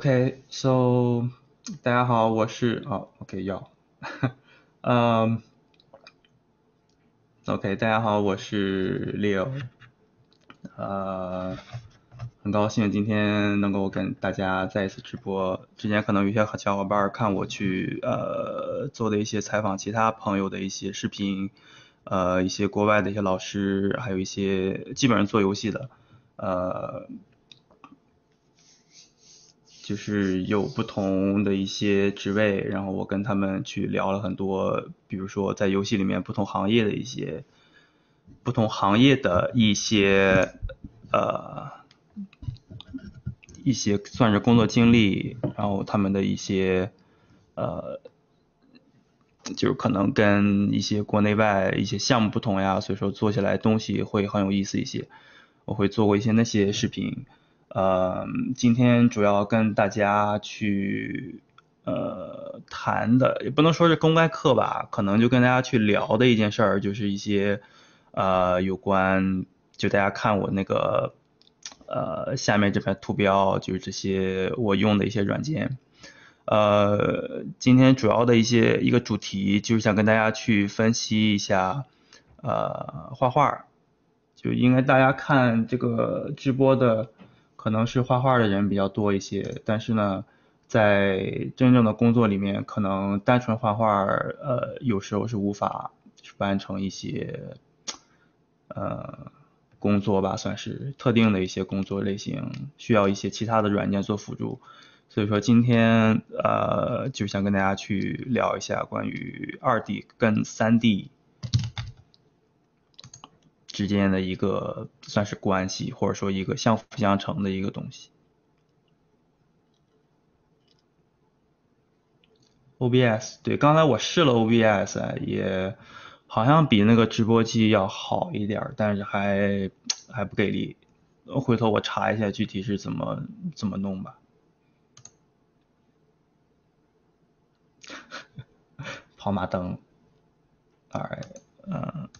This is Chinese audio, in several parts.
OK，so 大家好，我是哦，OK 要，嗯，OK 大家好，我是 Leo，呃，很高兴今天能够跟大家再一次直播。之前可能有些小伙伴看我去呃做的一些采访其他朋友的一些视频，呃，一些国外的一些老师，还有一些基本上做游戏的，呃。就是有不同的一些职位，然后我跟他们去聊了很多，比如说在游戏里面不同行业的一些，不同行业的一些呃一些算是工作经历，然后他们的一些呃，就是可能跟一些国内外一些项目不同呀，所以说做起来东西会很有意思一些，我会做过一些那些视频。呃，今天主要跟大家去呃谈的，也不能说是公开课吧，可能就跟大家去聊的一件事儿，就是一些呃有关，就大家看我那个呃下面这排图标，就是这些我用的一些软件。呃，今天主要的一些一个主题，就是想跟大家去分析一下呃画画，就应该大家看这个直播的。可能是画画的人比较多一些，但是呢，在真正的工作里面，可能单纯画画，呃，有时候是无法完成一些，呃，工作吧，算是特定的一些工作类型，需要一些其他的软件做辅助。所以说今天，呃，就想跟大家去聊一下关于二 D 跟三 D。之间的一个算是关系，或者说一个相辅相成的一个东西。OBS 对，刚才我试了 OBS，也好像比那个直播机要好一点，但是还还不给力。回头我查一下具体是怎么怎么弄吧。跑马灯哎嗯。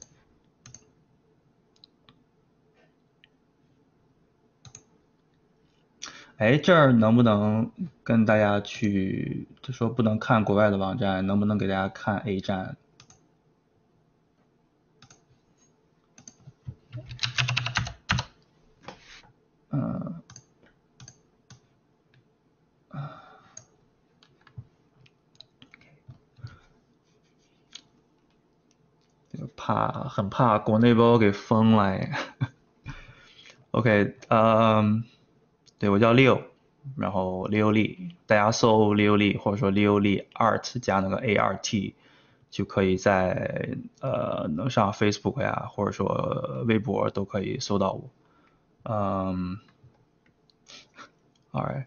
哎，这儿能不能跟大家去？他说不能看国外的网站，能不能给大家看 A 站？嗯，啊，怕很怕国内把我给封了。OK，嗯。对，我叫 Leo，然后 Leo Lee，大家搜 Leo Lee 或者说 Leo Lee Art 加那个 A R T，就可以在呃能上 Facebook 呀，或者说微博都可以搜到我。嗯，Alright，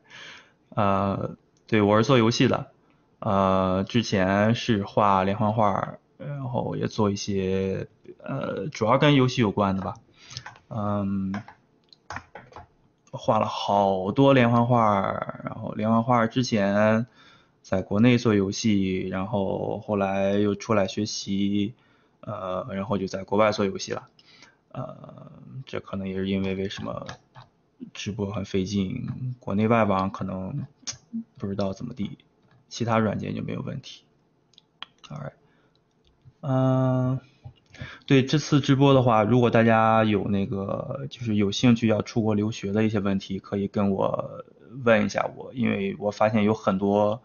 呃，对我是做游戏的，呃，之前是画连环画，然后也做一些呃主要跟游戏有关的吧，嗯。画了好多连环画，然后连环画之前在国内做游戏，然后后来又出来学习，呃，然后就在国外做游戏了，呃，这可能也是因为为什么直播很费劲，国内外网可能不知道怎么地，其他软件就没有问题。Alright，嗯。对这次直播的话，如果大家有那个就是有兴趣要出国留学的一些问题，可以跟我问一下我，因为我发现有很多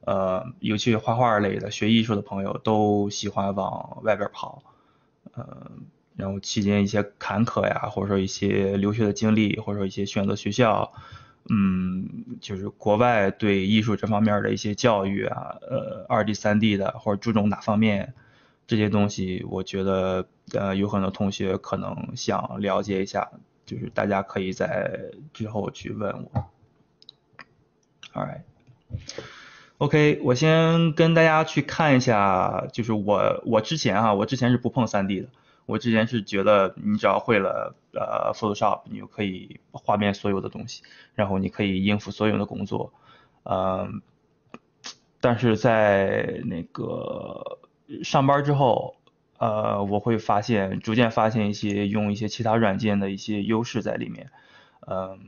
呃，尤其是画画类的、学艺术的朋友都喜欢往外边跑，呃，然后期间一些坎坷呀，或者说一些留学的经历，或者说一些选择学校，嗯，就是国外对艺术这方面的一些教育啊，呃，二 D、三 D 的，或者注重哪方面？这些东西，我觉得呃有很多同学可能想了解一下，就是大家可以在之后去问我。All right, OK，我先跟大家去看一下，就是我我之前啊，我之前是不碰 3D 的，我之前是觉得你只要会了呃 Photoshop，你就可以画面所有的东西，然后你可以应付所有的工作，嗯，但是在那个。上班之后，呃，我会发现，逐渐发现一些用一些其他软件的一些优势在里面，嗯，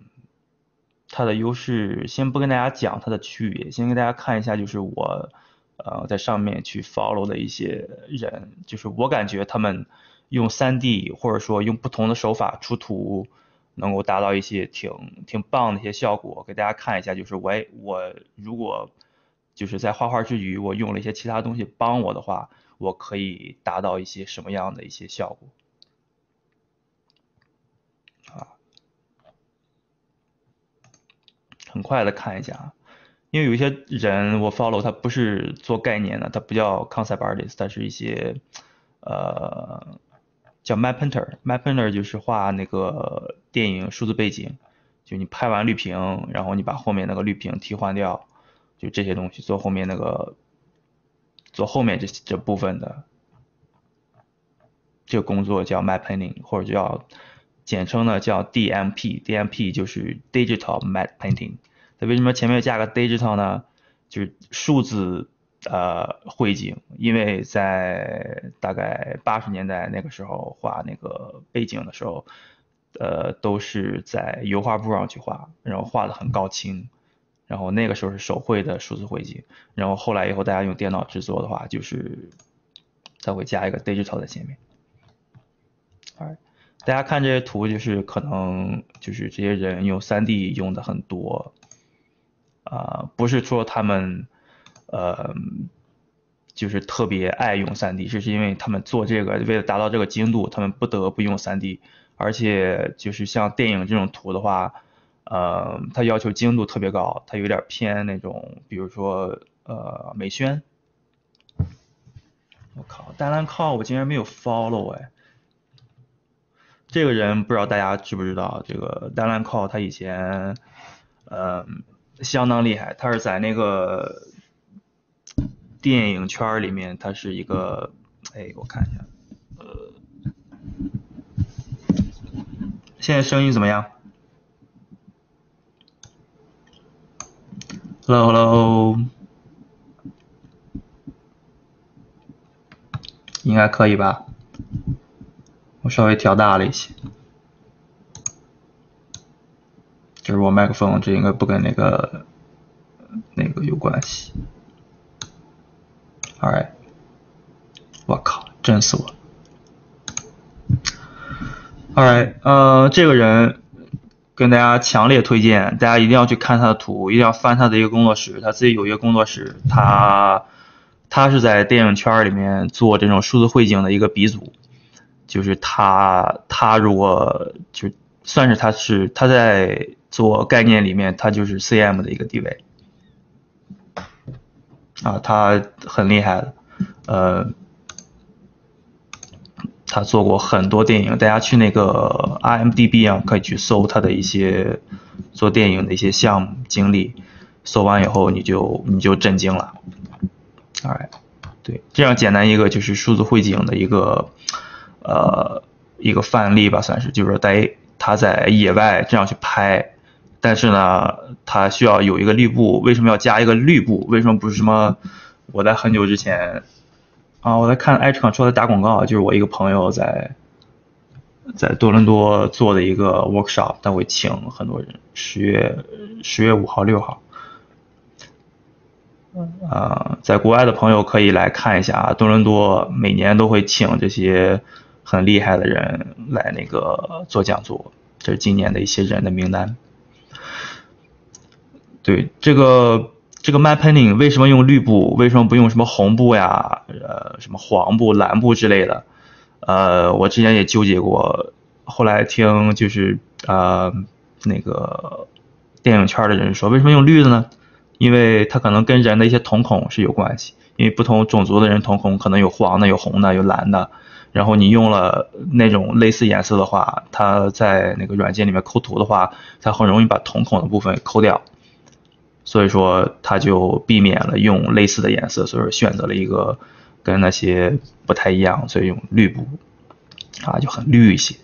它的优势，先不跟大家讲它的区别，先跟大家看一下，就是我呃在上面去 follow 的一些人，就是我感觉他们用 3D 或者说用不同的手法出图，能够达到一些挺挺棒的一些效果，给大家看一下，就是我我如果就是在画画之余，我用了一些其他东西帮我的话，我可以达到一些什么样的一些效果。啊很快的看一下啊，因为有一些人我 follow 他不是做概念的，他不叫 concept artist，他是一些呃叫 map painter，map painter 就是画那个电影数字背景，就你拍完绿屏，然后你把后面那个绿屏替换掉，就这些东西做后面那个做后面这这部分的这个工作叫 map painting，或者叫简称呢叫 DMP，DMP 就是 digital map painting。它为什么前面加个 digital 呢？就是数字呃绘景，因为在大概八十年代那个时候画那个背景的时候，呃都是在油画布上去画，然后画的很高清，然后那个时候是手绘的数字绘景，然后后来以后大家用电脑制作的话，就是它会加一个 digital 在前面。哎，大家看这些图，就是可能就是这些人用 3D 用的很多。啊，不是说他们，呃，就是特别爱用 3D，是是因为他们做这个为了达到这个精度，他们不得不用 3D，而且就是像电影这种图的话，呃，它要求精度特别高，它有点偏那种，比如说呃美宣。我靠，单兰靠我竟然没有 follow 哎，这个人不知道大家知不知道？这个单兰靠他以前，嗯。相当厉害，他是在那个电影圈里面，他是一个，哎，我看一下，呃，现在声音怎么样？Hello，Hello，应该可以吧？我稍微调大了一些。就是我麦克风，这应该不跟那个那个有关系。Alright，我靠，震死我！Alright，呃，这个人跟大家强烈推荐，大家一定要去看他的图，一定要翻他的一个工作室，他自己有一个工作室，他他是在电影圈里面做这种数字绘景的一个鼻祖，就是他他如果就算是他是他在。做概念里面，他就是 CM 的一个地位啊，他很厉害的，呃，他做过很多电影，大家去那个 IMDB 啊，可以去搜他的一些做电影的一些项目经历，搜完以后你就你就震惊了，哎，对，这样简单一个就是数字汇景的一个呃一个范例吧，算是，就是说在他在野外这样去拍。但是呢，他需要有一个绿布，为什么要加一个绿布？为什么不是什么？我在很久之前啊，我在看 H 厂出来打广告，就是我一个朋友在在多伦多做的一个 workshop，他会请很多人，十月十月五号六号，啊，在国外的朋友可以来看一下啊，多伦多每年都会请这些很厉害的人来那个做讲座，这是今年的一些人的名单。对这个这个 map painting 为什么用绿布？为什么不用什么红布呀？呃，什么黄布、蓝布之类的？呃，我之前也纠结过，后来听就是呃那个电影圈的人说，为什么用绿的呢？因为它可能跟人的一些瞳孔是有关系，因为不同种族的人瞳孔可能有黄的、有红的、有蓝的，然后你用了那种类似颜色的话，它在那个软件里面抠图的话，它很容易把瞳孔的部分抠掉。所以说，他就避免了用类似的颜色，所以说选择了一个跟那些不太一样，所以用绿布，啊，就很绿一些。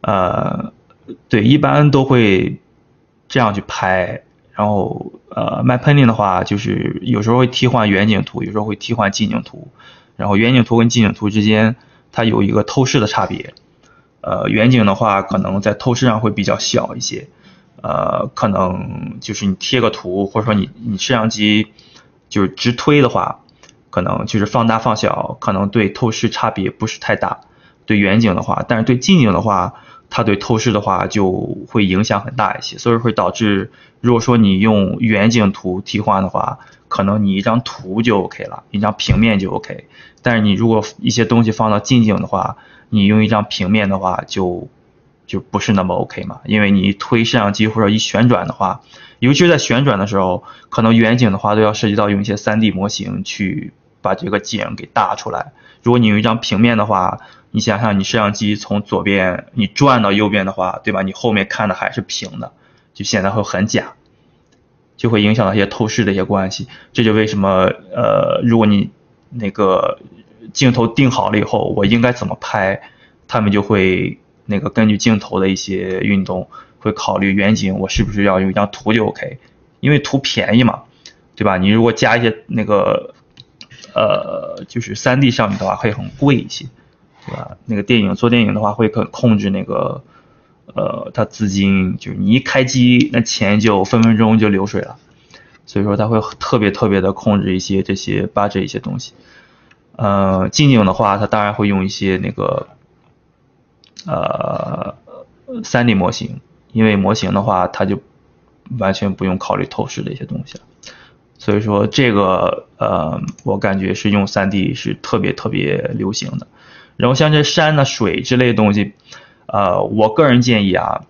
呃，对，一般都会这样去拍。然后，呃，My Painting 的话，就是有时候会替换远景图，有时候会替换近景图。然后，远景图跟近景图之间，它有一个透视的差别。呃，远景的话，可能在透视上会比较小一些。呃，可能就是你贴个图，或者说你你摄像机就是直推的话，可能就是放大放小，可能对透视差别不是太大。对远景的话，但是对近景的话，它对透视的话就会影响很大一些，所以会导致，如果说你用远景图替换的话，可能你一张图就 OK 了，一张平面就 OK。但是你如果一些东西放到近景的话，你用一张平面的话就就不是那么 OK 嘛，因为你推摄像机或者一旋转的话，尤其是在旋转的时候，可能远景的话都要涉及到用一些 3D 模型去把这个景给搭出来。如果你用一张平面的话，你想想，你摄像机从左边你转到右边的话，对吧？你后面看的还是平的，就显得会很假，就会影响到一些透视的一些关系。这就为什么呃，如果你那个镜头定好了以后，我应该怎么拍，他们就会那个根据镜头的一些运动，会考虑远景，我是不是要用一张图就 OK？因为图便宜嘛，对吧？你如果加一些那个呃，就是 3D 上面的话，会很贵一些。对吧？那个电影做电影的话，会可控制那个，呃，它资金，就是你一开机，那钱就分分钟就流水了。所以说，它会特别特别的控制一些这些 budget 一些东西。呃，近景的话，它当然会用一些那个，呃，3D 模型，因为模型的话，它就完全不用考虑透视的一些东西了。所以说，这个呃，我感觉是用 3D 是特别特别流行的。然后像这山呢、水之类的东西，呃，我个人建议啊，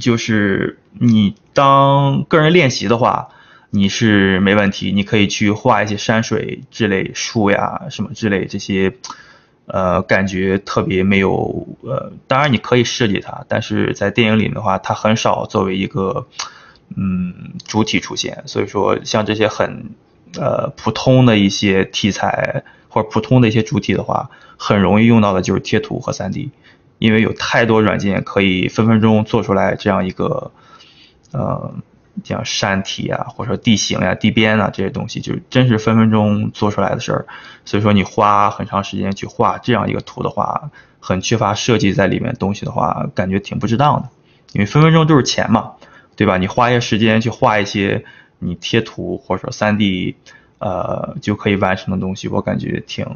就是你当个人练习的话，你是没问题，你可以去画一些山水之类、树呀什么之类这些，呃，感觉特别没有，呃，当然你可以设计它，但是在电影里的话，它很少作为一个，嗯，主体出现。所以说，像这些很，呃，普通的一些题材或者普通的一些主体的话。很容易用到的就是贴图和 3D，因为有太多软件可以分分钟做出来这样一个，呃，像山体啊，或者说地形呀、地边啊这些东西，就真是分分钟做出来的事儿。所以说你花很长时间去画这样一个图的话，很缺乏设计在里面东西的话，感觉挺不值当的。因为分分钟都是钱嘛，对吧？你花一些时间去画一些你贴图或者说 3D，呃，就可以完成的东西，我感觉挺。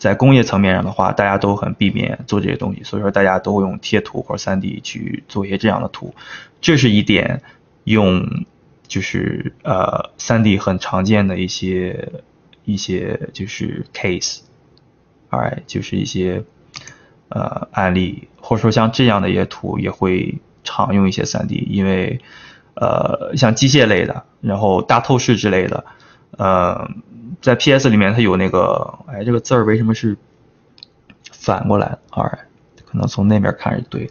在工业层面上的话，大家都很避免做这些东西，所以说大家都用贴图或者 3D 去做一些这样的图，这是一点用就是呃 3D 很常见的一些一些就是 case，alright 就是一些呃案例，或者说像这样的一些图也会常用一些 3D，因为呃像机械类的，然后大透视之类的，呃。在 PS 里面，它有那个，哎，这个字儿为什么是反过来的？哎，可能从那边看是对。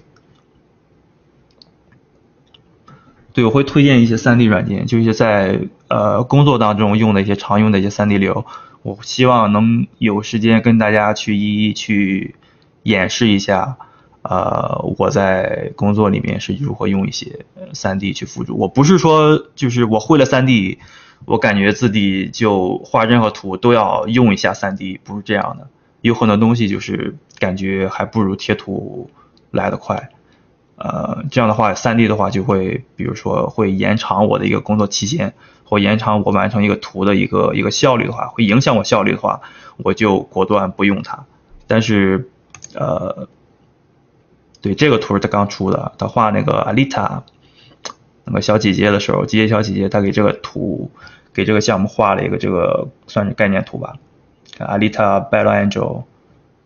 对，我会推荐一些 3D 软件，就一些在呃工作当中用的一些常用的一些 3D 流。我希望能有时间跟大家去一一去演示一下，呃，我在工作里面是如何用一些 3D 去辅助。我不是说就是我会了 3D。我感觉自己就画任何图都要用一下 3D，不是这样的。有很多东西就是感觉还不如贴图来得快。呃，这样的话，3D 的话就会，比如说会延长我的一个工作期限，或延长我完成一个图的一个一个效率的话，会影响我效率的话，我就果断不用它。但是，呃，对这个图是他刚出的，他画那个阿丽塔。那个小姐姐的时候，机械小姐姐她给这个图，给这个项目画了一个这个算是概念图吧。Alita Battle Angel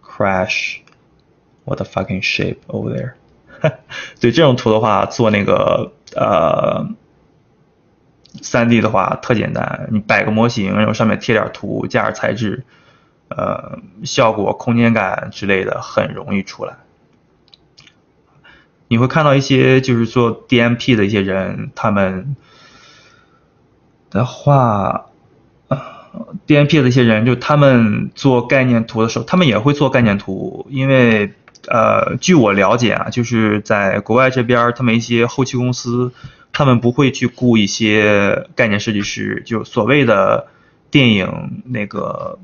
Crash，What the fucking shape over there？对这种图的话，做那个呃三 D 的话特简单，你摆个模型，然后上面贴点图，加点材质，呃，效果、空间感之类的很容易出来。你会看到一些就是做 DMP 的一些人，他们的话，DMP 的一些人，就他们做概念图的时候，他们也会做概念图，因为呃，据我了解啊，就是在国外这边，他们一些后期公司，他们不会去雇一些概念设计师，就所谓的电影那个。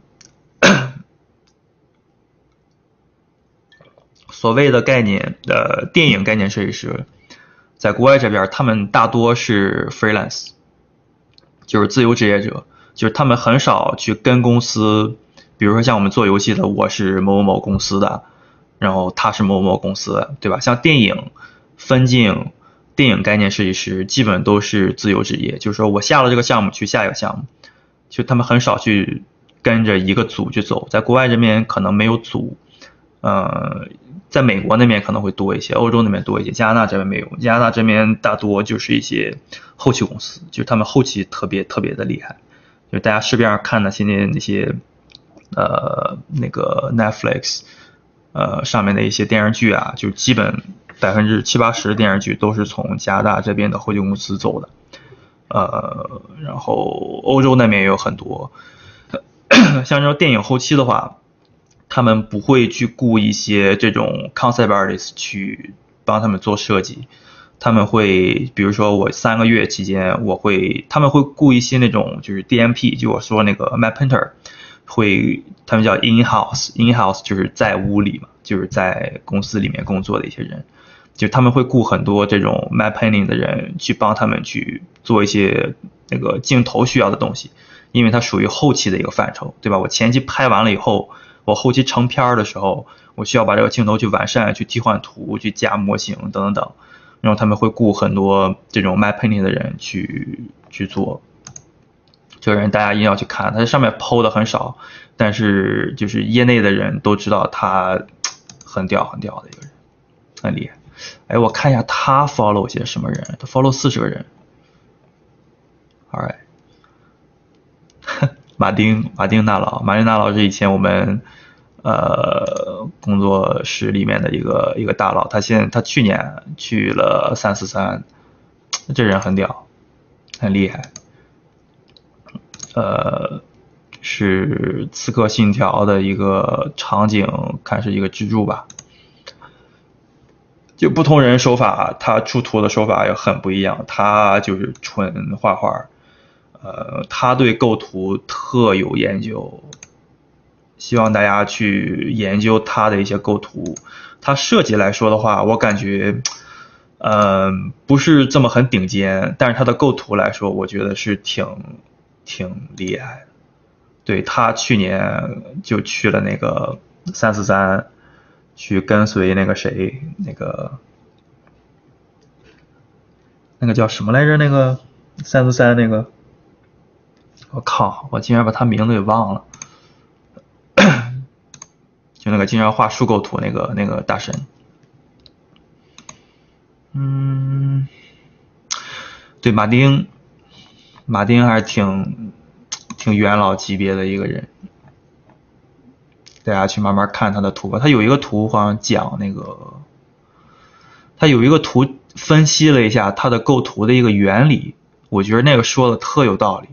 所谓的概念的电影概念设计师，在国外这边，他们大多是 freelance，就是自由职业者，就是他们很少去跟公司，比如说像我们做游戏的，我是某某某公司的，然后他是某某公司，对吧？像电影分镜、电影概念设计师，基本都是自由职业，就是说我下了这个项目去下一个项目，就他们很少去跟着一个组去走，在国外这边可能没有组，呃。在美国那边可能会多一些，欧洲那边多一些，加拿大这边没有。加拿大这边大多就是一些后期公司，就是他们后期特别特别的厉害。就大家市面上看的现在那些，呃，那个 Netflix，呃，上面的一些电视剧啊，就基本百分之七八十的电视剧都是从加拿大这边的后期公司走的。呃，然后欧洲那边也有很多，像这种电影后期的话。他们不会去雇一些这种 concept artist 去帮他们做设计，他们会，比如说我三个月期间，我会，他们会雇一些那种就是 DMP，就我说那个 map painter，会，他们叫 in house，in house 就是在屋里嘛，就是在公司里面工作的一些人，就他们会雇很多这种 map painting 的人去帮他们去做一些那个镜头需要的东西，因为它属于后期的一个范畴，对吧？我前期拍完了以后。我后期成片儿的时候，我需要把这个镜头去完善、去替换图、去加模型等等等，然后他们会雇很多这种 map painting 的人去去做。这个人大家一定要去看，他在上面剖的很少，但是就是业内的人都知道他很屌、很屌的一个人，很厉害。哎，我看一下他 follow 些什么人，他 follow 四十个人。Alright，。马丁，马丁大佬，马丁大佬是以前我们呃工作室里面的一个一个大佬，他现他去年去了三四三，这人很屌，很厉害，呃，是刺客信条的一个场景，看是一个支柱吧，就不同人手法，他出图的手法也很不一样，他就是纯画画。呃，他对构图特有研究，希望大家去研究他的一些构图。他设计来说的话，我感觉，嗯，不是这么很顶尖，但是他的构图来说，我觉得是挺挺厉害。对他去年就去了那个三四三，去跟随那个谁，那个那个叫什么来着？那个三四三那个。我靠！我竟然把他名字给忘了，就那个经常画树构图那个那个大神。嗯，对，马丁，马丁还是挺挺元老级别的一个人，大家去慢慢看他的图吧。他有一个图好像讲那个，他有一个图分析了一下他的构图的一个原理，我觉得那个说的特有道理。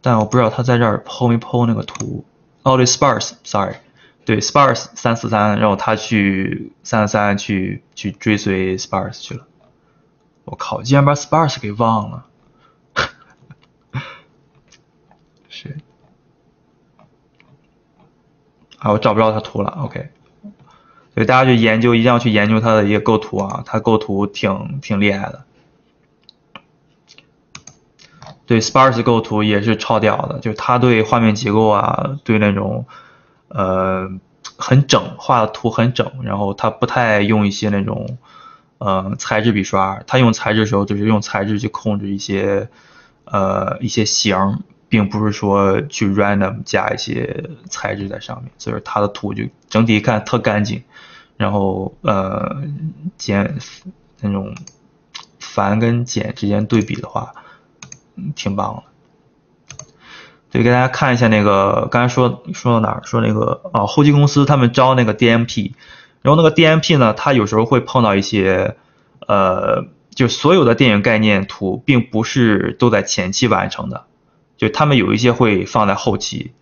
但我不知道他在这儿剖没剖那个图。哦，对，Sparse，sorry，对，Sparse 三四三，然后他去三四三去去追随 Spars 去了。我靠，竟然把 Spars 给忘了。是。啊，我找不着他图了。OK。所以大家去研究，一定要去研究他的一个构图啊，他构图挺挺厉害的。对，Sparse 构图也是超屌的，就是他对画面结构啊，对那种呃很整，画的图很整，然后他不太用一些那种呃材质笔刷，他用材质的时候就是用材质去控制一些呃一些形，并不是说去 random 加一些材质在上面，所以他的图就整体一看特干净，然后呃简那种繁跟简之间对比的话。挺棒的，对，给大家看一下那个刚才说说到哪儿？说那个啊，后期公司他们招那个 DMP，然后那个 DMP 呢，他有时候会碰到一些呃，就所有的电影概念图并不是都在前期完成的，就他们有一些会放在后期，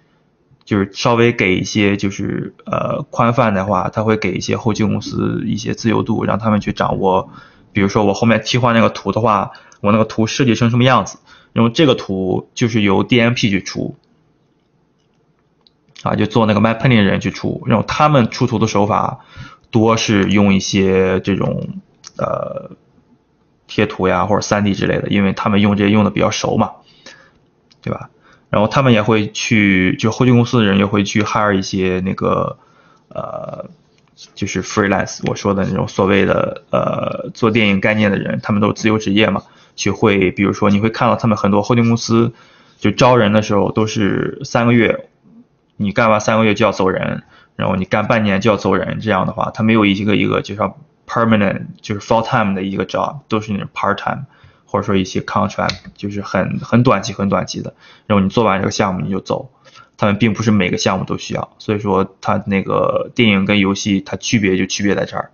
就是稍微给一些就是呃宽泛的话，他会给一些后期公司一些自由度，让他们去掌握，比如说我后面替换那个图的话，我那个图设计成什么样子。然后这个图就是由 DMP 去出，啊，就做那个 map painting 人去出，然后他们出图的手法多是用一些这种呃贴图呀或者 3D 之类的，因为他们用这些用的比较熟嘛，对吧？然后他们也会去，就后期公司的人也会去 hire 一些那个呃，就是 freelance 我说的那种所谓的呃做电影概念的人，他们都是自由职业嘛，去会比如说你会看到他们很多后期公司就招人的时候都是三个月，你干完三个月就要走人，然后你干半年就要走人，这样的话他没有一个一个就像 permanent 就是 full time 的一个 job，都是那种 part time。或者说一些 contract 就是很很短期很短期的，然后你做完这个项目你就走，他们并不是每个项目都需要，所以说它那个电影跟游戏它区别就区别在这儿。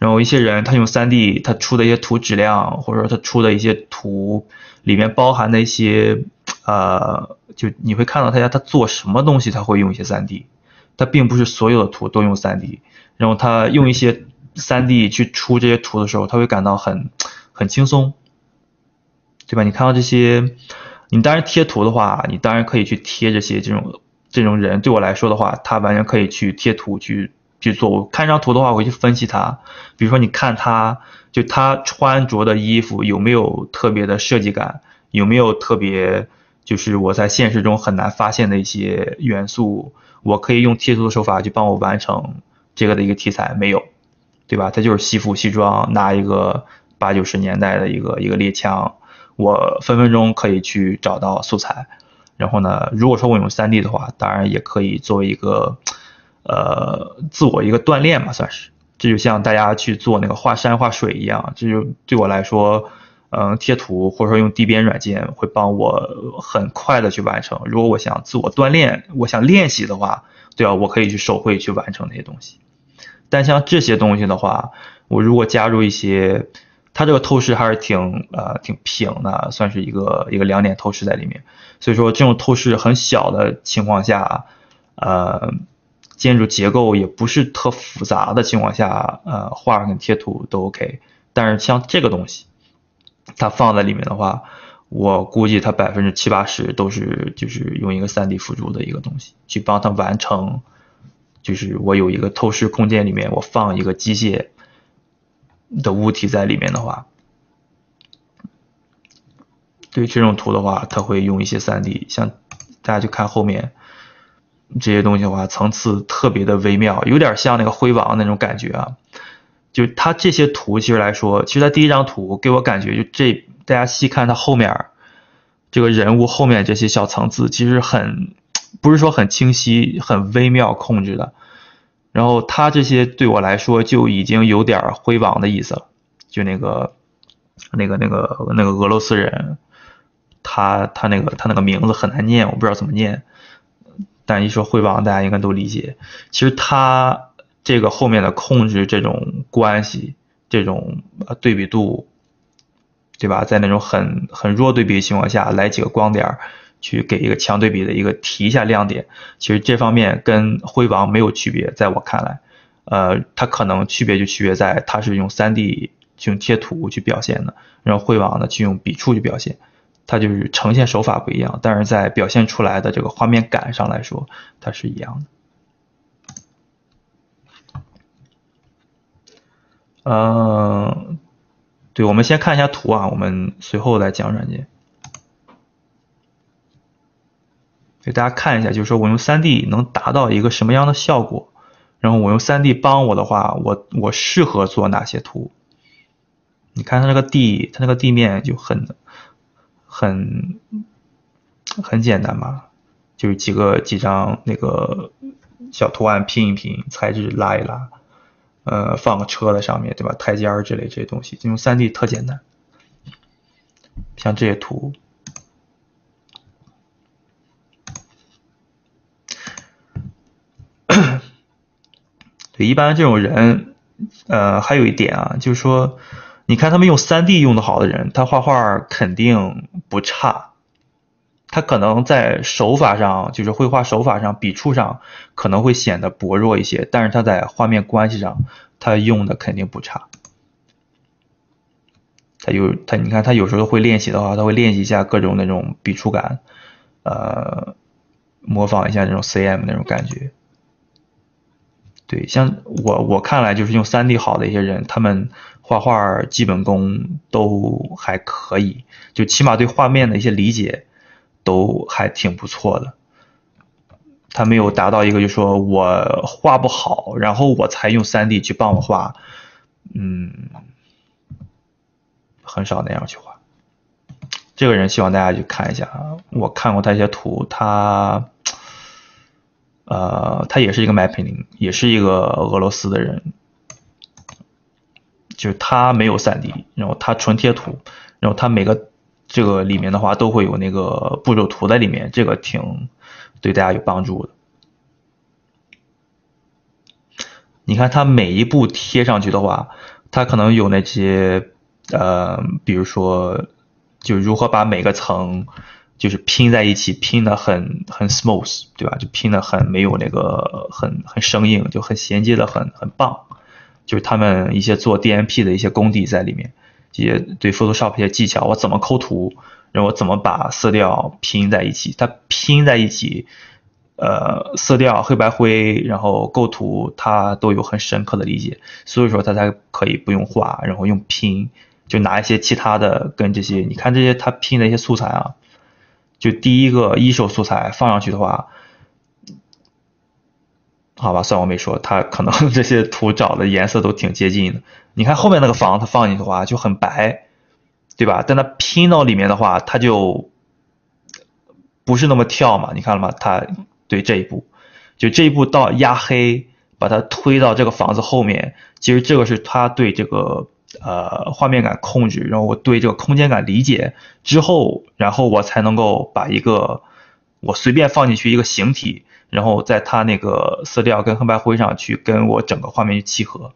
然后一些人他用 3D，他出的一些图质量，或者说他出的一些图里面包含的一些呃，就你会看到他家他做什么东西他会用一些 3D，他并不是所有的图都用 3D，然后他用一些 3D 去出这些图的时候，他会感到很。很轻松，对吧？你看到这些，你当然贴图的话，你当然可以去贴这些这种这种人。对我来说的话，他完全可以去贴图去去做。我看一张图的话，我会去分析他。比如说，你看他就他穿着的衣服有没有特别的设计感，有没有特别就是我在现实中很难发现的一些元素，我可以用贴图的手法去帮我完成这个的一个题材，没有，对吧？他就是西服西装，拿一个。八九十年代的一个一个猎枪，我分分钟可以去找到素材。然后呢，如果说我用 3D 的话，当然也可以作为一个呃自我一个锻炼嘛，算是。这就像大家去做那个画山画水一样，这就对我来说，嗯，贴图或者说用地边软件会帮我很快的去完成。如果我想自我锻炼，我想练习的话，对吧？我可以去手绘去完成那些东西。但像这些东西的话，我如果加入一些。它这个透视还是挺呃挺平的，算是一个一个两点透视在里面。所以说这种透视很小的情况下，呃，建筑结构也不是特复杂的情况下，呃，画跟贴图都 OK。但是像这个东西，它放在里面的话，我估计它百分之七八十都是就是用一个 3D 辅助的一个东西去帮它完成。就是我有一个透视空间里面，我放一个机械。的物体在里面的话，对这种图的话，它会用一些 3D，像大家去看后面这些东西的话，层次特别的微妙，有点像那个辉煌那种感觉啊。就它这些图其实来说，其实它第一张图给我感觉，就这大家细看它后面这个人物后面这些小层次，其实很不是说很清晰、很微妙控制的。然后他这些对我来说就已经有点辉煌的意思了，就那个那个那个那个俄罗斯人，他他那个他那个名字很难念，我不知道怎么念，但一说辉煌，大家应该都理解。其实他这个后面的控制这种关系，这种对比度，对吧？在那种很很弱对比的情况下来几个光点。去给一个强对比的一个提一下亮点，其实这方面跟辉王没有区别，在我看来，呃，它可能区别就区别在它是用 3D 去用贴图去表现的，然后辉王呢去用笔触去表现，它就是呈现手法不一样，但是在表现出来的这个画面感上来说，它是一样的。嗯，对，我们先看一下图啊，我们随后来讲软件。给大家看一下，就是说我用 3D 能达到一个什么样的效果，然后我用 3D 帮我的话，我我适合做哪些图？你看它那个地，它那个地面就很很很简单嘛，就是几个几张那个小图案拼一拼，材质拉一拉，呃，放个车在上面，对吧？台阶儿之类这些东西，就用 3D 特简单，像这些图。一般这种人，呃，还有一点啊，就是说，你看他们用 3D 用的好的人，他画画肯定不差，他可能在手法上，就是绘画手法上、笔触上可能会显得薄弱一些，但是他在画面关系上，他用的肯定不差。他有他，你看他有时候会练习的话，他会练习一下各种那种笔触感，呃，模仿一下那种 CM 那种感觉。对，像我我看来就是用 3D 好的一些人，他们画画基本功都还可以，就起码对画面的一些理解都还挺不错的。他没有达到一个就说我画不好，然后我才用 3D 去帮我画，嗯，很少那样去画。这个人希望大家去看一下啊，我看过他一些图，他。呃，他也是一个麦培林，也是一个俄罗斯的人，就是他没有 3D，然后他纯贴图，然后他每个这个里面的话都会有那个步骤图在里面，这个挺对大家有帮助的。你看他每一步贴上去的话，他可能有那些呃，比如说就如何把每个层。就是拼在一起，拼的很很 smooth，对吧？就拼的很没有那个很很生硬，就很衔接的很很棒。就是他们一些做 DMP 的一些功底在里面，这些对 Photoshop 一些技巧，我怎么抠图，然后我怎么把色调拼在一起，它拼在一起，呃，色调黑白灰，然后构图，它都有很深刻的理解，所以说它才可以不用画，然后用拼，就拿一些其他的跟这些，你看这些他拼的一些素材啊。就第一个一手素材放上去的话，好吧，算我没说，他可能这些图找的颜色都挺接近的。你看后面那个房，它放进去的话就很白，对吧？但它拼到里面的话，它就不是那么跳嘛。你看了吗？它对这一步，就这一步到压黑，把它推到这个房子后面，其实这个是他对这个。呃，画面感控制，然后我对这个空间感理解之后，然后我才能够把一个我随便放进去一个形体，然后在它那个色调跟黑白灰上去跟我整个画面去契合。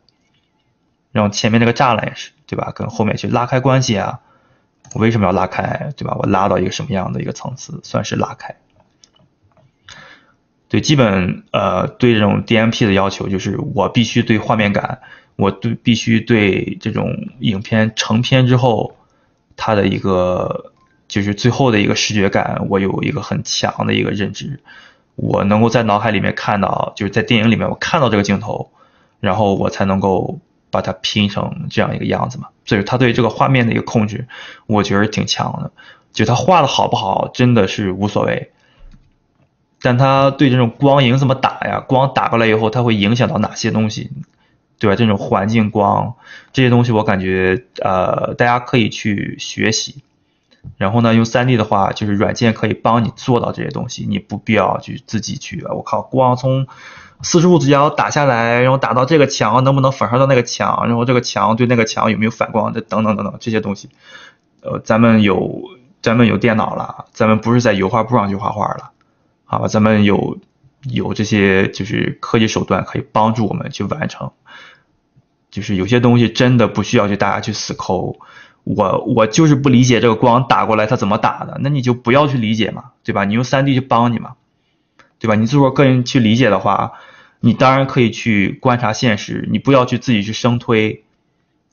然后前面那个栅栏也是，对吧？跟后面去拉开关系啊，我为什么要拉开，对吧？我拉到一个什么样的一个层次算是拉开？对，基本呃对这种 DMP 的要求就是我必须对画面感。我对必须对这种影片成片之后，它的一个就是最后的一个视觉感，我有一个很强的一个认知，我能够在脑海里面看到，就是在电影里面我看到这个镜头，然后我才能够把它拼成这样一个样子嘛。所以他对这个画面的一个控制，我觉得挺强的。就他画的好不好，真的是无所谓，但他对这种光影怎么打呀？光打过来以后，它会影响到哪些东西？对吧？这种环境光这些东西，我感觉呃，大家可以去学习。然后呢，用 3D 的话，就是软件可以帮你做到这些东西，你不必要去自己去。我靠，光从四十五度角打下来，然后打到这个墙，能不能反射到那个墙？然后这个墙对那个墙有没有反光？这等等等等这些东西，呃，咱们有咱们有电脑了，咱们不是在油画布上去画画了，好吧？咱们有有这些就是科技手段可以帮助我们去完成。就是有些东西真的不需要去大家去死抠，我我就是不理解这个光打过来它怎么打的，那你就不要去理解嘛，对吧？你用 3D 去帮你嘛，对吧？你如果个人去理解的话，你当然可以去观察现实，你不要去自己去生推，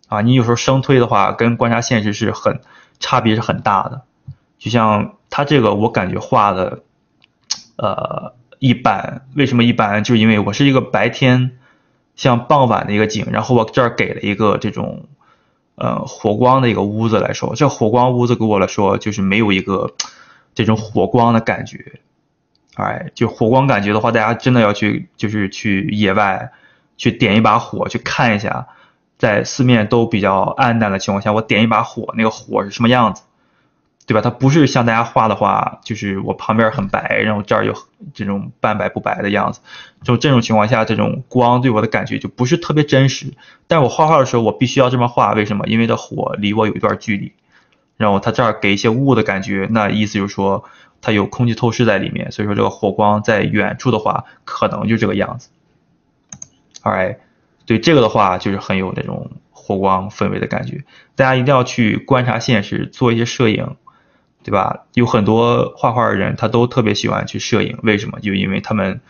啊，你有时候生推的话跟观察现实是很差别是很大的。就像他这个我感觉画的，呃，一般，为什么一般？就是因为我是一个白天。像傍晚的一个景，然后我这儿给了一个这种，呃，火光的一个屋子来说，这火光屋子给我来说就是没有一个这种火光的感觉，哎，就火光感觉的话，大家真的要去就是去野外去点一把火去看一下，在四面都比较暗淡的情况下，我点一把火，那个火是什么样子？对吧？它不是像大家画的话，就是我旁边很白，然后这儿有这种半白不白的样子。就这种情况下，这种光对我的感觉就不是特别真实。但我画画的时候，我必须要这么画，为什么？因为这火离我有一段距离，然后它这儿给一些雾的感觉，那意思就是说它有空气透视在里面，所以说这个火光在远处的话，可能就这个样子。Alright，对这个的话就是很有那种火光氛围的感觉。大家一定要去观察现实，做一些摄影。对吧？有很多画画的人，他都特别喜欢去摄影。为什么？就因为他们，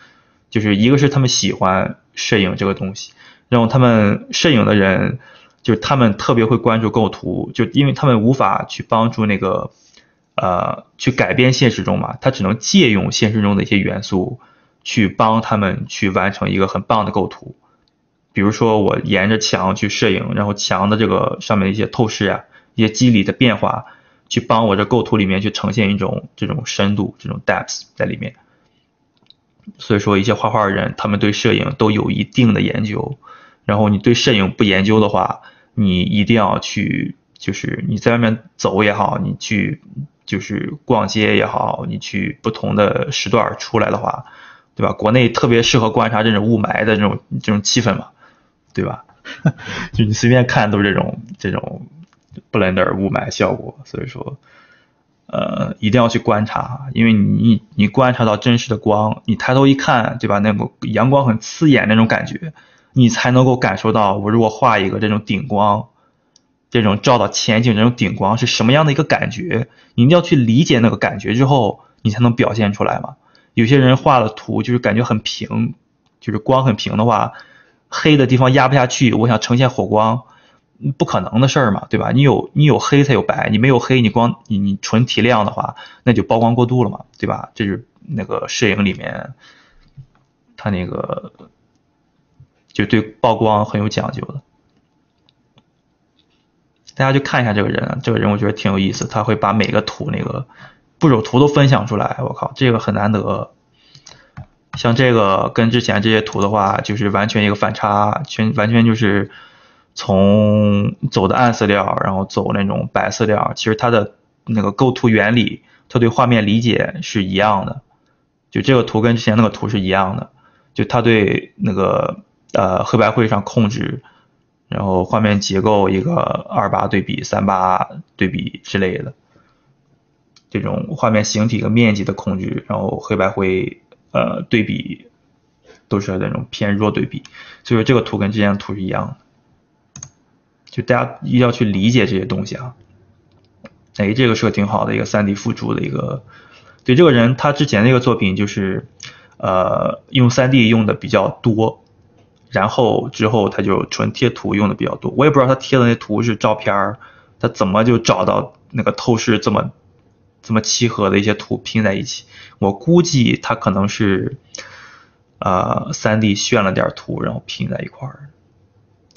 就是一个是他们喜欢摄影这个东西，然后他们摄影的人，就是他们特别会关注构图，就因为他们无法去帮助那个，呃，去改变现实中嘛，他只能借用现实中的一些元素去帮他们去完成一个很棒的构图。比如说我沿着墙去摄影，然后墙的这个上面的一些透视啊，一些肌理的变化，去帮我这构图里面去呈现一种这种深度、这种 depth 在里面。所以说，一些画画的人，他们对摄影都有一定的研究。然后你对摄影不研究的话，你一定要去，就是你在外面走也好，你去就是逛街也好，你去不同的时段出来的话，对吧？国内特别适合观察这种雾霾的这种这种气氛嘛，对吧？就你随便看都是这种这种 Blender 雾霾效果，所以说。呃，一定要去观察，因为你你观察到真实的光，你抬头一看，对吧？那个阳光很刺眼那种感觉，你才能够感受到我如果画一个这种顶光，这种照到前景这种顶光是什么样的一个感觉。你一定要去理解那个感觉之后，你才能表现出来嘛。有些人画的图就是感觉很平，就是光很平的话，黑的地方压不下去，我想呈现火光。不可能的事儿嘛，对吧？你有你有黑才有白，你没有黑，你光你你纯提亮的话，那就曝光过度了嘛，对吧？这是那个摄影里面，他那个就对曝光很有讲究的。大家去看一下这个人，这个人我觉得挺有意思，他会把每个图那个步骤图都分享出来，我靠，这个很难得。像这个跟之前这些图的话，就是完全一个反差，全完全就是。从走的暗色调，然后走那种白色调，其实它的那个构图原理，它对画面理解是一样的。就这个图跟之前那个图是一样的，就它对那个呃黑白灰上控制，然后画面结构一个二八对比、三八对比之类的，这种画面形体和面积的控制，然后黑白灰呃对比都是那种偏弱对比，所以说这个图跟之前的图是一样的。就大家一定要去理解这些东西啊，哎，这个是个挺好的一个三 D 辅助的一个，对这个人他之前那个作品就是，呃，用三 D 用的比较多，然后之后他就纯贴图用的比较多，我也不知道他贴的那图是照片他怎么就找到那个透视这么这么契合的一些图拼在一起，我估计他可能是，呃，三 D 炫了点图然后拼在一块儿。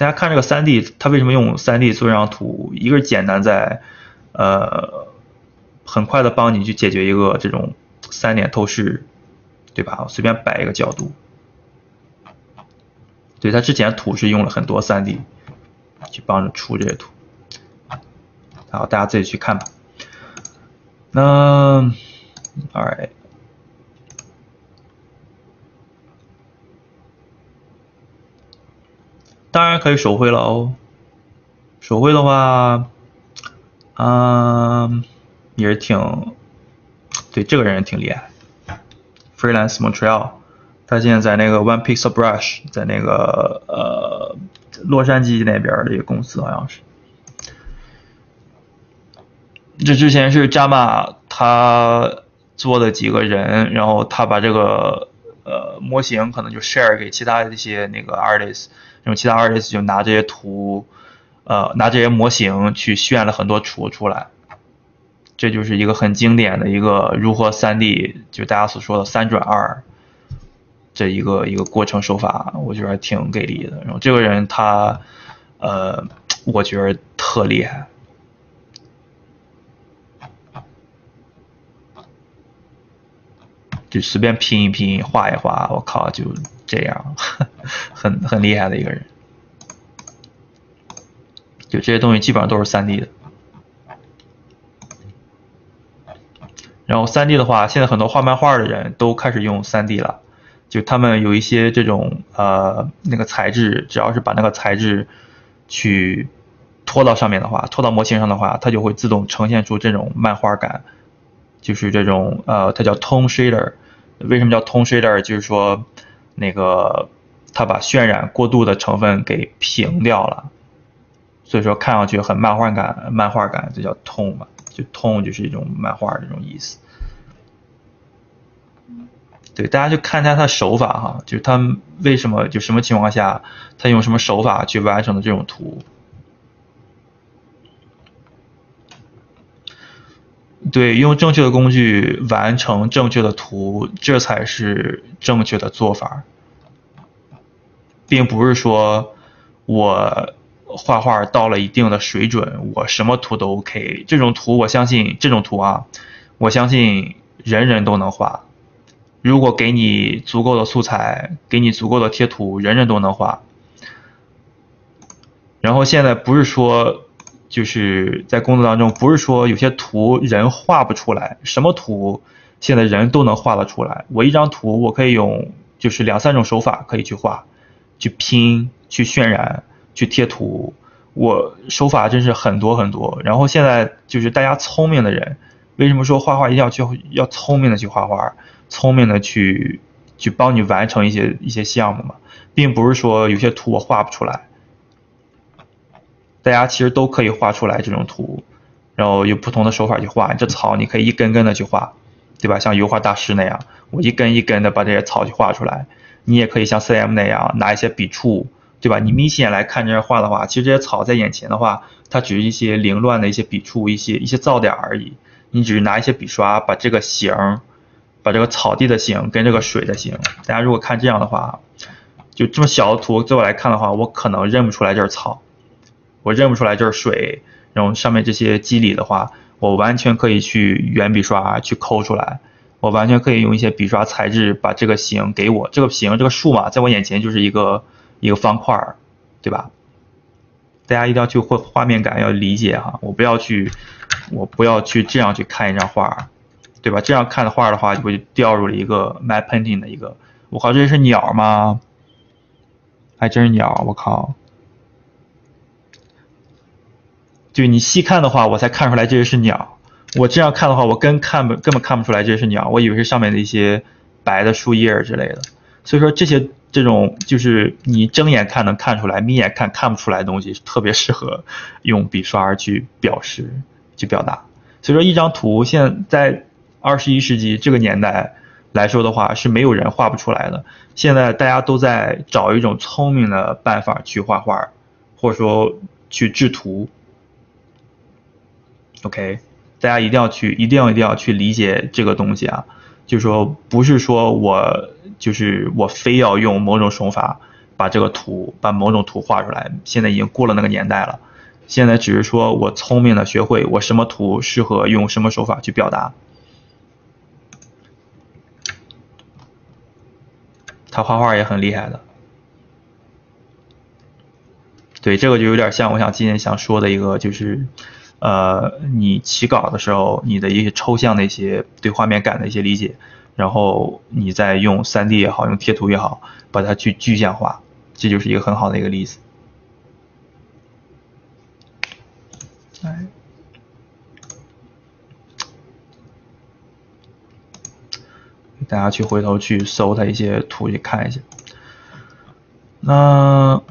大家看这个三 D，它为什么用三 D 做这张图？一个是简单在，呃，很快的帮你去解决一个这种三点透视，对吧？我随便摆一个角度，对，它之前图是用了很多三 D 去帮着出这些图，好，大家自己去看吧。那，Alright。当然可以手绘了哦，手绘的话，嗯，也是挺，对这个人挺厉害，Freelance Montreal，他现在在那个 One Pixel Brush，在那个呃洛杉矶那边的一个公司好像是，这之前是加马他做的几个人，然后他把这个呃模型可能就 share 给其他的一些那个 artist。然后其他 artist 就拿这些图，呃，拿这些模型去炫了很多图出来，这就是一个很经典的一个如何 3D，就大家所说的三转二这一个一个过程手法，我觉得挺给力的。然后这个人他，呃，我觉得特厉害，就随便拼一拼，画一画，我靠，就。这样，很很厉害的一个人，就这些东西基本上都是三 D 的。然后三 D 的话，现在很多画漫画的人都开始用三 D 了，就他们有一些这种呃那个材质，只要是把那个材质去拖到上面的话，拖到模型上的话，它就会自动呈现出这种漫画感，就是这种呃，它叫 Tone Shader。为什么叫 Tone Shader？就是说。那个，他把渲染过度的成分给平掉了，所以说看上去很漫画感，漫画感，这叫 tone 嘛？就 tone 就是一种漫画这种意思。对，大家就看一下他手法哈，就是他为什么就什么情况下他用什么手法去完成的这种图。对，用正确的工具完成正确的图，这才是正确的做法，并不是说我画画到了一定的水准，我什么图都 OK。这种图我相信，这种图啊，我相信人人都能画。如果给你足够的素材，给你足够的贴图，人人都能画。然后现在不是说。就是在工作当中，不是说有些图人画不出来，什么图现在人都能画得出来。我一张图，我可以用就是两三种手法可以去画，去拼、去渲染、去贴图，我手法真是很多很多。然后现在就是大家聪明的人，为什么说画画一定要去要聪明的去画画，聪明的去去帮你完成一些一些项目嘛，并不是说有些图我画不出来。大家其实都可以画出来这种图，然后有不同的手法去画。这草你可以一根根的去画，对吧？像油画大师那样，我一根一根的把这些草去画出来。你也可以像 CM 那样拿一些笔触，对吧？你眯起眼来看这些画的话，其实这些草在眼前的话，它只是一些凌乱的一些笔触，一些一些噪点而已。你只是拿一些笔刷把这个形，把这个草地的形跟这个水的形。大家如果看这样的话，就这么小的图，对我来看的话，我可能认不出来这是草。我认不出来这是水，然后上面这些肌理的话，我完全可以去圆笔刷去抠出来，我完全可以用一些笔刷材质把这个形给我，这个形这个树嘛，在我眼前就是一个一个方块，对吧？大家一定要去画画面感，要理解哈，我不要去，我不要去这样去看一张画，对吧？这样看的画的话，就会掉入了一个 map painting 的一个，我靠，这是鸟吗？还真是鸟，我靠！就你细看的话，我才看出来这些是鸟。我这样看的话，我根看不根本看不出来这是鸟，我以为是上面的一些白的树叶之类的。所以说这些这种就是你睁眼看能看出来，眯眼看看不出来的东西，特别适合用笔刷去表示、去表达。所以说一张图现在二十一世纪这个年代来说的话，是没有人画不出来的。现在大家都在找一种聪明的办法去画画，或者说去制图。OK，大家一定要去，一定要一定要去理解这个东西啊！就是说，不是说我就是我非要用某种手法把这个图，把某种图画出来。现在已经过了那个年代了，现在只是说我聪明的学会我什么图适合用什么手法去表达。他画画也很厉害的，对，这个就有点像我想今天想说的一个就是。呃，你起稿的时候，你的一些抽象的一些对画面感的一些理解，然后你再用 3D 也好，用贴图也好，把它去具象化，这就是一个很好的一个例子。哎，大家去回头去搜他一些图去看一下。那，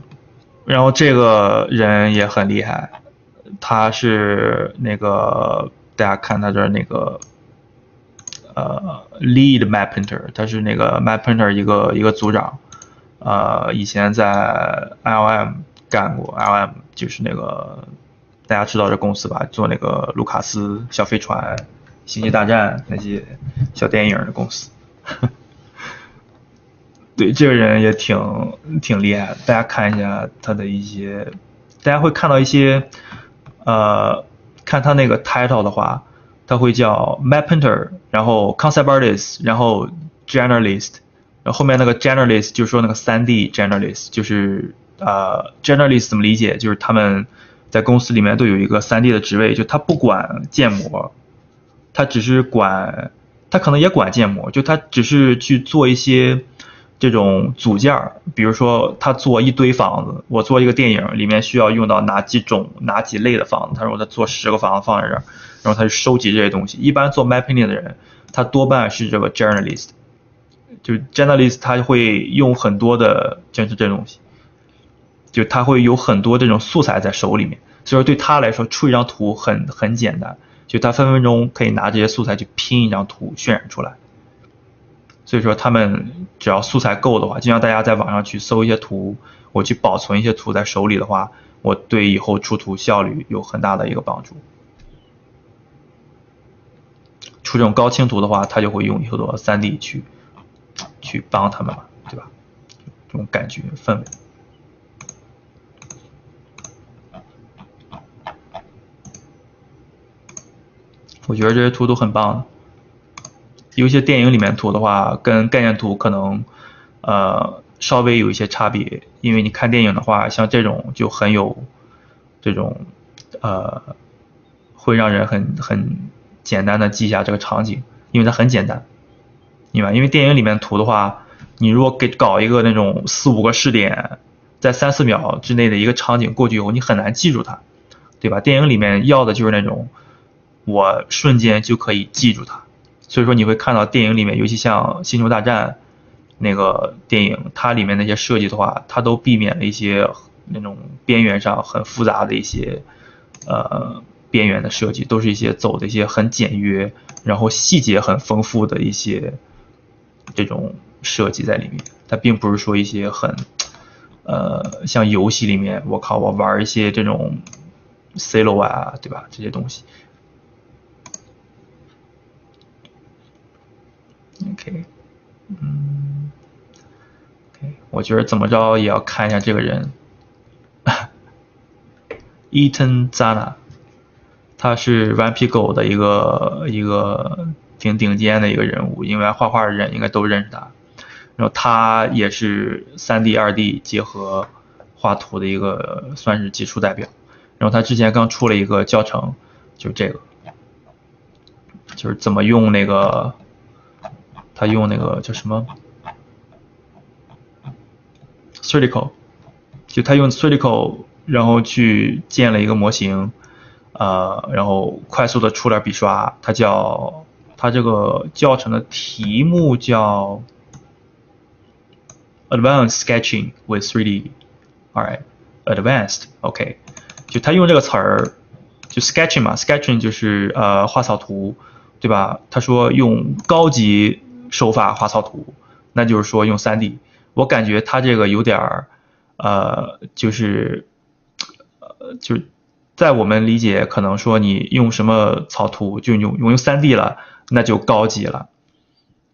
然后这个人也很厉害。他是那个，大家看他这那个，呃，lead map painter，他是那个 map painter 一个一个组长，呃，以前在 LM 干过，LM 就是那个大家知道这公司吧，做那个卢卡斯小飞船、星际大战那些小电影的公司。对，这个人也挺挺厉害，大家看一下他的一些，大家会看到一些。呃，看他那个 title 的话，他会叫 map painter，然后 concept artist，然后 generalist，然后后面那个 generalist 就是说那个 3D generalist，就是呃 generalist 怎么理解？就是他们在公司里面都有一个 3D 的职位，就他不管建模，他只是管，他可能也管建模，就他只是去做一些。这种组件，比如说他做一堆房子，我做一个电影里面需要用到哪几种、哪几类的房子，他说他做十个房子放在这儿，然后他就收集这些东西。一般做 mapping 的人，他多半是这个 journalist，就 journalist 他会用很多的就是这东西，就他会有很多这种素材在手里面，所以说对他来说出一张图很很简单，就他分分钟可以拿这些素材去拼一张图渲染出来。所以说，他们只要素材够的话，就像大家在网上去搜一些图，我去保存一些图在手里的话，我对以后出图效率有很大的一个帮助。出这种高清图的话，他就会用很多 3D 去去帮他们嘛，对吧？这种感觉氛围。我觉得这些图都很棒的，有些电影里面图的话，跟概念图可能呃稍微有一些差别，因为你看电影的话，像这种就很有这种呃会让人很很简单的记下这个场景，因为它很简单，明白？因为电影里面图的话，你如果给搞一个那种四五个视点，在三四秒之内的一个场景过去以后，你很难记住它，对吧？电影里面要的就是那种。我瞬间就可以记住它，所以说你会看到电影里面，尤其像《星球大战》那个电影，它里面那些设计的话，它都避免了一些那种边缘上很复杂的一些呃边缘的设计，都是一些走的一些很简约，然后细节很丰富的一些这种设计在里面。它并不是说一些很呃像游戏里面，我靠，我玩一些这种 C 罗啊，对吧？这些东西。OK，嗯，OK，我觉得怎么着也要看一下这个人，Eaton Zana，他是顽皮狗的一个一个挺顶尖的一个人物，因为画画的人应该都认识他。然后他也是 3D、2D 结合画图的一个算是杰出代表。然后他之前刚出了一个教程，就这个，就是怎么用那个。他用那个叫什么 c i r c l 就他用 c i r c l 然后去建了一个模型，呃，然后快速的出来笔刷。它叫它这个教程的题目叫 Advanced Sketching with 3D，all right，advanced，OK，就他用这个词儿，就 Sketching 嘛，Sketching 就是呃画草图，对吧？他说用高级。手法画草图，那就是说用 3D，我感觉他这个有点儿，呃，就是，呃，就在我们理解，可能说你用什么草图就用用用 3D 了，那就高级了，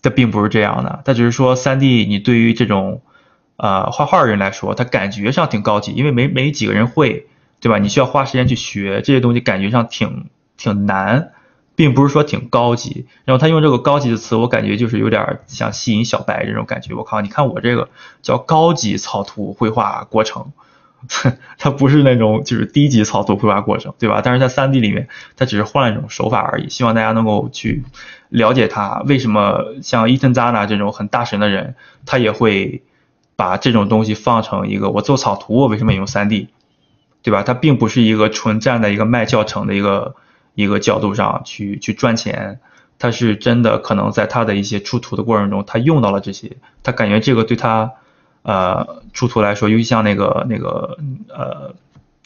这并不是这样的，他只是说 3D 你对于这种，呃，画画人来说，他感觉上挺高级，因为没没几个人会，对吧？你需要花时间去学这些东西，感觉上挺挺难。并不是说挺高级，然后他用这个高级的词，我感觉就是有点想吸引小白这种感觉。我靠，你看我这个叫高级草图绘画过程，它不是那种就是低级草图绘画过程，对吧？但是在 3D 里面，它只是换了一种手法而已。希望大家能够去了解它为什么像伊藤扎纳这种很大神的人，他也会把这种东西放成一个我做草图，我为什么用 3D，对吧？它并不是一个纯站在一个卖教程的一个。一个角度上去去赚钱，他是真的可能在他的一些出图的过程中，他用到了这些，他感觉这个对他呃出图来说，尤其像那个那个呃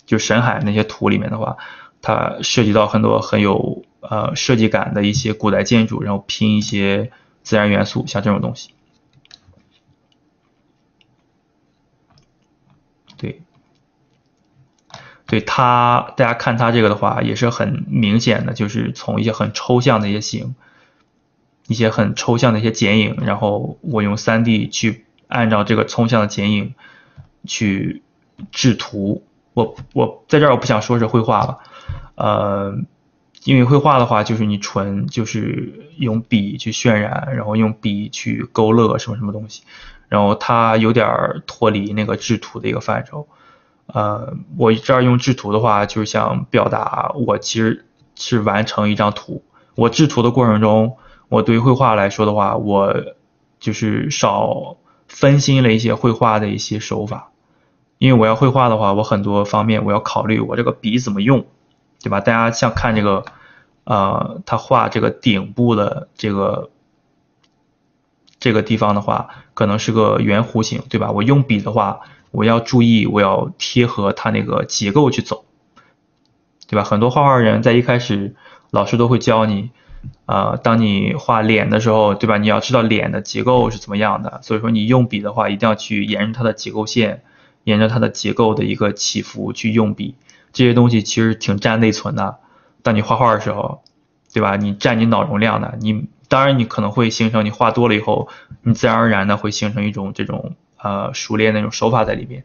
就神海那些图里面的话，它涉及到很多很有呃设计感的一些古代建筑，然后拼一些自然元素，像这种东西，对。对它，大家看它这个的话，也是很明显的，就是从一些很抽象的一些形，一些很抽象的一些剪影，然后我用 3D 去按照这个抽象的剪影去制图。我我在这儿我不想说是绘画了，呃，因为绘画的话就是你纯就是用笔去渲染，然后用笔去勾勒什么什么东西，然后它有点脱离那个制图的一个范畴。呃，我这儿用制图的话，就是想表达我其实是完成一张图。我制图的过程中，我对绘画来说的话，我就是少分心了一些绘画的一些手法。因为我要绘画的话，我很多方面我要考虑我这个笔怎么用，对吧？大家像看这个，呃，他画这个顶部的这个这个地方的话，可能是个圆弧形，对吧？我用笔的话。我要注意，我要贴合它那个结构去走，对吧？很多画画人在一开始，老师都会教你，呃，当你画脸的时候，对吧？你要知道脸的结构是怎么样的，所以说你用笔的话，一定要去沿着它的结构线，沿着它的结构的一个起伏去用笔，这些东西其实挺占内存的。当你画画的时候，对吧？你占你脑容量的，你当然你可能会形成，你画多了以后，你自然而然的会形成一种这种呃熟练那种手法在里边，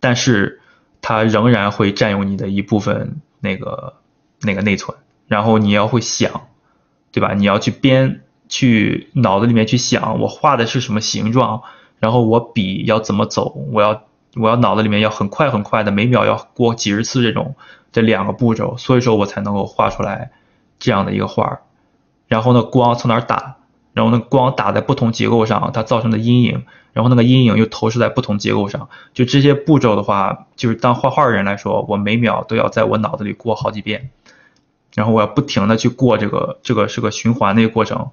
但是它仍然会占用你的一部分那个那个内存，然后你要会想，对吧？你要去编，去脑子里面去想，我画的是什么形状，然后我笔要怎么走，我要我要脑子里面要很快很快的，每秒要过几十次这种这两个步骤，所以说我才能够画出来。这样的一个画，然后呢，光从哪打，然后呢，光打在不同结构上，它造成的阴影，然后那个阴影又投射在不同结构上，就这些步骤的话，就是当画画的人来说，我每秒都要在我脑子里过好几遍，然后我要不停的去过这个，这个是个循环的一个过程，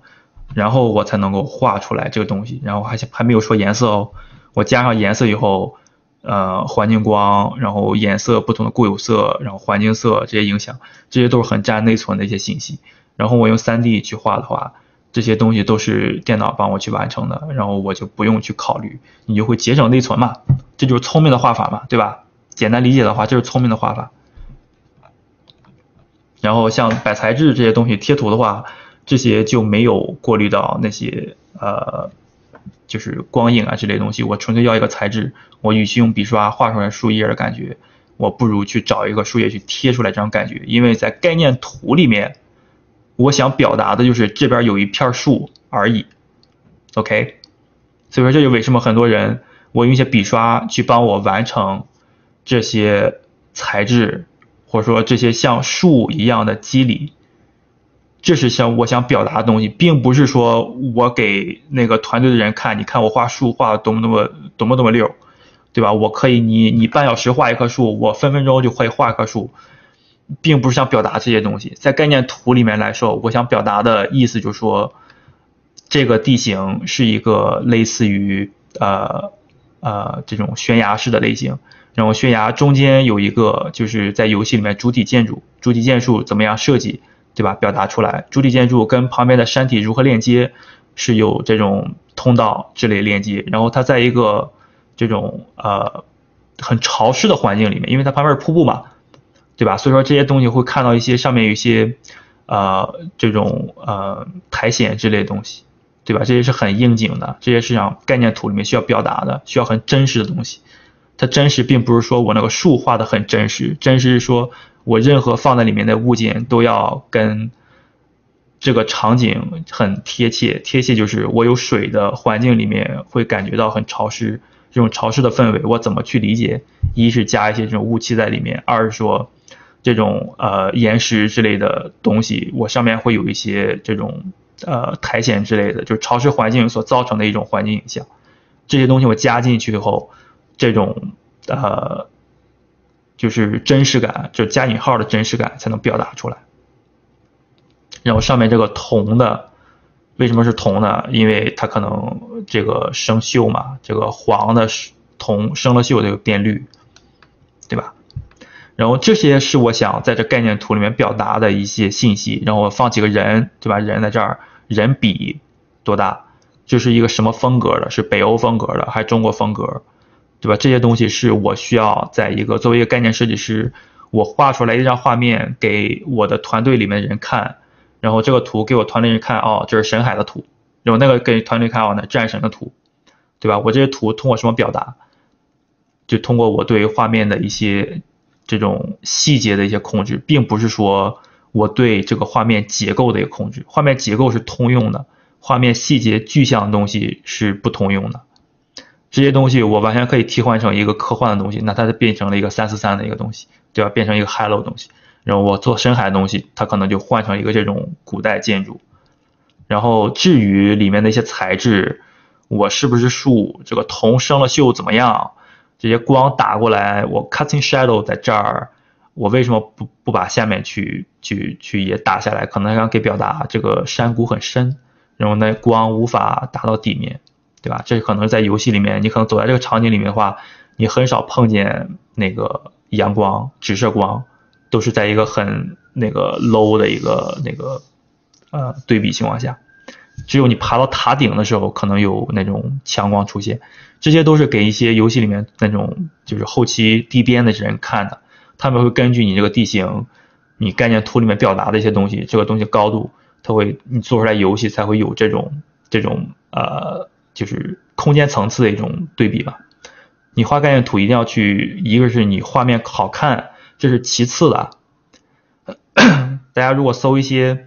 然后我才能够画出来这个东西，然后还还没有说颜色哦，我加上颜色以后。呃，环境光，然后颜色不同的固有色，然后环境色这些影响，这些都是很占内存的一些信息。然后我用 3D 去画的话，这些东西都是电脑帮我去完成的，然后我就不用去考虑，你就会节省内存嘛，这就是聪明的画法嘛，对吧？简单理解的话，就是聪明的画法。然后像摆材质这些东西，贴图的话，这些就没有过滤到那些呃。就是光影啊这类东西，我纯粹要一个材质。我与其用笔刷画出来树叶的感觉，我不如去找一个树叶去贴出来这种感觉。因为在概念图里面，我想表达的就是这边有一片树而已。OK，所以说这就为什么很多人我用一些笔刷去帮我完成这些材质，或者说这些像树一样的肌理。这是像我想表达的东西，并不是说我给那个团队的人看，你看我画树画的多么多么多么多么溜，对吧？我可以，你你半小时画一棵树，我分分钟就可以画一棵树，并不是想表达这些东西。在概念图里面来说，我想表达的意思就是说，这个地形是一个类似于呃呃这种悬崖式的类型，然后悬崖中间有一个就是在游戏里面主体建筑，主体建筑怎么样设计？对吧？表达出来，主体建筑跟旁边的山体如何链接，是有这种通道之类链接。然后它在一个这种呃很潮湿的环境里面，因为它旁边是瀑布嘛，对吧？所以说这些东西会看到一些上面有一些呃这种呃苔藓之类的东西，对吧？这些是很应景的，这些是让概念图里面需要表达的，需要很真实的东西。它真实并不是说我那个树画的很真实，真实是说。我任何放在里面的物件都要跟这个场景很贴切，贴切就是我有水的环境里面会感觉到很潮湿，这种潮湿的氛围我怎么去理解？一是加一些这种雾气在里面，二是说这种呃岩石之类的东西，我上面会有一些这种呃苔藓之类的，就是潮湿环境所造成的一种环境影响。这些东西我加进去以后，这种呃。就是真实感，就加引号的真实感才能表达出来。然后上面这个铜的，为什么是铜呢？因为它可能这个生锈嘛，这个黄的铜生了锈就变绿，然后这些是我想在这概念图里面表达的一些信息。然后我放几个人，对吧？人在这儿，人比多大？这是一个什么风格的？是北欧风格的，还是中国风格？对吧？这些东西是我需要在一个作为一个概念设计师，我画出来一张画面给我的团队里面的人看，然后这个图给我团队人看，哦，这是神海的图，然后那个给团队看，哦，那战神的图，对吧？我这些图通过什么表达？就通过我对画面的一些这种细节的一些控制，并不是说我对这个画面结构的一个控制，画面结构是通用的，画面细节具象的东西是不通用的。这些东西我完全可以替换成一个科幻的东西，那它就变成了一个三四三的一个东西，对吧？变成一个 Hello 东西。然后我做深海的东西，它可能就换成一个这种古代建筑。然后至于里面的一些材质，我是不是树？这个铜生了锈怎么样？这些光打过来，我 cutting shadow 在这儿，我为什么不不把下面去去去也打下来？可能想给表达这个山谷很深，然后那光无法打到底面。对吧？这可能在游戏里面，你可能走在这个场景里面的话，你很少碰见那个阳光、直射光，都是在一个很那个 low 的一个那个呃对比情况下，只有你爬到塔顶的时候，可能有那种强光出现。这些都是给一些游戏里面那种就是后期地编的人看的，他们会根据你这个地形，你概念图里面表达的一些东西，这个东西高度，它会你做出来游戏才会有这种这种呃，就是空间层次的一种对比吧。你画概念图一定要去，一个是你画面好看，这是其次的。大家如果搜一些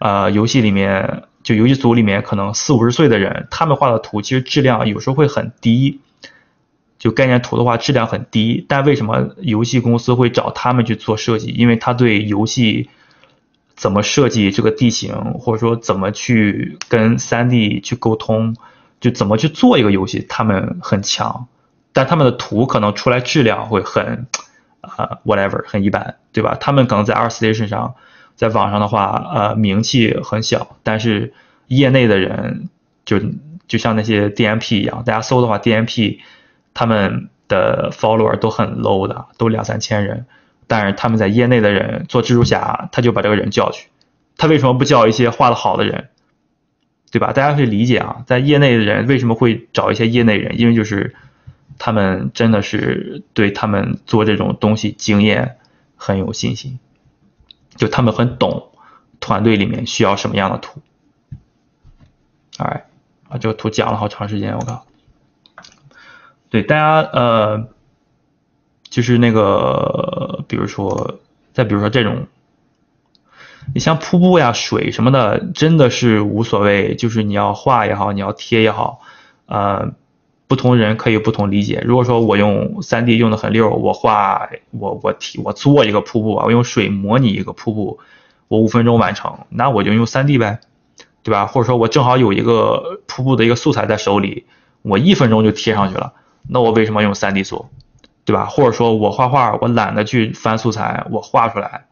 呃游戏里面，就游戏组里面可能四五十岁的人，他们画的图其实质量有时候会很低。就概念图的话，质量很低，但为什么游戏公司会找他们去做设计？因为他对游戏怎么设计这个地形，或者说怎么去跟三 D 去沟通，就怎么去做一个游戏，他们很强。但他们的图可能出来质量会很啊 whatever 很一般，对吧？他们可能在 ArtStation 上，在网上的话，呃，名气很小，但是业内的人就就像那些 DMP 一样，大家搜的话，DMP。他们的 follower 都很 low 的，都两三千人，但是他们在业内的人做蜘蛛侠，他就把这个人叫去，他为什么不叫一些画的好的人，对吧？大家可以理解啊，在业内的人为什么会找一些业内人？因为就是他们真的是对他们做这种东西经验很有信心，就他们很懂团队里面需要什么样的图。哎，啊，这个图讲了好长时间，我靠。对大家呃，就是那个，比如说，再比如说这种，你像瀑布呀、水什么的，真的是无所谓。就是你要画也好，你要贴也好，呃，不同人可以不同理解。如果说我用三 D 用的很溜，我画我我提我做一个瀑布啊，我用水模拟一个瀑布，我五分钟完成，那我就用三 D 呗，对吧？或者说我正好有一个瀑布的一个素材在手里，我一分钟就贴上去了。那我为什么用 3D 做，对吧？或者说我画画，我懒得去翻素材，我画出来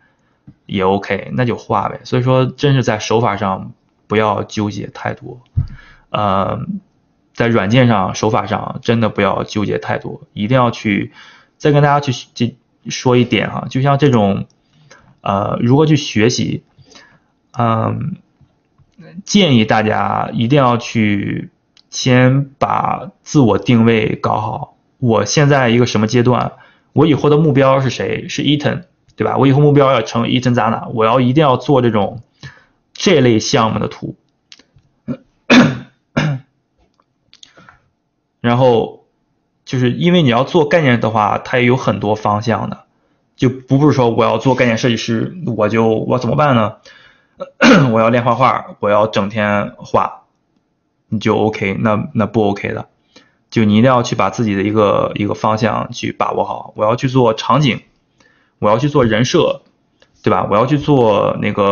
也 OK，那就画呗。所以说，真是在手法上不要纠结太多，嗯，在软件上手法上真的不要纠结太多，一定要去再跟大家去去说一点哈，就像这种呃如何去学习，嗯，建议大家一定要去。先把自我定位搞好。我现在一个什么阶段？我以后的目标是谁？是 Eaton，对吧？我以后目标要成 Eaton Zana，我要一定要做这种这类项目的图。然后就是因为你要做概念的话，它也有很多方向的，就不是说我要做概念设计师，我就我怎么办呢？我要练画画，我要整天画。你就 OK，那那不 OK 的，就你一定要去把自己的一个一个方向去把握好。我要去做场景，我要去做人设，对吧？我要去做那个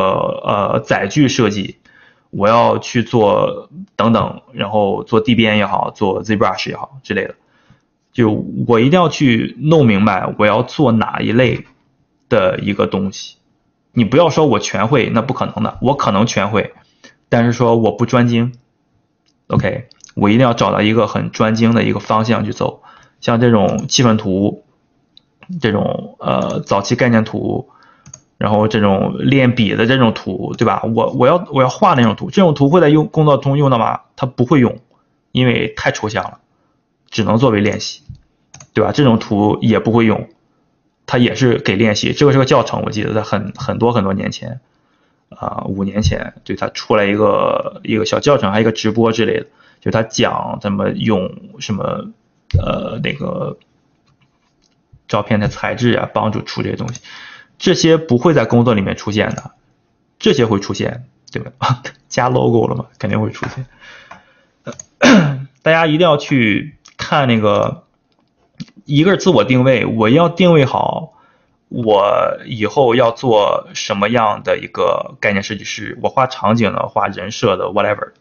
呃载具设计，我要去做等等，然后做地边也好，做 ZBrush 也好之类的。就我一定要去弄明白我要做哪一类的一个东西。你不要说我全会，那不可能的。我可能全会，但是说我不专精。OK，我一定要找到一个很专精的一个方向去走，像这种气氛图，这种呃早期概念图，然后这种练笔的这种图，对吧？我我要我要画那种图，这种图会在用工作中用到吗？它不会用，因为太抽象了，只能作为练习，对吧？这种图也不会用，它也是给练习。这个是个教程，我记得在很很多很多年前。啊，五年前对他出来一个一个小教程，还有一个直播之类的，就他讲怎么用什么呃那个照片的材质啊，帮助出这些东西。这些不会在工作里面出现的，这些会出现，对吧？加 logo 了嘛，肯定会出现。大家一定要去看那个，一个是自我定位，我要定位好。我以后要做什么样的一个概念设计师？我画场景的，画人设的，whatever，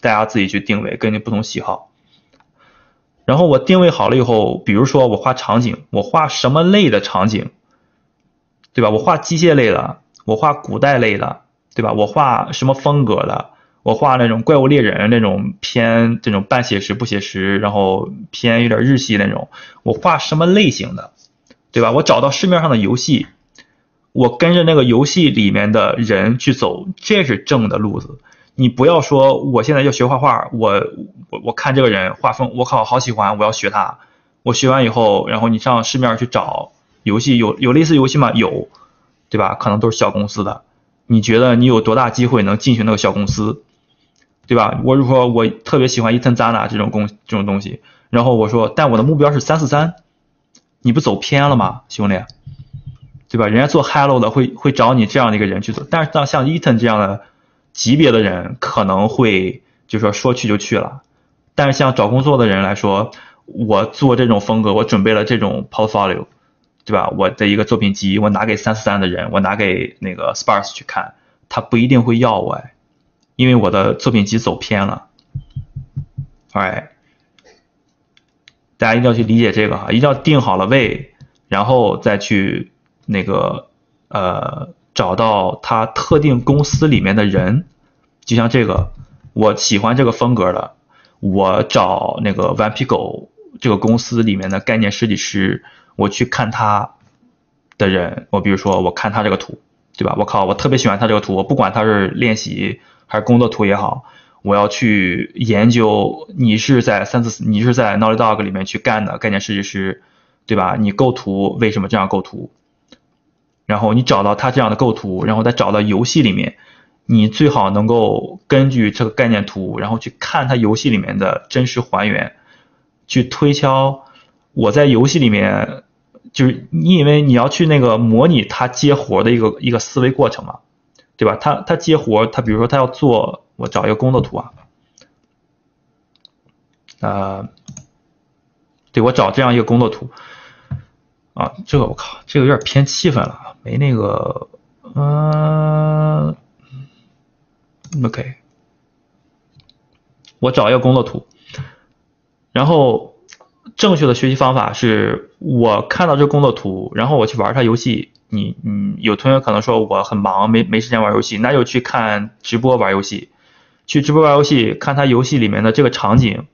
大家自己去定位，根据不同喜好。然后我定位好了以后，比如说我画场景，我画什么类的场景，对吧？我画机械类的，我画古代类的，对吧？我画什么风格的？我画那种怪物猎人那种偏这种半写实不写实，然后偏有点日系那种。我画什么类型的？对吧？我找到市面上的游戏，我跟着那个游戏里面的人去走，这是正的路子。你不要说我现在要学画画，我我我看这个人画风，我靠，好喜欢，我要学他。我学完以后，然后你上市面去找游戏，有有类似游戏吗？有，对吧？可能都是小公司的，你觉得你有多大机会能进去那个小公司，对吧？我如说我特别喜欢伊藤扎纳这种公这种东西，然后我说，但我的目标是三四三，你不走偏了吗，兄弟？对吧？人家做 Hello 的会会找你这样的一个人去做，但是像像伊藤这样的级别的人，可能会就说说去就去了。但是像找工作的人来说，我做这种风格，我准备了这种 portfolio，对吧？我的一个作品集，我拿给三四三的人，我拿给那个 Sparse 去看，他不一定会要我，因为我的作品集走偏了。哎，大家一定要去理解这个哈，一定要定好了位，然后再去。那个呃，找到他特定公司里面的人，就像这个，我喜欢这个风格的，我找那个顽皮狗这个公司里面的概念设计师，我去看他的人，我比如说我看他这个图，对吧？我靠，我特别喜欢他这个图，我不管他是练习还是工作图也好，我要去研究你是在三四你是在 Naughty Dog 里面去干的概念设计师，对吧？你构图为什么这样构图？然后你找到他这样的构图，然后再找到游戏里面，你最好能够根据这个概念图，然后去看他游戏里面的真实还原，去推敲我在游戏里面，就是你以为你要去那个模拟他接活的一个一个思维过程嘛，对吧？他他接活，他比如说他要做，我找一个工作图啊，啊，对我找这样一个工作图，啊，这个我靠，这个有点偏气氛了。没那个，嗯，OK，我找一个工作图，然后正确的学习方法是我看到这工作图，然后我去玩他游戏。你，嗯，有同学可能说我很忙，没没时间玩游戏，那就去看直播玩游戏，去直播玩游戏，看他游戏里面的这个场景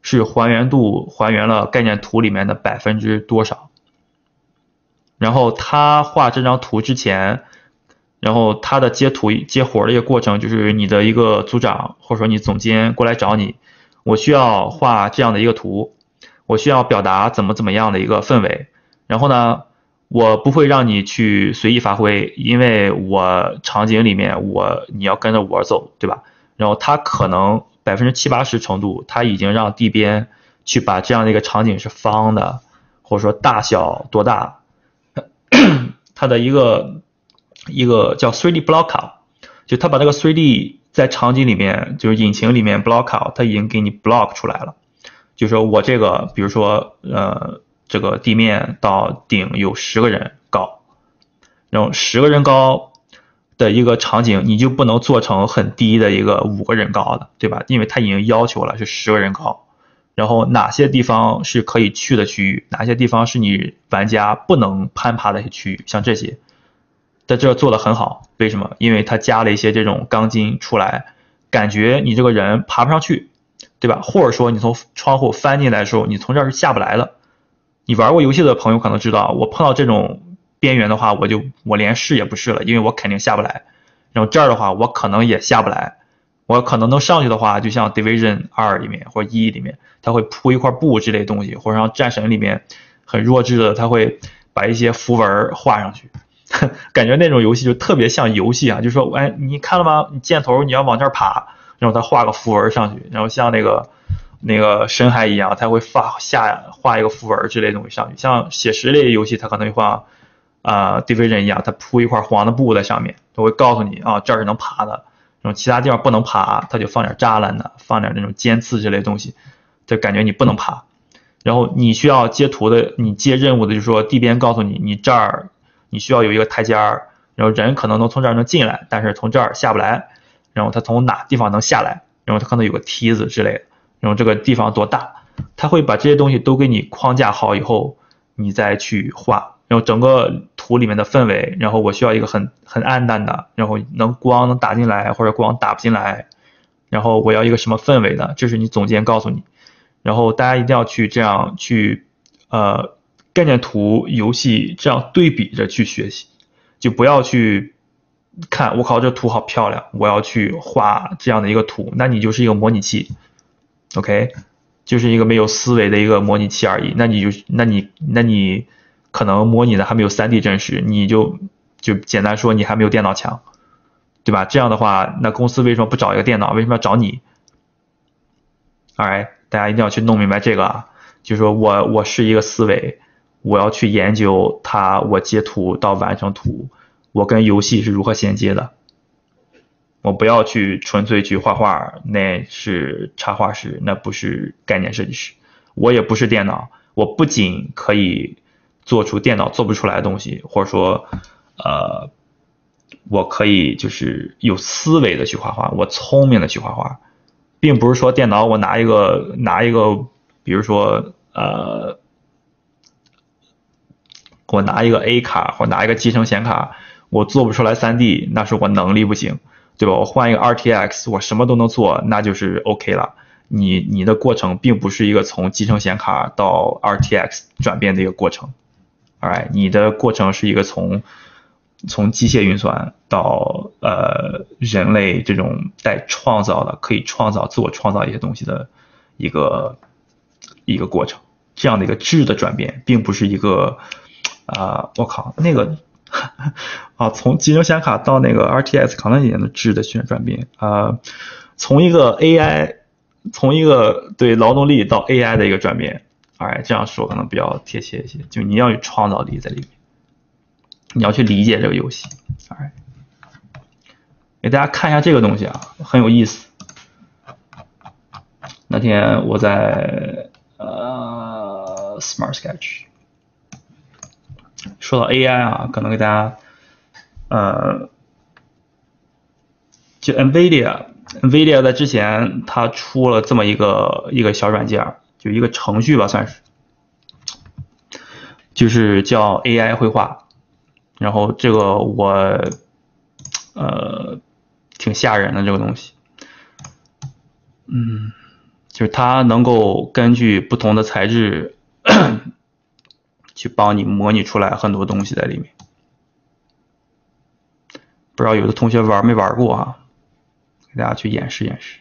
是还原度还原了概念图里面的百分之多少。然后他画这张图之前，然后他的接图接活的一个过程，就是你的一个组长或者说你总监过来找你，我需要画这样的一个图，我需要表达怎么怎么样的一个氛围。然后呢，我不会让你去随意发挥，因为我场景里面我你要跟着我走，对吧？然后他可能百分之七八十程度，他已经让地边去把这样的一个场景是方的，或者说大小多大。它的一个一个叫 3D Block，out，就它把那个 3D 在场景里面，就是引擎里面 Block，out，它已经给你 Block 出来了。就说我这个，比如说呃，这个地面到顶有十个人高，然后十个人高的一个场景，你就不能做成很低的一个五个人高的，对吧？因为它已经要求了是十个人高。然后哪些地方是可以去的区域，哪些地方是你玩家不能攀爬的一些区域，像这些，在这做的很好。为什么？因为它加了一些这种钢筋出来，感觉你这个人爬不上去，对吧？或者说你从窗户翻进来的时候，你从这儿是下不来的。你玩过游戏的朋友可能知道，我碰到这种边缘的话，我就我连试也不试了，因为我肯定下不来。然后这儿的话，我可能也下不来。我可能能上去的话，就像 Division 二里面或者一里面，他会铺一块布之类东西，或者像战神里面很弱智的，他会把一些符文画上去。感觉那种游戏就特别像游戏啊，就说哎，你看了吗？你箭头你要往这儿爬，然后他画个符文上去，然后像那个那个深海一样，他会发下画一个符文之类东西上去。像写实类游戏，他可能会画啊 Division 一样，他铺一块黄的布在上面，他会告诉你啊，这儿是能爬的。然后其他地方不能爬，他就放点栅栏的，放点那种尖刺之类东西，就感觉你不能爬。然后你需要接图的，你接任务的，就是说地边告诉你，你这儿你需要有一个台阶儿，然后人可能能从这儿能进来，但是从这儿下不来。然后他从哪地方能下来？然后他可能有个梯子之类的。然后这个地方多大？他会把这些东西都给你框架好以后，你再去画。然后整个图里面的氛围，然后我需要一个很很暗淡的，然后能光能打进来或者光打不进来，然后我要一个什么氛围的，这是你总监告诉你，然后大家一定要去这样去呃概念图游戏这样对比着去学习，就不要去看我靠这图好漂亮，我要去画这样的一个图，那你就是一个模拟器，OK，就是一个没有思维的一个模拟器而已，那你就那你那你。可能模拟的还没有 3D 真实，你就就简单说，你还没有电脑强，对吧？这样的话，那公司为什么不找一个电脑？为什么要找你？Alright，大家一定要去弄明白这个啊，就是说我我是一个思维，我要去研究它，我截图到完成图，我跟游戏是如何衔接的。我不要去纯粹去画画，那是插画师，那不是概念设计师。我也不是电脑，我不仅可以做出电脑做不出来的东西，或者说，呃，我可以就是有思维的去画画，我聪明的去画画，并不是说电脑我拿一个拿一个，比如说呃，我拿一个 A 卡或拿一个集成显卡，我做不出来 3D，那是我能力不行。对吧？我换一个 RTX，我什么都能做，那就是 OK 了。你你的过程并不是一个从集成显卡到 RTX 转变的一个过程，Alright，你的过程是一个从从机械运算到呃人类这种带创造的，可以创造自我创造一些东西的一个一个过程。这样的一个质的转变，并不是一个啊，我靠，那个。啊，从集成显卡到那个 RTX 可能年的质的旋转变啊，从一个 AI，从一个对劳动力到 AI 的一个转变，哎，这样说可能比较贴切一些。就你要有创造力在里面，你要去理解这个游戏，哎，给大家看一下这个东西啊，很有意思。那天我在呃 Smart Sketch。说到 AI 啊，可能给大家，呃，就 NVIDIA，NVIDIA 在之前它出了这么一个一个小软件，就一个程序吧，算是，就是叫 AI 绘画。然后这个我，呃，挺吓人的这个东西，嗯，就是它能够根据不同的材质。去帮你模拟出来很多东西在里面，不知道有的同学玩没玩过啊？给大家去演示演示。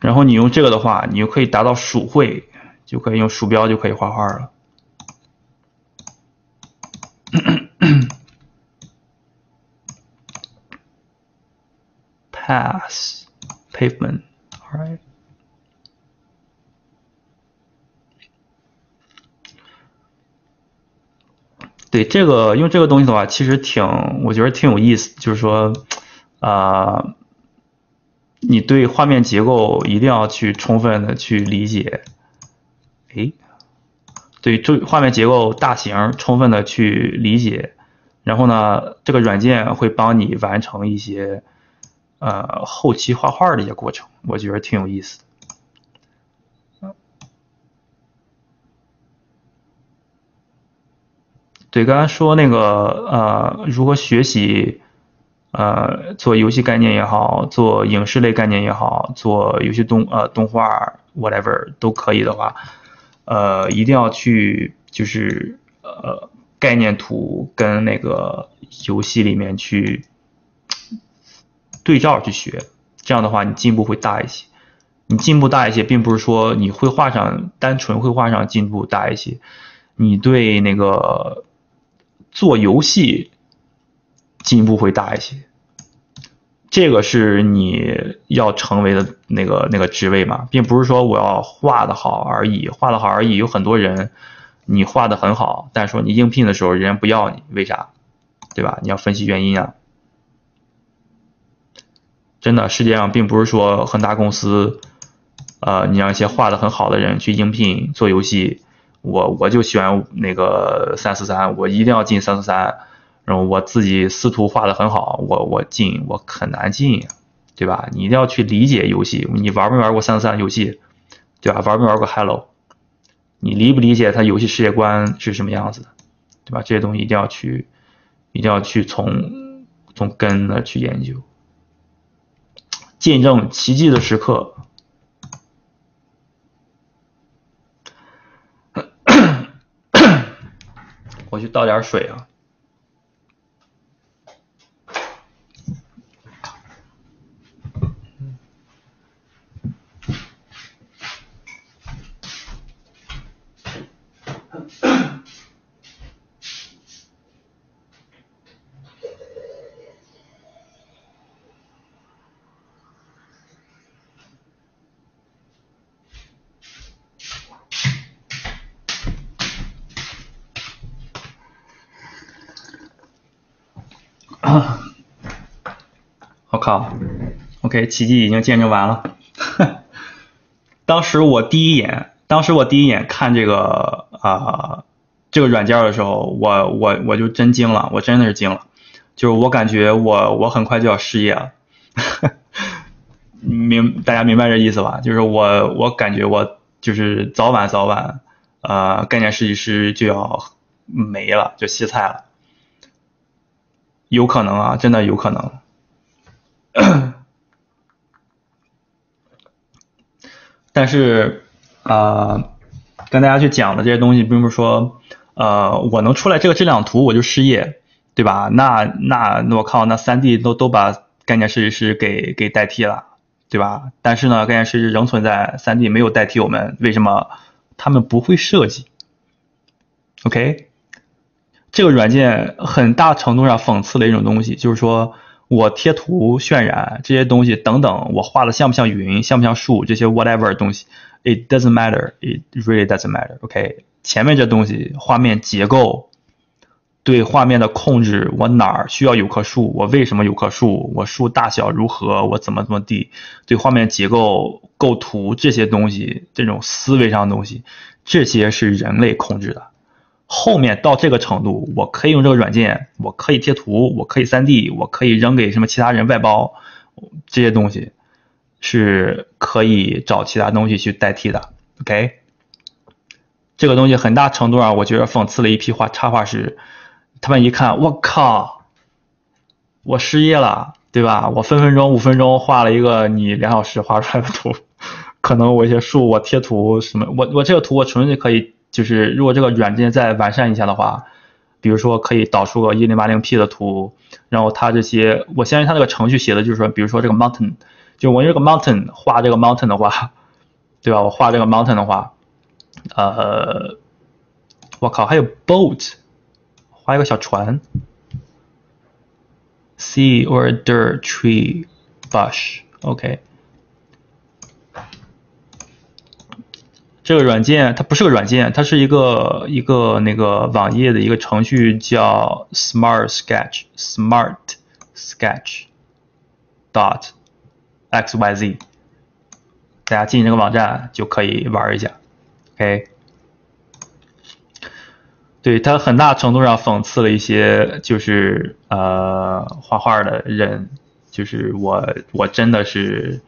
然后你用这个的话，你就可以达到鼠绘，就可以用鼠标就可以画画了。Pass pavement, all right. 对这个用这个东西的话，其实挺，我觉得挺有意思。就是说，啊，你对画面结构一定要去充分的去理解。哎，对，这画面结构大型充分的去理解，然后呢，这个软件会帮你完成一些呃后期画画的一些过程，我觉得挺有意思的。对，刚才说那个呃，如何学习呃，做游戏概念也好，做影视类概念也好，做游戏动呃动画 whatever 都可以的话，呃，一定要去就是呃概念图跟那个游戏里面去 对照去学，这样的话你进步会大一些。你进步大一些，并不是说你绘画上单纯绘画上进步大一些，你对那个。做游戏进步会大一些，这个是你要成为的那个那个职位嘛，并不是说我要画的好而已，画的好而已。有很多人你画的很好，但说你应聘的时候人家不要你，为啥？对吧？你要分析原因啊。真的，世界上并不是说很大公司，呃，你让一些画的很好的人去应聘做游戏。我我就喜欢那个三四三，我一定要进三四三，然后我自己司徒画的很好，我我进我很难进，对吧？你一定要去理解游戏，你玩没玩过三四三游戏，对吧？玩没玩过 Hello？你理不理解它游戏世界观是什么样子的，对吧？这些东西一定要去，一定要去从从根那去研究，见证奇迹的时刻。我去倒点水啊。我靠，OK，奇迹已经见证完了。当时我第一眼，当时我第一眼看这个啊这个软件的时候，我我我就真惊了，我真的是惊了，就是我感觉我我很快就要失业了。明大家明白这意思吧？就是我我感觉我就是早晚早晚，呃，概念设计师就要没了，就歇菜了，有可能啊，真的有可能。但是啊，跟大家去讲的这些东西，并不是说呃我能出来这个质量图我就失业，对吧？那那那我靠，那三 D 都都把概念设计师给给代替了。对吧？但是呢，概念设计师仍存在，3D 没有代替我们，为什么？他们不会设计。OK，这个软件很大程度上讽刺了一种东西，就是说我贴图、渲染这些东西等等，我画的像不像云，像不像树，这些 whatever 东西，it doesn't matter，it really doesn't matter。OK，前面这东西，画面结构。对画面的控制，我哪儿需要有棵树？我为什么有棵树？我树大小如何？我怎么怎么地？对画面结构、构图这些东西，这种思维上的东西，这些是人类控制的。后面到这个程度，我可以用这个软件，我可以贴图，我可以 3D，我可以扔给什么其他人外包，这些东西是可以找其他东西去代替的。OK，这个东西很大程度上，我觉得讽刺了一批画插画师。他们一看，我靠，我失业了，对吧？我分分钟五分钟画了一个你两小时画出来的图，可能我一些树我贴图什么，我我这个图我纯粹可以，就是如果这个软件再完善一下的话，比如说可以导出个一零八零 P 的图，然后它这些，我相信它这个程序写的就是说，比如说这个 mountain，就我用这个 mountain 画这个 mountain 的话，对吧？我画这个 mountain 的话，呃，我靠，还有 boat。画一个小船，sea or dirt tree bush，OK。这个软件它不是个软件，它是一个一个那个网页的一个程序，叫 Smart Sketch，Smart Sketch dot x y z。大家进这个网站就可以玩一下，OK。对它很大程度上讽刺了一些就是呃画画的人，就是我我真的是，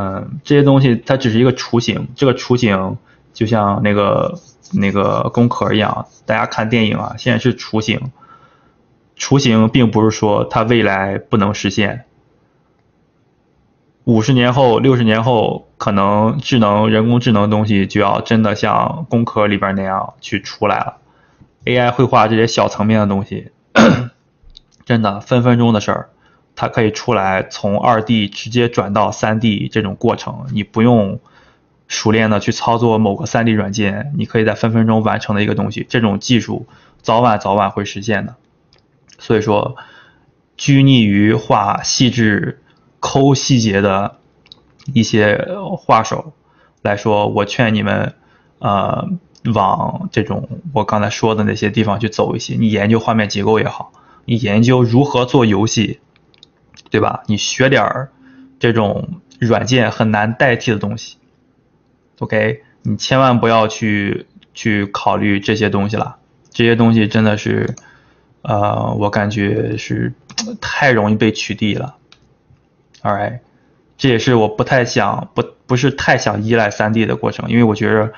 嗯这些东西它只是一个雏形，这个雏形就像那个那个工壳一样，大家看电影啊，现在是雏形，雏形并不是说它未来不能实现，五十年后六十年后可能智能人工智能东西就要真的像工壳里边那样去出来了。AI 绘画这些小层面的东西，真的分分钟的事儿，它可以出来从二 D 直接转到三 D 这种过程，你不用熟练的去操作某个三 D 软件，你可以在分分钟完成的一个东西，这种技术早晚早晚会实现的。所以说，拘泥于画细致、抠细节的一些画手来说，我劝你们，呃。往这种我刚才说的那些地方去走一些，你研究画面结构也好，你研究如何做游戏，对吧？你学点儿这种软件很难代替的东西，OK？你千万不要去去考虑这些东西了，这些东西真的是，呃，我感觉是太容易被取缔了，Alright？这也是我不太想不不是太想依赖 3D 的过程，因为我觉得。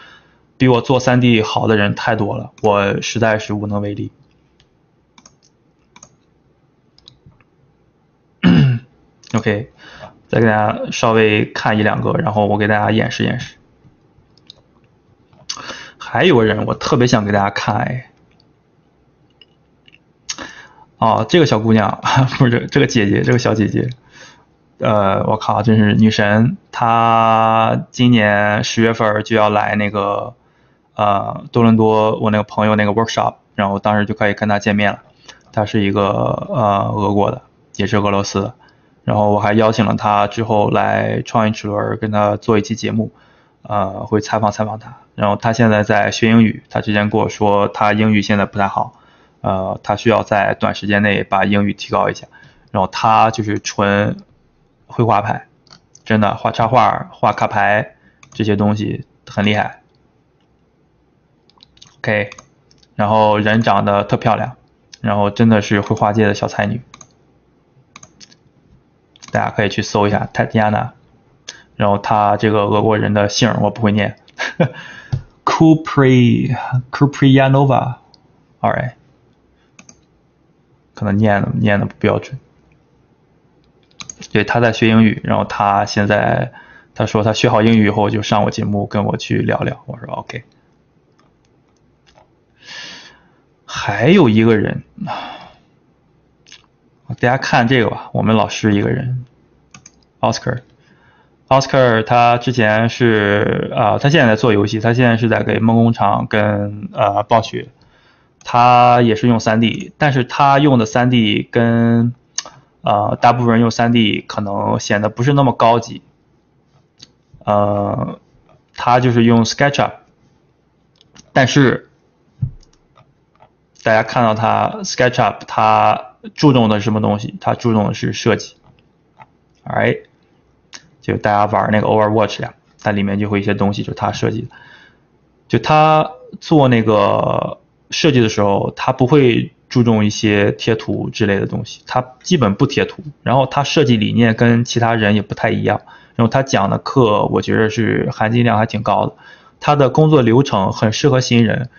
比我做 3D 好的人太多了，我实在是无能为力。OK，再给大家稍微看一两个，然后我给大家演示演示。还有个人我特别想给大家看，哎，哦，这个小姑娘 不是这个姐姐，这个小姐姐，呃，我靠，真是女神！她今年十月份就要来那个。呃，多伦多我那个朋友那个 workshop，然后当时就可以跟她见面了。她是一个呃俄国的，也是俄罗斯的。然后我还邀请了他之后来创业齿轮跟他做一期节目，呃，会采访采访他。然后他现在在学英语，他之前跟我说他英语现在不太好，呃，他需要在短时间内把英语提高一下。然后他就是纯绘画派，真的画插画、画卡牌这些东西很厉害。OK，然后人长得特漂亮，然后真的是绘画界的小才女，大家可以去搜一下 Tatiana，然后他这个俄国人的姓我不会念 k u p r i k u p r i y a n o v a a l right，可能念的念的不标准。对，他在学英语，然后他现在他说他学好英语以后就上我节目跟我去聊聊。我说 OK。还有一个人啊，大家看这个吧，我们老师一个人，Oscar，Oscar 他之前是啊，他现在在做游戏，他现在是在给梦工厂跟呃暴雪，他也是用 3D，但是他用的 3D 跟呃，大部分人用 3D 可能显得不是那么高级。呃，他就是用 SketchUp，但是大家看到他 SketchUp，他注重的什么东西？他注重的是设计。哎，就大家玩那个 Overwatch 呀，它里面就会一些东西就是他设计的。就他做那个设计的时候，他不会。注重一些贴图之类的东西，他基本不贴图。然后他设计理念跟其他人也不太一样。然后他讲的课，我觉得是含金量还挺高的。他的工作流程很适合新人。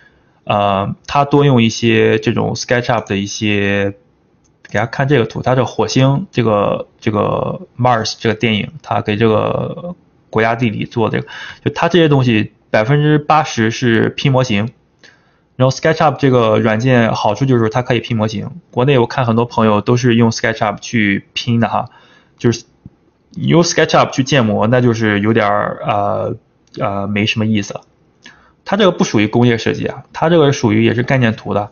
呃，他多用一些这种 SketchUp 的一些，给大家看这个图，他这火星这个这个 Mars 这个电影，他给这个国家地理做这个，就他这些东西百分之八十是拼模型。然后 SketchUp 这个软件好处就是它可以拼模型。国内我看很多朋友都是用 SketchUp 去拼的哈，就是用 SketchUp 去建模，那就是有点儿呃呃没什么意思了。它这个不属于工业设计啊，它这个属于也是概念图的。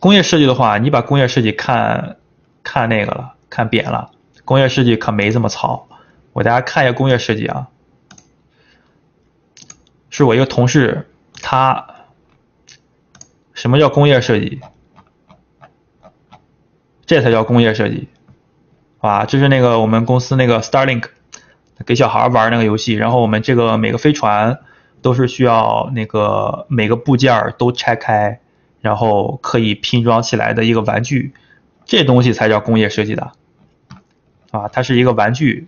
工业设计的话，你把工业设计看看那个了，看扁了。工业设计可没这么糙。我大家看一下工业设计啊，是我一个同事。他什么叫工业设计？这才叫工业设计，啊，这是那个我们公司那个 Starlink 给小孩玩那个游戏，然后我们这个每个飞船都是需要那个每个部件都拆开，然后可以拼装起来的一个玩具，这东西才叫工业设计的，啊，它是一个玩具，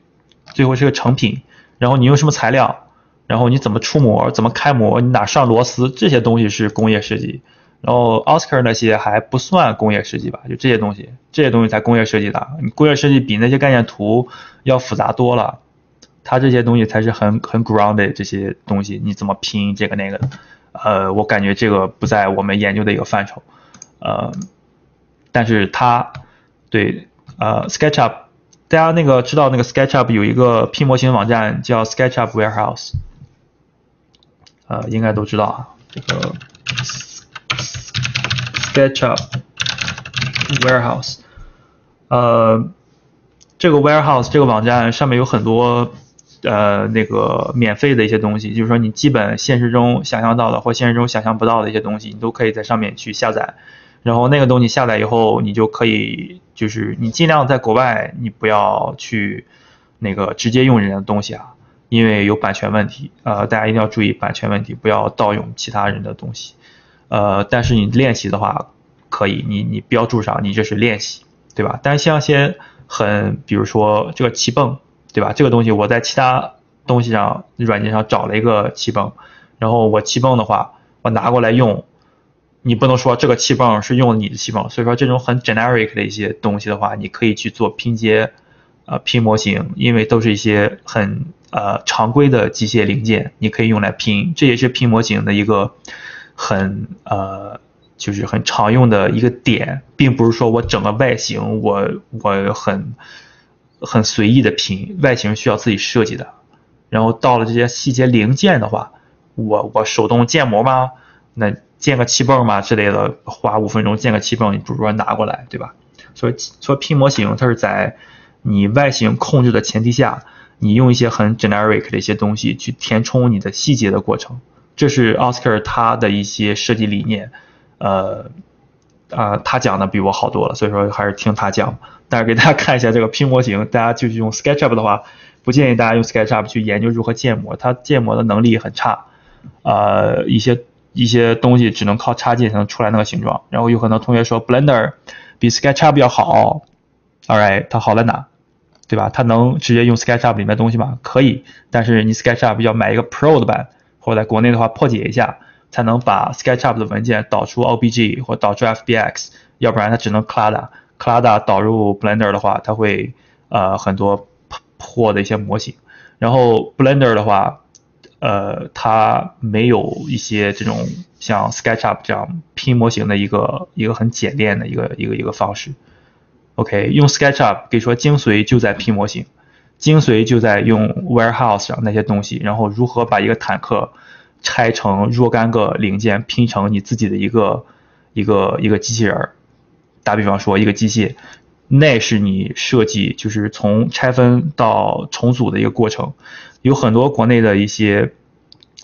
最后是个成品，然后你用什么材料？然后你怎么出模，怎么开模，你哪上螺丝，这些东西是工业设计。然后 Oscar 那些还不算工业设计吧，就这些东西，这些东西才工业设计的。你工业设计比那些概念图要复杂多了，它这些东西才是很很 grounded 这些东西，你怎么拼这个那个的？呃，我感觉这个不在我们研究的一个范畴。呃，但是它对呃 SketchUp，大家那个知道那个 SketchUp 有一个拼模型网站叫 SketchUp Warehouse。呃，应该都知道啊，这个 SketchUp Warehouse，呃，这个 Warehouse 这个网站上面有很多呃那个免费的一些东西，就是说你基本现实中想象到的或现实中想象不到的一些东西，你都可以在上面去下载。然后那个东西下载以后，你就可以就是你尽量在国外你不要去那个直接用人家的东西啊。因为有版权问题，呃，大家一定要注意版权问题，不要盗用其他人的东西，呃，但是你练习的话可以，你你标注上你这是练习，对吧？但是像些很，比如说这个气泵，对吧？这个东西我在其他东西上软件上找了一个气泵，然后我气泵的话，我拿过来用，你不能说这个气泵是用你的气泵，所以说这种很 generic 的一些东西的话，你可以去做拼接，呃，拼模型，因为都是一些很。呃，常规的机械零件你可以用来拼，这也是拼模型的一个很呃，就是很常用的一个点，并不是说我整个外形我我很很随意的拼，外形需要自己设计的。然后到了这些细节零件的话，我我手动建模吗？那建个气泵嘛之类的，花五分钟建个气泵，你不如说拿过来，对吧？所以说拼模型它是在你外形控制的前提下。你用一些很 generic 的一些东西去填充你的细节的过程，这是 Oscar 他的一些设计理念，呃，啊，他讲的比我好多了，所以说还是听他讲。但是给大家看一下这个拼模型，大家就是用 SketchUp 的话，不建议大家用 SketchUp 去研究如何建模，它建模的能力很差，呃，一些一些东西只能靠插件才能出来那个形状。然后有很多同学说 Blender 比 SketchUp 要好，All right，它好在哪？对吧？它能直接用 SketchUp 里面东西吗？可以，但是你 SketchUp 要买一个 Pro 的版，或者在国内的话破解一下。才能把 SketchUp 的文件导出 OBJ 或导出 FBX，要不然它只能 CLADA。CLADA 导入 Blender 的话，它会呃很多破的一些模型。然后 Blender 的话，呃，它没有一些这种像 SketchUp 这样拼模型的一个一个很简练的一个一个一个方式。OK，用 SketchUp 可以说精髓就在拼模型，精髓就在用 Warehouse 上那些东西，然后如何把一个坦克。拆成若干个零件，拼成你自己的一个一个一个机器人儿。打比方说，一个机械，那是你设计，就是从拆分到重组的一个过程。有很多国内的一些，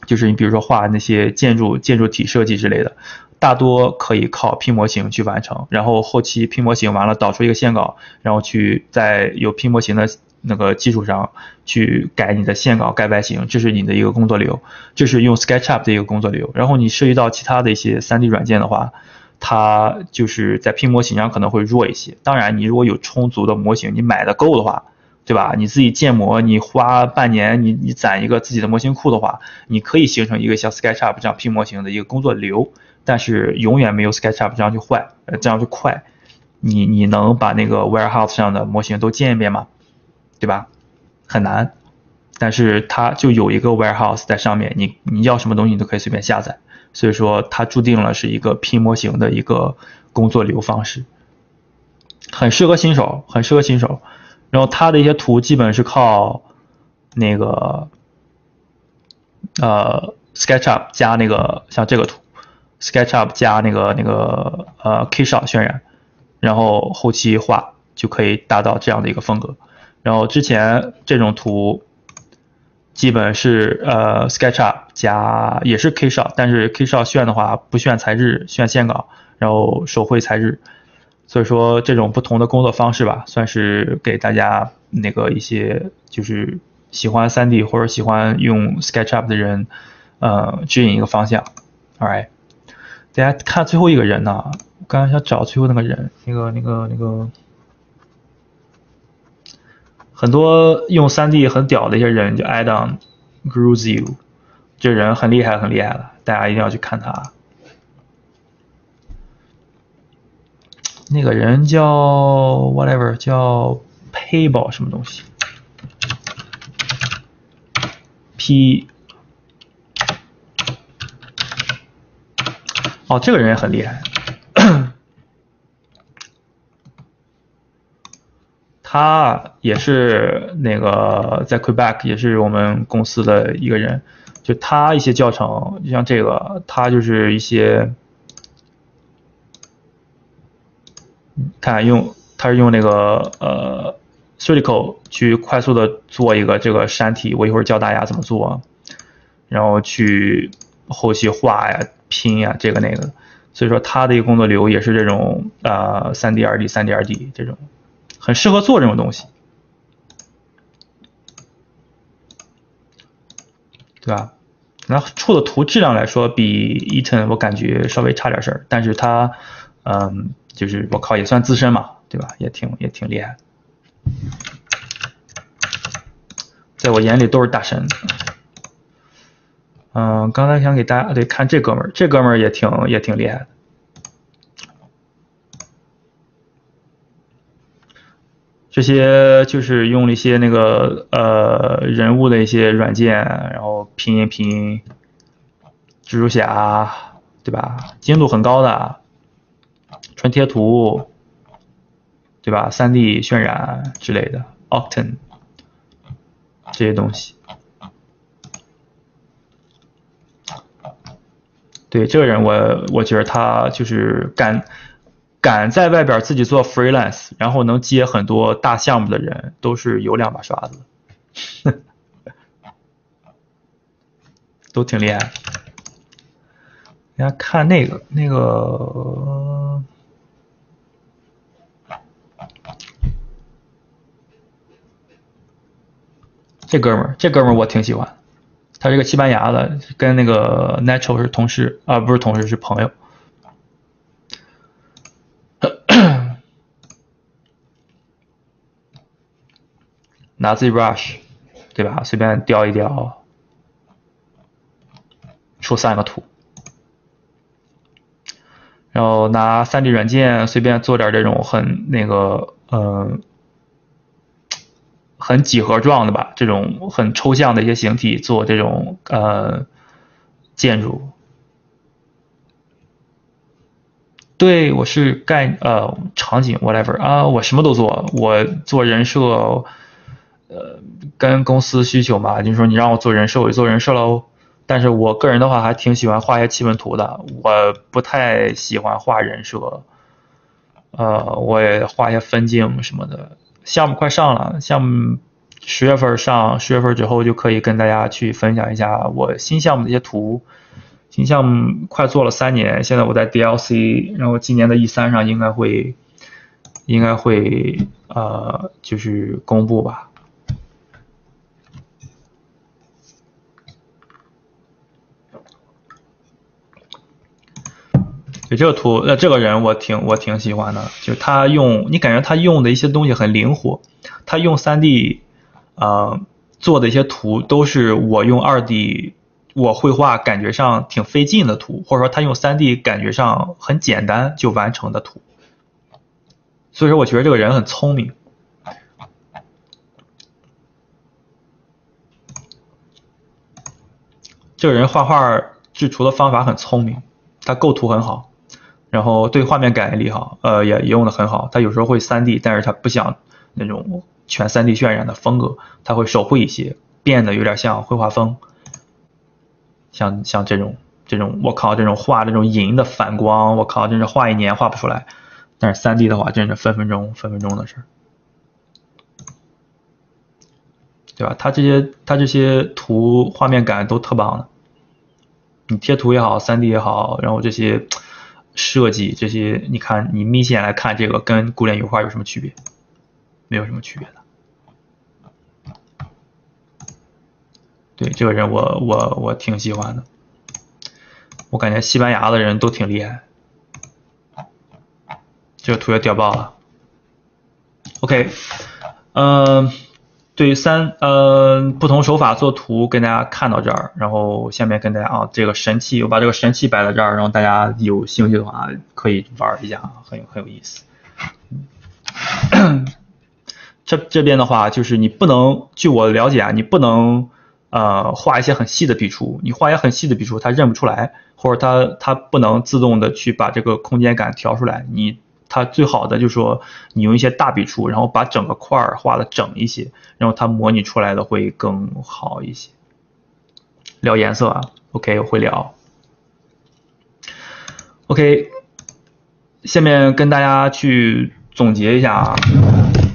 就是你比如说画那些建筑建筑体设计之类的，大多可以靠拼模型去完成。然后后期拼模型完了，导出一个线稿，然后去在有拼模型的。那个基础上去改你的线稿、改外形，这是你的一个工作流，就是用 SketchUp 的一个工作流。然后你涉及到其他的一些 3D 软件的话，它就是在拼模型上可能会弱一些。当然，你如果有充足的模型，你买的够的话，对吧？你自己建模，你花半年，你你攒一个自己的模型库的话，你可以形成一个像 SketchUp 这样拼模型的一个工作流。但是永远没有 SketchUp 这样去坏，呃，这样去快。你你能把那个 Warehouse 上的模型都建一遍吗？对吧？很难，但是它就有一个 warehouse 在上面，你你要什么东西你都可以随便下载，所以说它注定了是一个拼模型的一个工作流方式，很适合新手，很适合新手。然后它的一些图基本是靠那个呃 SketchUp 加那个像这个图，SketchUp 加那个那个呃 Kshot 渲染，然后后期画就可以达到这样的一个风格。然后之前这种图基本是呃 SketchUp 加也是 Kshot，但是 Kshot 炫的话不炫材质，炫线稿，然后手绘材质。所以说这种不同的工作方式吧，算是给大家那个一些就是喜欢 3D 或者喜欢用 SketchUp 的人，呃指引一个方向。All right，大家看最后一个人呢，我刚刚想找最后那个人，那个那个那个。很多用 3D 很屌的一些人，就 Adam g r u z i u 这人很厉害，很厉害了，大家一定要去看他。那个人叫 whatever，叫 Payable 什么东西？P 哦，这个人也很厉害。他也是那个在 Quebec，也是我们公司的一个人。就他一些教程，就像这个，他就是一些，看用他是用那个呃 c i r c l 去快速的做一个这个山体，我一会儿教大家怎么做，然后去后期画呀、拼呀这个那个。所以说他的一个工作流也是这种呃 3D、2D、3D、2D 这种。很适合做这种东西，对吧？那出的图质量来说，比 Eaton 我感觉稍微差点事儿，但是他，嗯，就是我靠，也算资深嘛，对吧？也挺也挺厉害，在我眼里都是大神。嗯，刚才想给大家对看这哥们儿，这哥们儿也挺也挺厉害的。这些就是用了一些那个呃人物的一些软件，然后拼一拼蜘蛛侠，对吧？精度很高的纯贴图，对吧？3D 渲染之类的，Octane 这些东西。对这个人，我我觉得他就是干。敢在外边自己做 freelance，然后能接很多大项目的人，都是有两把刷子，都挺厉害。人家看那个那个。这哥们儿，这哥们儿我挺喜欢，他是个西班牙的，跟那个 Natural 是同事啊，不是同事是朋友。拿 ZBrush，对吧？随便调一调，出三个图。然后拿 3D 软件随便做点这种很那个，嗯，很几何状的吧，这种很抽象的一些形体做这种呃建筑。对，我是概呃场景 whatever 啊，我什么都做，我做人设。呃，跟公司需求嘛，就是说你让我做人设，我就做人设喽。但是我个人的话，还挺喜欢画一些气氛图的。我不太喜欢画人设，呃，我也画一些分镜什么的。项目快上了，项目十月份上，十月份之后就可以跟大家去分享一下我新项目的一些图。新项目快做了三年，现在我在 DLC，然后今年的 E 三上应该会，应该会呃，就是公布吧。对这个图，那这个人我挺我挺喜欢的，就他用，你感觉他用的一些东西很灵活，他用 3D，呃，做的一些图都是我用 2D，我绘画感觉上挺费劲的图，或者说他用 3D 感觉上很简单就完成的图，所以说我觉得这个人很聪明，这个人画画制图的方法很聪明，他构图很好。然后对画面感也厉害，呃，也也用的很好。他有时候会 3D，但是他不想那种全 3D 渲染的风格，他会手绘一些，变得有点像绘画风。像像这种这种，我靠，这种画这种银的反光，我靠，真是画一年画不出来。但是 3D 的话，真是分分钟分分钟的事儿，对吧？他这些他这些图画面感都特棒的，你贴图也好，3D 也好，然后这些。设计这些，你看，你明显来看，这个跟古典油画有什么区别？没有什么区别的。对，这个人我我我挺喜欢的，我感觉西班牙的人都挺厉害。这个图也屌爆了。OK，嗯。对三呃不同手法做图，跟大家看到这儿，然后下面跟大家啊这个神器，我把这个神器摆在这儿，然后大家有兴趣的话可以玩一下，很有很有意思。这这边的话就是你不能，据我了解啊，你不能呃画一些很细的笔触，你画一些很细的笔触，它认不出来，或者它它不能自动的去把这个空间感调出来，你。它最好的就是说，你用一些大笔触，然后把整个块儿画的整一些，然后它模拟出来的会更好一些。聊颜色啊，OK，我会聊。OK，下面跟大家去总结一下啊，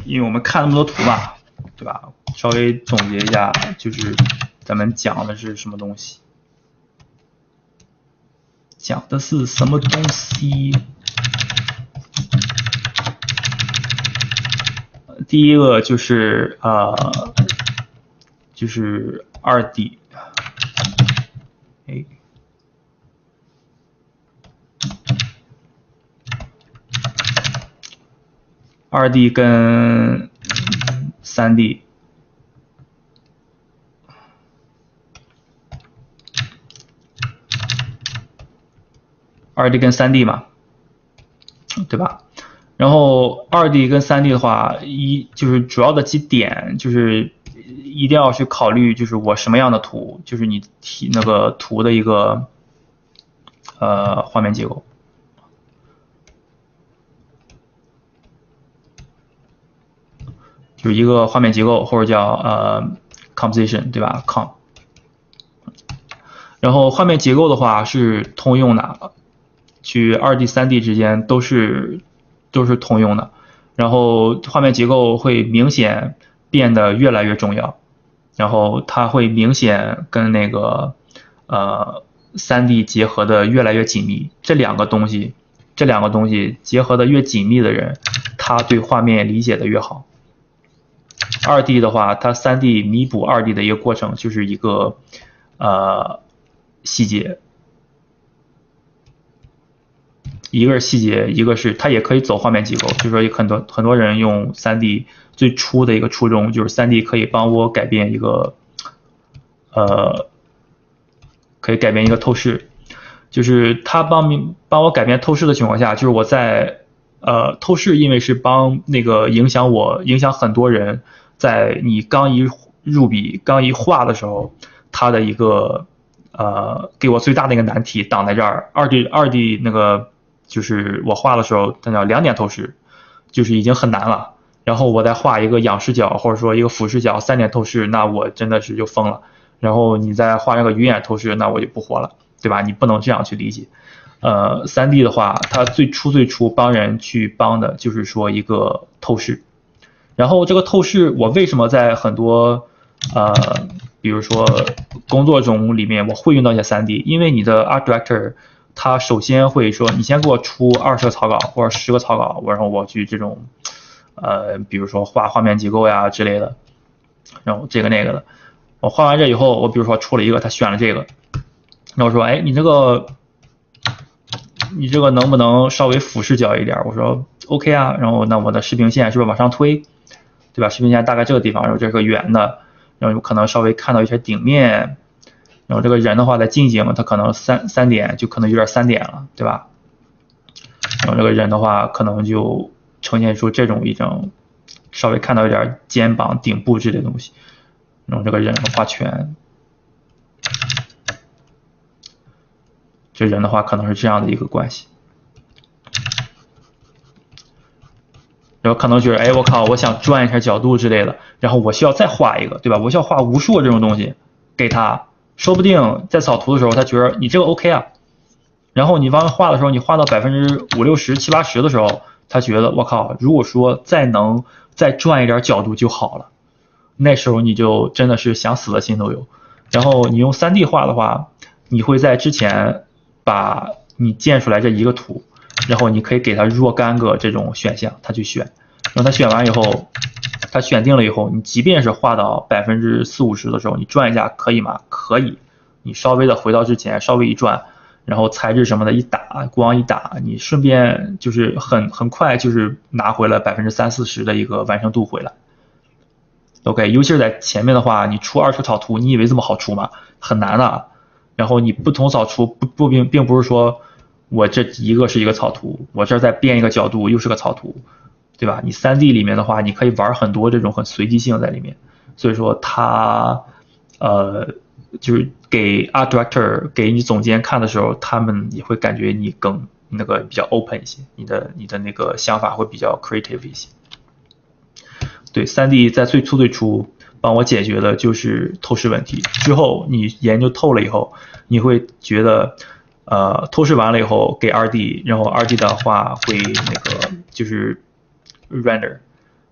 因为我们看那么多图嘛，对吧？稍微总结一下，就是咱们讲的是什么东西？讲的是什么东西？第一个就是呃，就是二 D，哎，二 D 跟三 D，二 D 跟三 D 嘛，对吧？然后二 D 跟三 D 的话，一就是主要的几点，就是一定要去考虑，就是我什么样的图，就是你提那个图的一个呃画面结构，就是一个画面结构或者叫呃 composition 对吧？com，然后画面结构的话是通用的，去二 D 三 D 之间都是。都是通用的，然后画面结构会明显变得越来越重要，然后它会明显跟那个呃三 D 结合的越来越紧密。这两个东西，这两个东西结合的越紧密的人，他对画面理解的越好。二 D 的话，它三 D 弥补二 D 的一个过程，就是一个呃细节，一个是细节，一个是它也可以走画面结构。就是说，有很多很多人用三 D 最初的一个初衷，就是三 D 可以帮我改变一个呃，可以改变一个透视。就是它帮帮我改变透视的情况下，就是我在呃透视，因为是帮那个影响我影响很多人，在你刚一入笔刚一画的时候，它的一个呃给我最大的一个难题挡在这儿。二 D 二 D 那个就是我画的时候，它叫两点透视，就是已经很难了。然后我再画一个仰视角或者说一个俯视角三点透视，那我真的是就疯了。然后你再画那个鱼眼透视，那我就不活了。对吧？你不能这样去理解。呃，三 D 的话，它最初最初帮人去帮的就是说一个透视。然后这个透视，我为什么在很多呃，比如说工作中里面我会用到一些三 D？因为你的 Art Director 他首先会说，你先给我出二十个草稿或者十个草稿，然后我去这种呃，比如说画画面结构呀之类的，然后这个那个的。我画完这以后，我比如说出了一个，他选了这个。那我说，哎，你这个，你这个能不能稍微俯视角一点？我说 OK 啊。然后那我的视平线是不是往上推，对吧？视平线大概这个地方，然后这是个圆的，然后有可能稍微看到一些顶面。然后这个人的话在近景，他可能三三点就可能有点三点了，对吧？然后这个人的话可能就呈现出这种一种稍微看到一点肩膀顶部之类的东西。然后这个人画圈。这人的话可能是这样的一个关系，然后可能觉得，哎，我靠，我想转一下角度之类的，然后我需要再画一个，对吧？我需要画无数这种东西给他，说不定在扫图的时候，他觉得你这个 OK 啊，然后你往画的时候，你画到百分之五六十、七八十的时候，他觉得我靠，如果说再能再转一点角度就好了，那时候你就真的是想死的心都有。然后你用三 D 画的话，你会在之前。把你建出来这一个图，然后你可以给他若干个这种选项，他去选。让他选完以后，他选定了以后，你即便是画到百分之四五十的时候，你转一下可以吗？可以。你稍微的回到之前，稍微一转，然后材质什么的一打，光一打，你顺便就是很很快就是拿回了百分之三四十的一个完成度回来。OK，尤其是在前面的话，你出二出草图，你以为这么好出吗？很难的。然后你不同扫除不不并并不是说我这一个是一个草图，我这再变一个角度又是个草图，对吧？你三 D 里面的话，你可以玩很多这种很随机性在里面，所以说它呃就是给 Art Director 给你总监看的时候，他们也会感觉你更那个比较 open 一些，你的你的那个想法会比较 creative 一些。对，三 D 在最初最初。帮我解决的就是透视问题。之后你研究透了以后，你会觉得，呃，透视完了以后给二 D，然后二 D 的话会那个就是 render，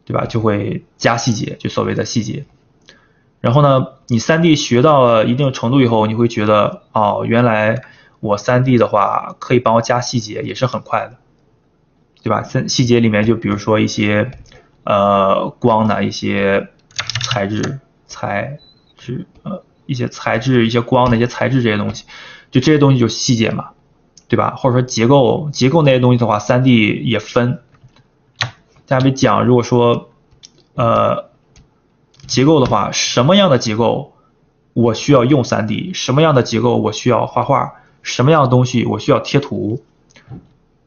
对吧？就会加细节，就所谓的细节。然后呢，你三 D 学到了一定程度以后，你会觉得，哦，原来我三 D 的话可以帮我加细节，也是很快的，对吧？三细节里面就比如说一些，呃，光的一些。材质、材质，呃，一些材质、一些光的一些材质这些东西，就这些东西就细节嘛，对吧？或者说结构、结构那些东西的话，三 D 也分。下面讲，如果说，呃，结构的话，什么样的结构我需要用三 D，什么样的结构我需要画画，什么样的东西我需要贴图，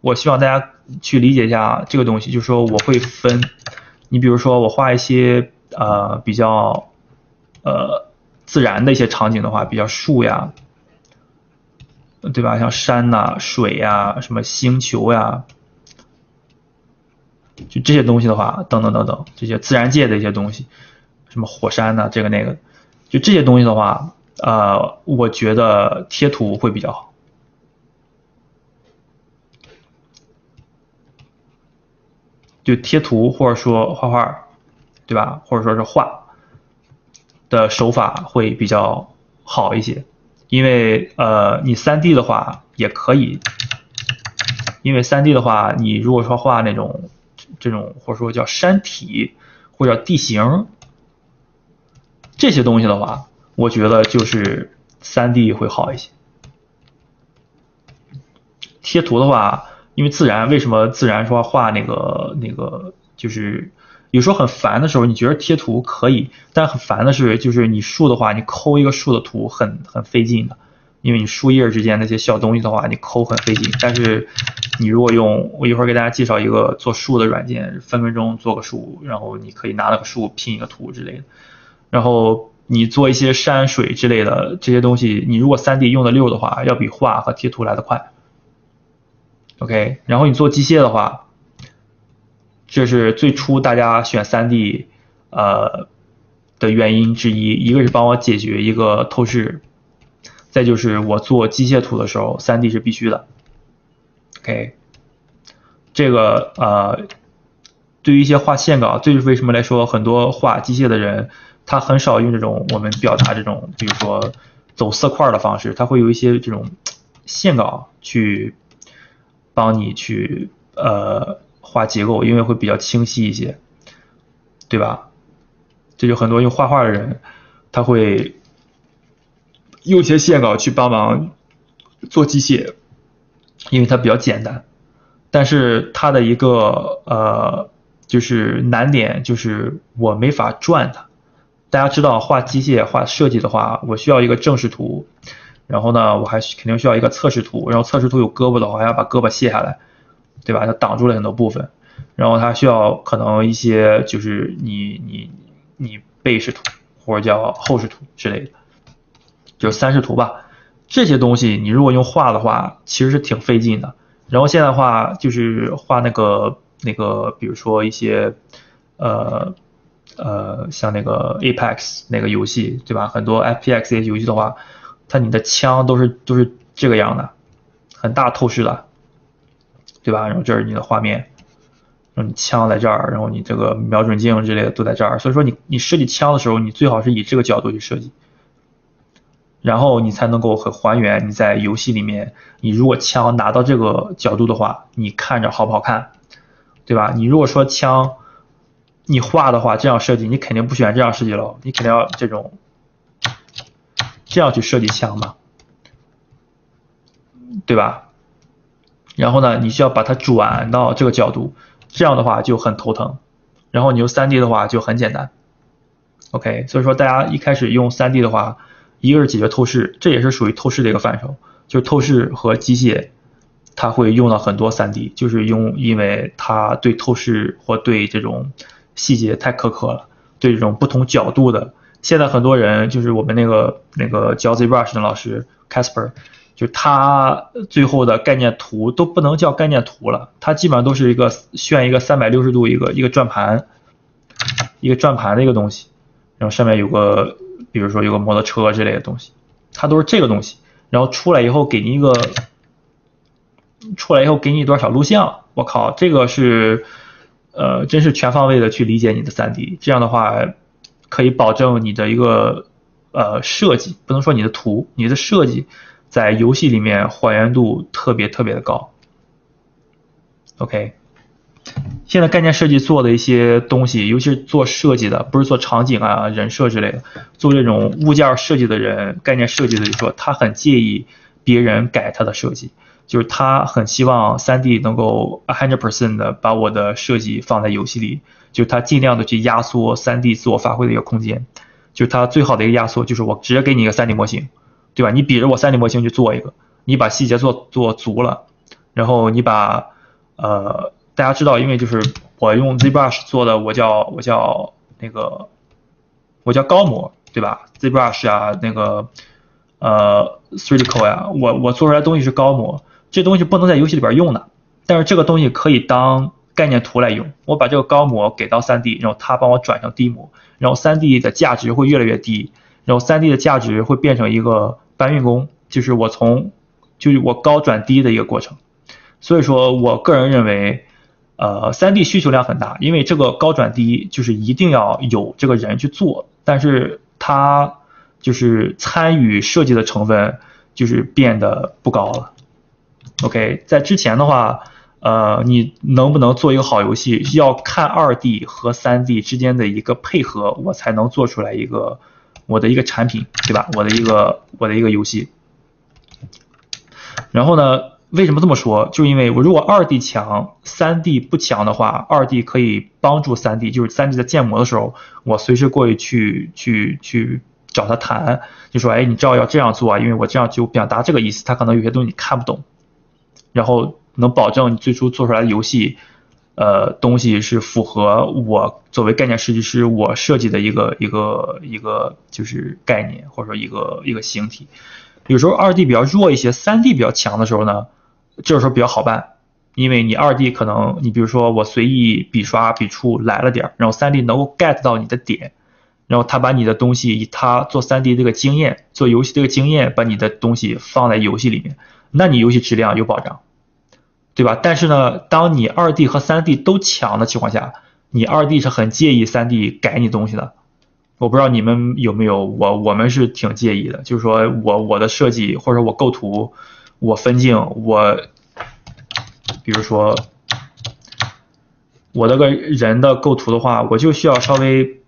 我希望大家去理解一下这个东西，就是说我会分。你比如说我画一些。呃，比较呃自然的一些场景的话，比较树呀，对吧？像山呐、水呀、什么星球呀，就这些东西的话，等等等等，这些自然界的一些东西，什么火山呐，这个那个，就这些东西的话，呃，我觉得贴图会比较好，就贴图或者说画画。对吧？或者说是画的手法会比较好一些，因为呃，你三 D 的话也可以，因为三 D 的话，你如果说画那种这种或者说叫山体或者叫地形这些东西的话，我觉得就是三 D 会好一些。贴图的话，因为自然，为什么自然说画那个那个，就是有时候很烦的时候，你觉得贴图可以，但很烦的是，就是你树的话，你抠一个树的图很很费劲的，因为你树叶之间那些小东西的话，你抠很费劲。但是你如果用，我一会儿给大家介绍一个做树的软件，分分钟做个树，然后你可以拿那个树拼一个图之类的。然后你做一些山水之类的这些东西，你如果三 D 用的溜的话，要比画和贴图来的快。OK，然后你做机械的话，这是最初大家选 3D 呃的原因之一，一个是帮我解决一个透视，再就是我做机械图的时候，3D 是必须的。OK，这个呃，对于一些画线稿，这就是为什么来说很多画机械的人，他很少用这种我们表达这种，比如说走色块的方式，他会有一些这种线稿去。帮你去呃画结构，因为会比较清晰一些，对吧？这就很多用画画的人，他会用一些线稿去帮忙做机械，因为它比较简单。但是它的一个呃就是难点就是我没法转它。大家知道画机械画设计的话，我需要一个正视图。然后呢，我还肯定需要一个测试图，然后测试图有胳膊的话，还要把胳膊卸下来，对吧？它挡住了很多部分。然后它需要可能一些就是你你你背视图或者叫后视图之类的，就三视图吧。这些东西你如果用画的话，其实是挺费劲的。然后现在的话就是画那个那个，比如说一些呃呃像那个 Apex 那个游戏，对吧？很多 FPX 游戏的话。它你的枪都是都是这个样的，很大透视的，对吧？然后这是你的画面，然后你枪在这儿，然后你这个瞄准镜之类的都在这儿。所以说你你设计枪的时候，你最好是以这个角度去设计，然后你才能够很还原你在游戏里面。你如果枪拿到这个角度的话，你看着好不好看，对吧？你如果说枪你画的话，这样设计你肯定不选这样设计了，你肯定要这种。这样去设计枪嘛，对吧？然后呢，你需要把它转到这个角度，这样的话就很头疼。然后你用 3D 的话就很简单，OK。所以说大家一开始用 3D 的话，一个是解决透视，这也是属于透视的一个范畴，就是透视和机械，它会用到很多 3D，就是用因为它对透视或对这种细节太苛刻了，对这种不同角度的。现在很多人就是我们那个那个教 ZBrush 的老师 Casper，就他最后的概念图都不能叫概念图了，他基本上都是一个炫一个三百六十度一个一个转盘，一个转盘的一个东西，然后上面有个比如说有个摩托车之类的东西，它都是这个东西，然后出来以后给你一个，出来以后给你一段小录像，我靠，这个是呃真是全方位的去理解你的 3D，这样的话。可以保证你的一个呃设计，不能说你的图，你的设计在游戏里面还原度特别特别的高。OK，现在概念设计做的一些东西，尤其是做设计的，不是做场景啊、人设之类的，做这种物件设计的人，概念设计的就说他很介意别人改他的设计，就是他很希望三 D 能够 a hundred percent 的把我的设计放在游戏里。就是他尽量的去压缩三 D 自我发挥的一个空间，就是它最好的一个压缩，就是我直接给你一个三 D 模型，对吧？你比着我三 D 模型去做一个，你把细节做做足了，然后你把呃，大家知道，因为就是我用 ZBrush 做的，我叫我叫那个我叫高模，对吧？ZBrush 啊，那个呃 3D Co 呀，我我做出来东西是高模，这东西不能在游戏里边用的，但是这个东西可以当。概念图来用，我把这个高模给到 3D，然后它帮我转成低模，然后 3D 的价值会越来越低，然后 3D 的价值会变成一个搬运工，就是我从就是我高转低的一个过程。所以说我个人认为，呃，3D 需求量很大，因为这个高转低就是一定要有这个人去做，但是它就是参与设计的成分就是变得不高了。OK，在之前的话。呃，你能不能做一个好游戏，要看二 D 和三 D 之间的一个配合，我才能做出来一个我的一个产品，对吧？我的一个我的一个游戏。然后呢，为什么这么说？就因为我如果二 D 强，三 D 不强的话，二 D 可以帮助三 D，就是三 D 在建模的时候，我随时过去去去去找他谈，就说，哎，你知道要这样做啊，因为我这样就表达这个意思，他可能有些东西你看不懂，然后能保证你最初做出来的游戏。呃，东西是符合我作为概念设计师我设计的一个一个一个就是概念或者说一个一个形体。有时候二 D 比较弱一些，三 D 比较强的时候呢，这时候比较好办，因为你二 D 可能你比如说我随意笔刷笔触来了点儿，然后三 D 能够 get 到你的点，然后他把你的东西以他做三 D 这个经验做游戏这个经验把你的东西放在游戏里面，那你游戏质量有保障。对吧？但是呢，当你二 D 和三 D 都强的情况下，你二 D 是很介意三 D 改你东西的。我不知道你们有没有，我我们是挺介意的。就是说我我的设计或者我构图，我分镜，我比如说我这个人的构图的话，我就需要稍微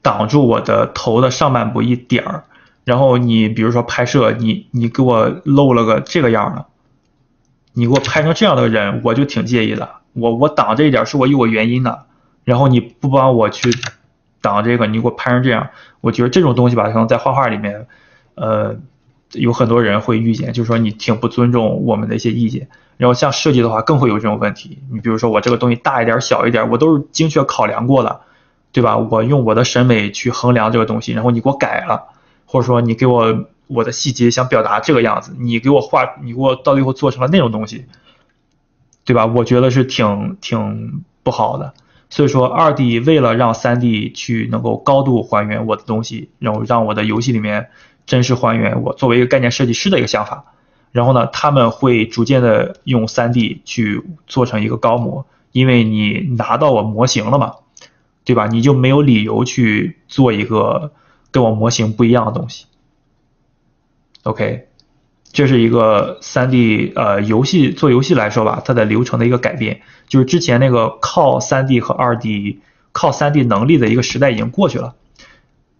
挡住我的头的上半部一点儿。然后你比如说拍摄，你你给我露了个这个样的，你给我拍成这样的人，我就挺介意的。我我挡这一点是我有我原因的。然后你不帮我去挡这个，你给我拍成这样，我觉得这种东西吧，可能在画画里面，呃，有很多人会遇见，就是说你挺不尊重我们的一些意见。然后像设计的话，更会有这种问题。你比如说我这个东西大一点、小一点，我都是精确考量过的，对吧？我用我的审美去衡量这个东西，然后你给我改了。或者说你给我我的细节想表达这个样子，你给我画，你给我到最后做成了那种东西，对吧？我觉得是挺挺不好的。所以说，二 D 为了让三 D 去能够高度还原我的东西，然后让我的游戏里面真实还原我作为一个概念设计师的一个想法，然后呢，他们会逐渐的用三 D 去做成一个高模，因为你拿到我模型了嘛，对吧？你就没有理由去做一个。跟我模型不一样的东西，OK，这是一个三 D 呃游戏做游戏来说吧，它的流程的一个改变，就是之前那个靠三 D 和二 D 靠三 D 能力的一个时代已经过去了，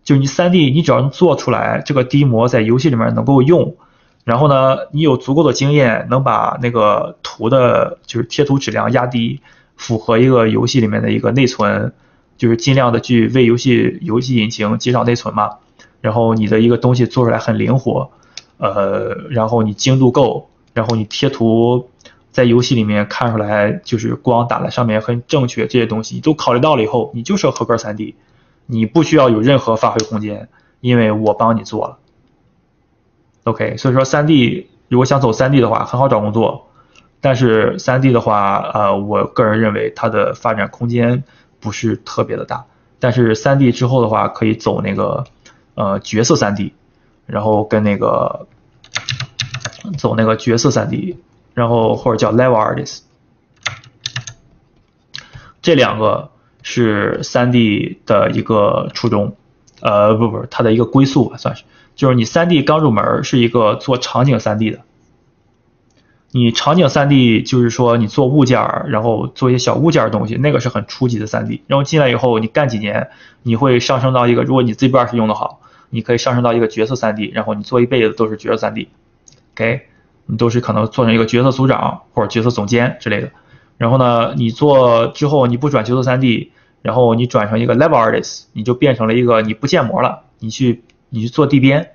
就是你三 D 你只要能做出来这个低模在游戏里面能够用，然后呢你有足够的经验能把那个图的就是贴图质量压低，符合一个游戏里面的一个内存。就是尽量的去为游戏游戏引擎减少内存嘛，然后你的一个东西做出来很灵活，呃，然后你精度够，然后你贴图在游戏里面看出来就是光打在上面很正确，这些东西你都考虑到了以后，你就是合格三 D，你不需要有任何发挥空间，因为我帮你做了。OK，所以说三 D 如果想走三 D 的话，很好找工作，但是三 D 的话，呃，我个人认为它的发展空间。不是特别的大，但是三 D 之后的话，可以走那个呃角色三 D，然后跟那个走那个角色三 D，然后或者叫 Level Artist，这两个是三 D 的一个初衷，呃不不，它的一个归宿吧算是，就是你三 D 刚入门是一个做场景三 D 的。你场景 3D 就是说你做物件，然后做一些小物件的东西，那个是很初级的 3D。然后进来以后，你干几年，你会上升到一个，如果你 Z 边是用的好，你可以上升到一个角色 3D，然后你做一辈子都是角色 3D，OK，你都是可能做成一个角色组长或者角色总监之类的。然后呢，你做之后你不转角色 3D，然后你转成一个 Level Artist，你就变成了一个你不建模了，你去你去做地边，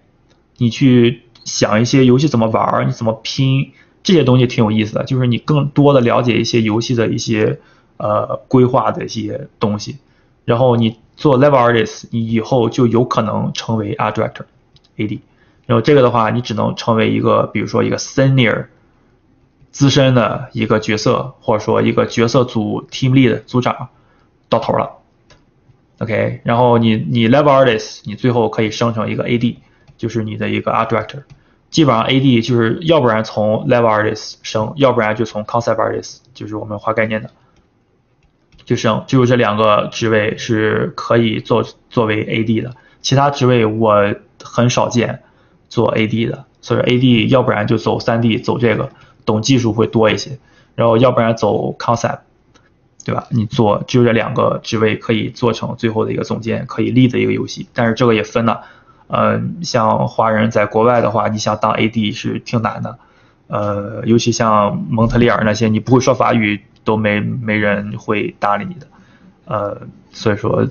你去想一些游戏怎么玩，你怎么拼。这些东西挺有意思的，就是你更多的了解一些游戏的一些呃规划的一些东西，然后你做 level artist，你以后就有可能成为 art director，AD，然后这个的话，你只能成为一个比如说一个 senior 资深的一个角色，或者说一个角色组 team lead 组长到头了，OK，然后你你 level artist，你最后可以升成一个 AD，就是你的一个 art director。基本上 AD 就是要不然从 Level Artist 升，要不然就从 Concept Artist，就是我们画概念的，就升，只有这两个职位是可以做作为 AD 的，其他职位我很少见做 AD 的，所以 AD 要不然就走 3D 走这个，懂技术会多一些，然后要不然走 Concept，对吧？你做就这两个职位可以做成最后的一个总监，可以立的一个游戏。但是这个也分了，呃，像华人在国外的话，你想当 AD 是挺难的，呃，尤其像蒙特利尔那些，你不会说法语都没没人会搭理你的，呃，所以说，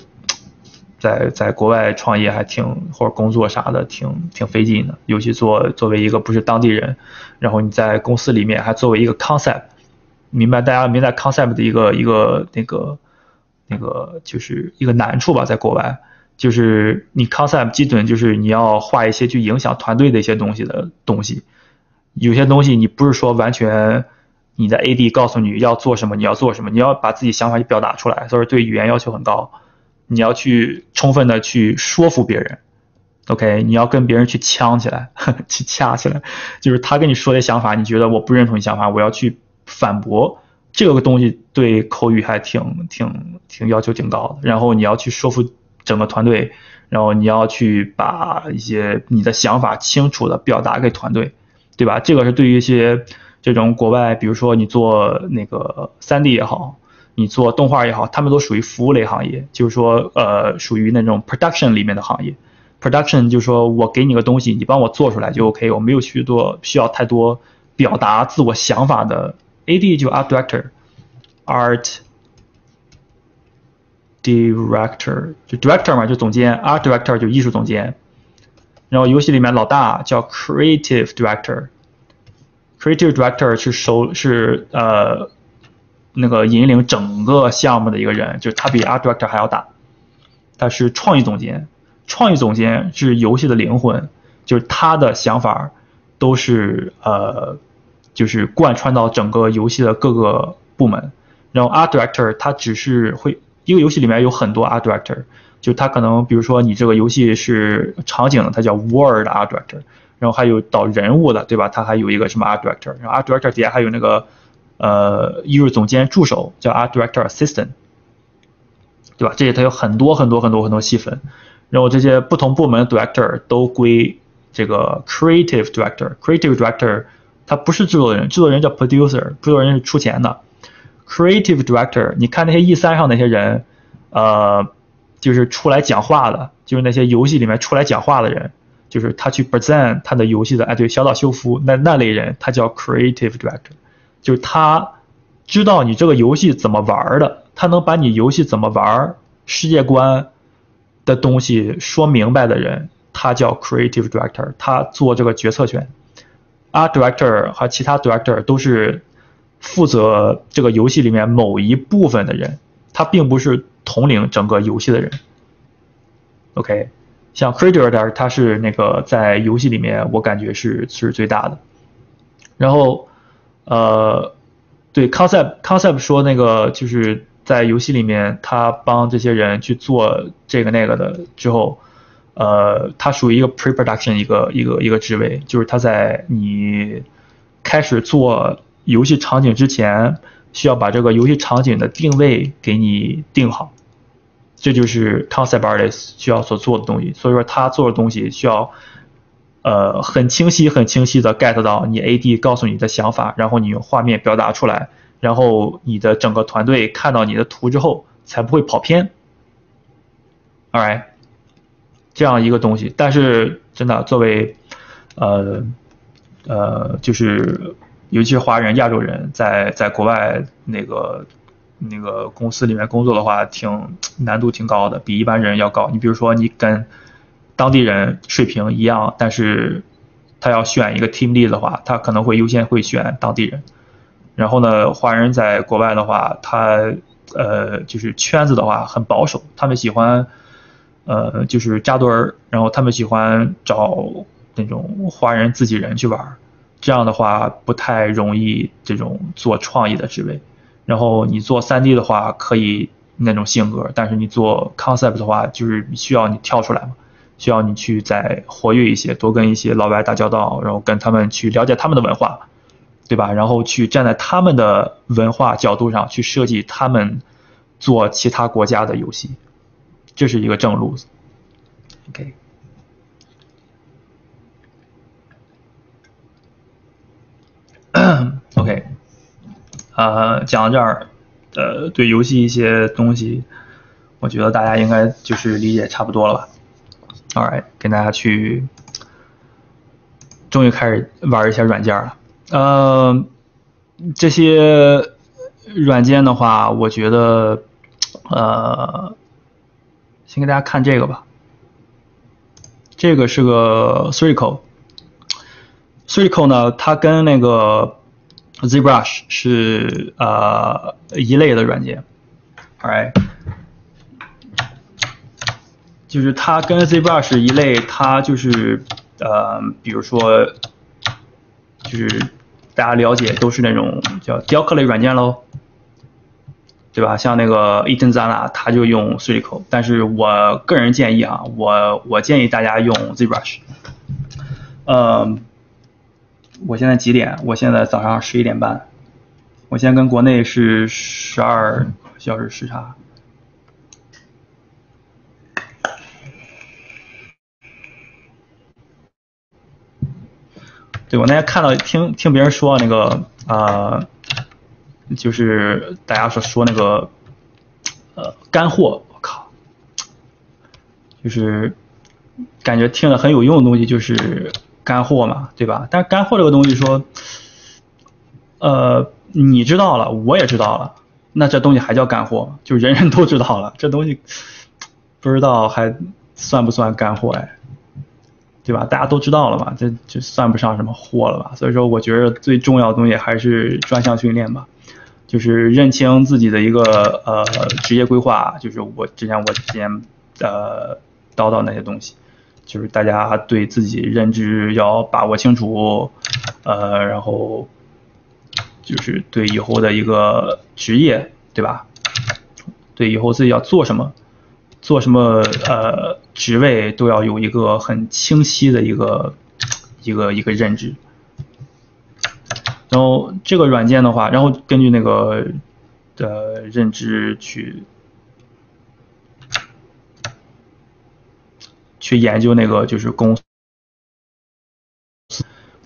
在在国外创业还挺或者工作啥的挺挺费劲的，尤其做作为一个不是当地人，然后你在公司里面还作为一个 concept。明白，大家明白 concept 的一个一个那个那个就是一个难处吧，在国外，就是你 concept 基准就是你要画一些去影响团队的一些东西的东西，有些东西你不是说完全你的 AD 告诉你要做什么，你要做什么，你要把自己想法去表达出来，所以对语言要求很高，你要去充分的去说服别人，OK，你要跟别人去呛起来，去掐起来，就是他跟你说的想法，你觉得我不认同你想法，我要去。反驳这个东西对口语还挺挺挺要求挺高的，然后你要去说服整个团队，然后你要去把一些你的想法清楚的表达给团队，对吧？这个是对于一些这种国外，比如说你做那个三 D 也好，你做动画也好，他们都属于服务类行业，就是说呃属于那种 production 里面的行业，production 就是说我给你个东西，你帮我做出来就 OK，我没有去做需要太多表达自我想法的。A.D. 就 Art Director，Art Director 就 Director 嘛，就总监，Art Director 就艺术总监。然后游戏里面老大叫 Creative Director，Creative Director 是收是呃那个引领整个项目的一个人，就是他比 Art Director 还要大。他是创意总监，创意总监是游戏的灵魂，就是他的想法都是呃。就是贯穿到整个游戏的各个部门，然后 Art Director 他只是会一个游戏里面有很多 Art Director，就他可能比如说你这个游戏是场景的，他叫 World Art Director，然后还有导人物的，对吧？他还有一个什么 Art Director，然后 Art Director 底下还有那个呃艺术总监助手叫 Art Director Assistant，对吧？这些他有很多很多很多很多细分，然后这些不同部门的 Director 都归这个 Creative Director，Creative Director。他不是制作人，制作人叫 producer，制作人是出钱的。creative director，你看那些 E 三上那些人，呃，就是出来讲话的，就是那些游戏里面出来讲话的人，就是他去 present 他的游戏的，哎，对，小岛秀夫那那类人，他叫 creative director，就是他知道你这个游戏怎么玩的，他能把你游戏怎么玩、世界观的东西说明白的人，他叫 creative director，他做这个决策权。Art Director 和其他 Director 都是负责这个游戏里面某一部分的人，他并不是统领整个游戏的人。OK，像 Creator 他是那个在游戏里面我感觉是是最大的。然后呃，对 Concept Concept 说那个就是在游戏里面他帮这些人去做这个那个的之后。呃，它属于一个 pre-production 一个一个一个职位，就是他在你开始做游戏场景之前，需要把这个游戏场景的定位给你定好，这就是 concept artist 需要所做的东西。所以说他做的东西需要呃很清晰很清晰的 get 到你 AD 告诉你的想法，然后你用画面表达出来，然后你的整个团队看到你的图之后才不会跑偏。Alright。这样一个东西，但是真的作为，呃，呃，就是尤其是华人、亚洲人在在国外那个那个公司里面工作的话，挺难度挺高的，比一般人要高。你比如说，你跟当地人水平一样，但是他要选一个 team lead 的话，他可能会优先会选当地人。然后呢，华人在国外的话，他呃就是圈子的话很保守，他们喜欢。呃，就是扎堆儿，然后他们喜欢找那种华人自己人去玩儿，这样的话不太容易这种做创意的职位。然后你做三 D 的话，可以那种性格，但是你做 concept 的话，就是需要你跳出来嘛，需要你去再活跃一些，多跟一些老外打交道，然后跟他们去了解他们的文化，对吧？然后去站在他们的文化角度上去设计他们做其他国家的游戏。这是一个正路子，OK，OK，呃，讲到这儿，呃对游戏一些东西，我觉得大家应该就是理解差不多了吧。All right，跟大家去，终于开始玩一下软件了。呃，这些软件的话，我觉得，呃，先给大家看这个吧。这个是个 t h r e e c o t h r e e c o 呢，它跟那个 ZBrush 是呃一类的软件，All right，就是它跟 ZBrush 一类，它就是呃，比如说，就是大家了解都是那种叫雕刻类软件喽。对吧？像那个 Eden Zala，他就用 t h r e e c o 但是我个人建议啊，我我建议大家用 ZBrush。呃，我现在几点？我现在早上十一点半。我现在跟国内是十二小时时差。我那天看到听听别人说那个啊。就是大家所说那个，呃，干货，我靠，就是感觉听了很有用的东西，就是干货嘛，对吧？但是干货这个东西说，呃，你知道了，我也知道了，那这东西还叫干货吗？就人人都知道了，这东西不知道还算不算干货哎？对吧？大家都知道了嘛，这这算不上什么货了吧？所以说，我觉得最重要的东西还是专项训练吧。就是认清自己的一个呃职业规划，就是我之前我之前呃叨叨那些东西，就是大家对自己认知要把握清楚，呃，然后就是对以后的一个职业，对吧？对以后自己要做什么，做什么呃职位都要有一个很清晰的一个一个一个认知。然后这个软件的话，然后根据那个的认知去去研究那个就是公司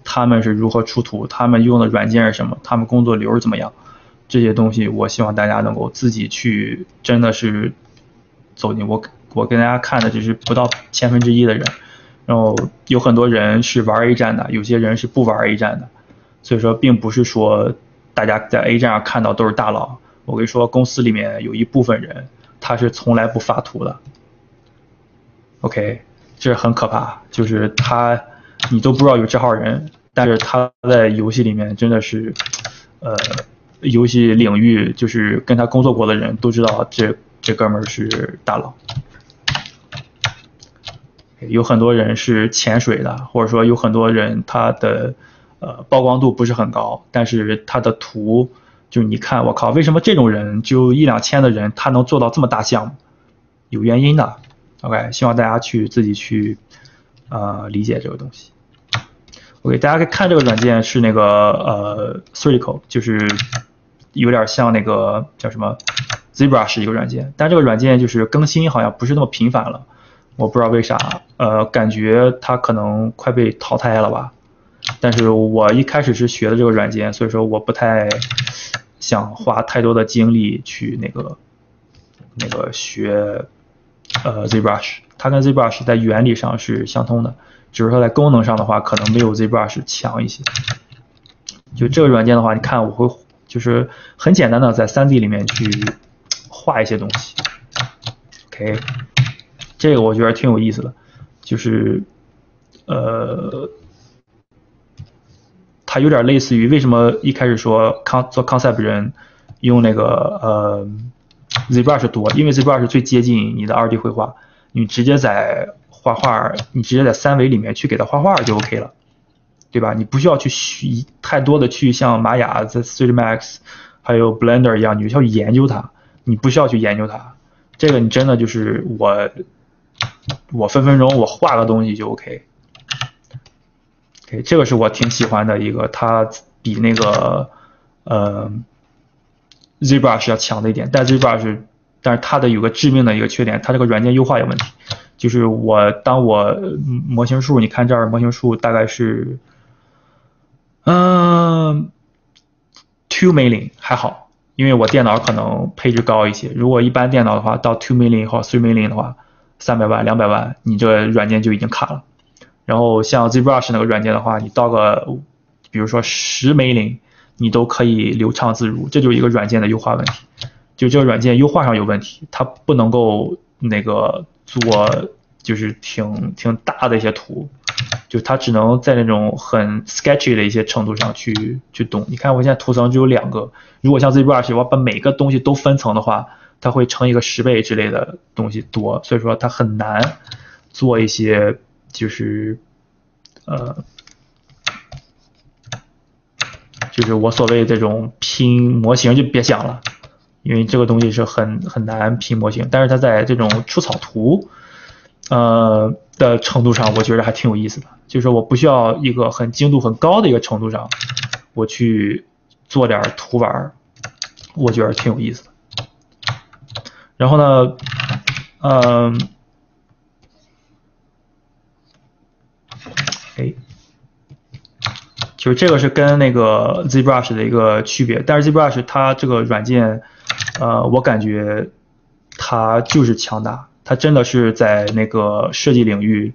他们是如何出图，他们用的软件是什么，他们工作流怎么样，这些东西我希望大家能够自己去真的是走进我我跟大家看的只是不到千分之一的人，然后有很多人是玩 A 站的，有些人是不玩 A 站的。所以说，并不是说大家在 A 站上看到都是大佬。我跟你说，公司里面有一部分人，他是从来不发图的。OK，这很可怕，就是他你都不知道有这号人，但是他在游戏里面真的是，呃，游戏领域就是跟他工作过的人都知道这这哥们儿是大佬。有很多人是潜水的，或者说有很多人他的。呃，曝光度不是很高，但是他的图，就你看，我靠，为什么这种人就一两千的人，他能做到这么大项目？有原因的。OK，希望大家去自己去，呃，理解这个东西。OK，大家可以看这个软件是那个呃 Circle，就是有点像那个叫什么 ZBrush 一个软件，但这个软件就是更新好像不是那么频繁了，我不知道为啥，呃，感觉它可能快被淘汰了吧。但是我一开始是学的这个软件，所以说我不太想花太多的精力去那个那个学呃 ZBrush，它跟 ZBrush 在原理上是相通的，只是说在功能上的话可能没有 ZBrush 强一些。就这个软件的话，你看我会就是很简单的在 3D 里面去画一些东西，OK，这个我觉得挺有意思的，就是呃。它有点类似于为什么一开始说 con 做 concept 人用那个呃 ZBrush 多，因为 ZBrush 最接近你的二 D 绘画，你直接在画画，你直接在三维里面去给它画画就 OK 了，对吧？你不需要去学太多的去像玛雅、在 3D Max 还有 Blender 一样，你需要研究它，你不需要去研究它，这个你真的就是我我分分钟我画个东西就 OK。OK，这个是我挺喜欢的一个，它比那个呃 ZBrush 要强的一点。但 ZBrush，但是它的有个致命的一个缺点，它这个软件优化有问题。就是我当我模型数，你看这儿模型数大概是嗯 two million 还好，因为我电脑可能配置高一些。如果一般电脑的话，到 two million 或 three million 的话，三百万、两百万，你这软件就已经卡了。然后像 ZBrush 那个软件的话，你到个比如说十 million，你都可以流畅自如。这就是一个软件的优化问题，就这个软件优化上有问题，它不能够那个做就是挺挺大的一些图。就它只能在那种很 sketchy 的一些程度上去去动。你看我现在图层只有两个，如果像 ZBrush 我把每个东西都分层的话，它会乘一个十倍之类的东西多，所以说它很难做一些就是呃，就是我所谓这种拼模型就别想了，因为这个东西是很很难拼模型。但是它在这种出草图。呃的程度上，我觉得还挺有意思的。就是我不需要一个很精度很高的一个程度上，我去做点图玩，我觉得挺有意思的。然后呢，嗯，哎，就是这个是跟那个 ZBrush 的一个区别。但是 ZBrush 它这个软件，呃，我感觉它就是强大。它真的是在那个设计领域，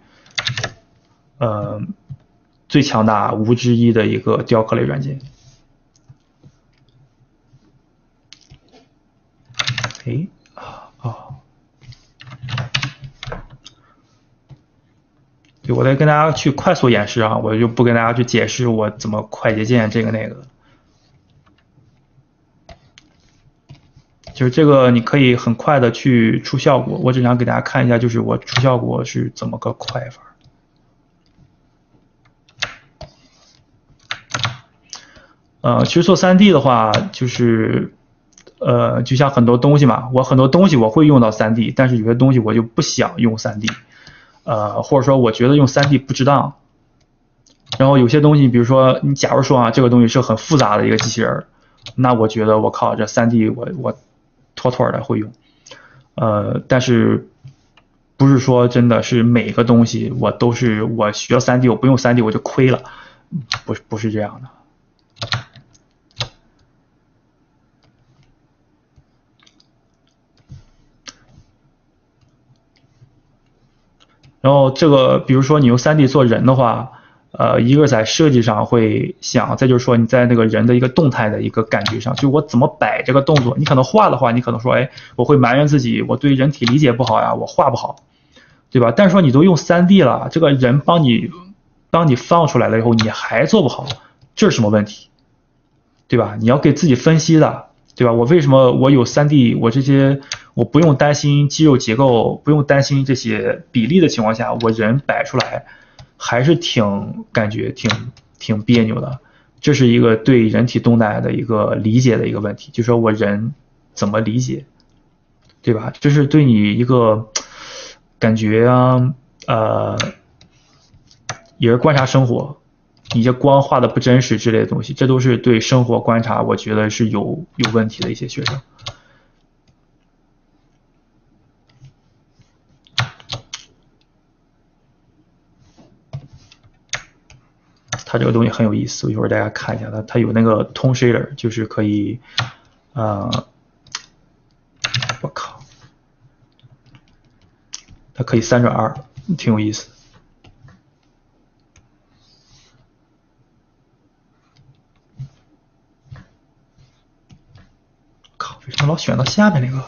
呃，最强大无之一的一个雕刻类软件。哎，啊啊，对，我再跟大家去快速演示啊，我就不跟大家去解释我怎么快捷键这个那个。就是这个，你可以很快的去出效果。我只想给大家看一下，就是我出效果是怎么个快法。呃，其实做 3D 的话，就是呃，就像很多东西嘛，我很多东西我会用到 3D，但是有些东西我就不想用 3D，呃，或者说我觉得用 3D 不值当。然后有些东西，比如说你假如说啊，这个东西是很复杂的一个机器人，那我觉得我靠，这 3D 我我。妥妥的会用，呃，但是不是说真的是每个东西我都是我学 3D 我不用 3D 我就亏了，不是不是这样的。然后这个比如说你用 3D 做人的话。呃，一个在设计上会想，再就是说你在那个人的一个动态的一个感觉上，就我怎么摆这个动作。你可能画的话，你可能说，哎，我会埋怨自己，我对人体理解不好呀，我画不好，对吧？但是说你都用 3D 了，这个人帮你帮你放出来了以后，你还做不好，这是什么问题？对吧？你要给自己分析的，对吧？我为什么我有 3D，我这些我不用担心肌肉结构，不用担心这些比例的情况下，我人摆出来。还是挺感觉挺挺别扭的，这是一个对人体动态的一个理解的一个问题，就说我人怎么理解，对吧？这是对你一个感觉啊，呃，也是观察生活，一些光画的不真实之类的东西，这都是对生活观察，我觉得是有有问题的一些学生。它这个东西很有意思，一会儿大家看一下它，它有那个 tone shader，就是可以，呃，我靠，它可以三转二，挺有意思。靠，为什么老选到下面那个？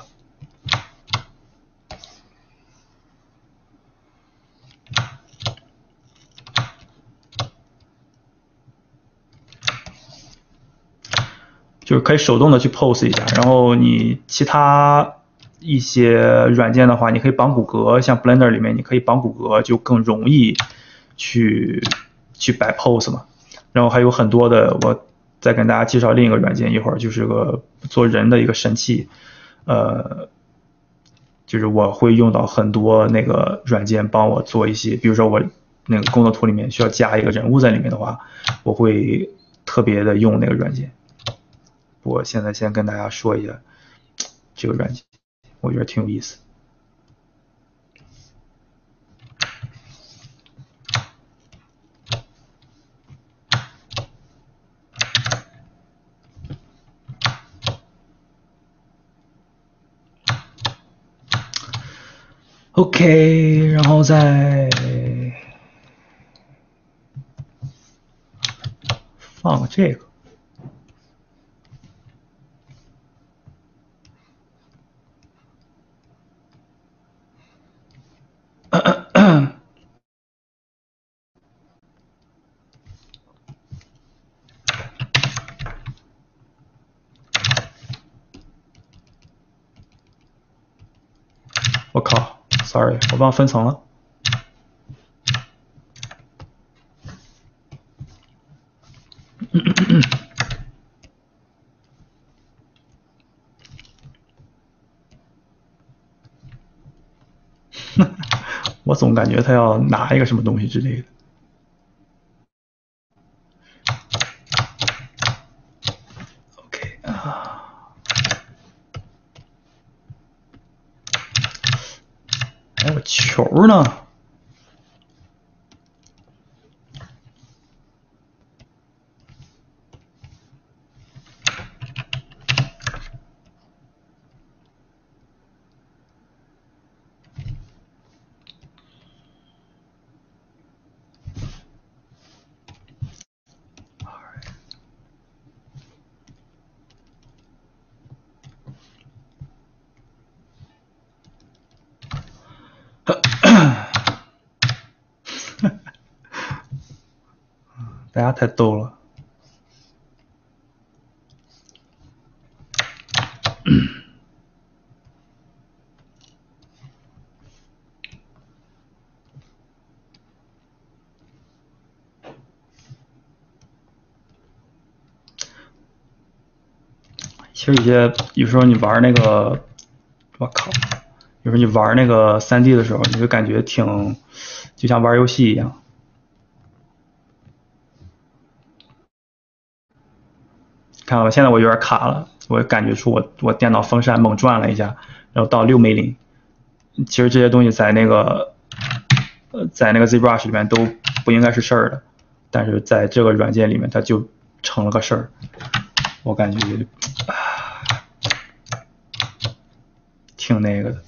可以手动的去 pose 一下，然后你其他一些软件的话，你可以绑骨骼，像 Blender 里面你可以绑骨骼，就更容易去去摆 pose 嘛。然后还有很多的，我再跟大家介绍另一个软件，一会儿就是个做人的一个神器，呃，就是我会用到很多那个软件帮我做一些，比如说我那个工作图里面需要加一个人物在里面的话，我会特别的用那个软件。我现在先跟大家说一下这个软件我觉得挺有意思。Ok 然后再放个这个。我忘分层了。我总感觉他要拿一个什么东西之类的。OK 啊，还有个球呢。大家太逗了。其实有些有时候你玩那个，我靠，有时候你玩那个三 D 的时候，你会感觉挺就像玩游戏一样。啊现在我有点卡了，我感觉出我我电脑风扇猛转了一下，然后到六美零。其实这些东西在那个呃在那个 ZBrush 里面都不应该是事儿的，但是在这个软件里面它就成了个事儿。我感觉挺那个的。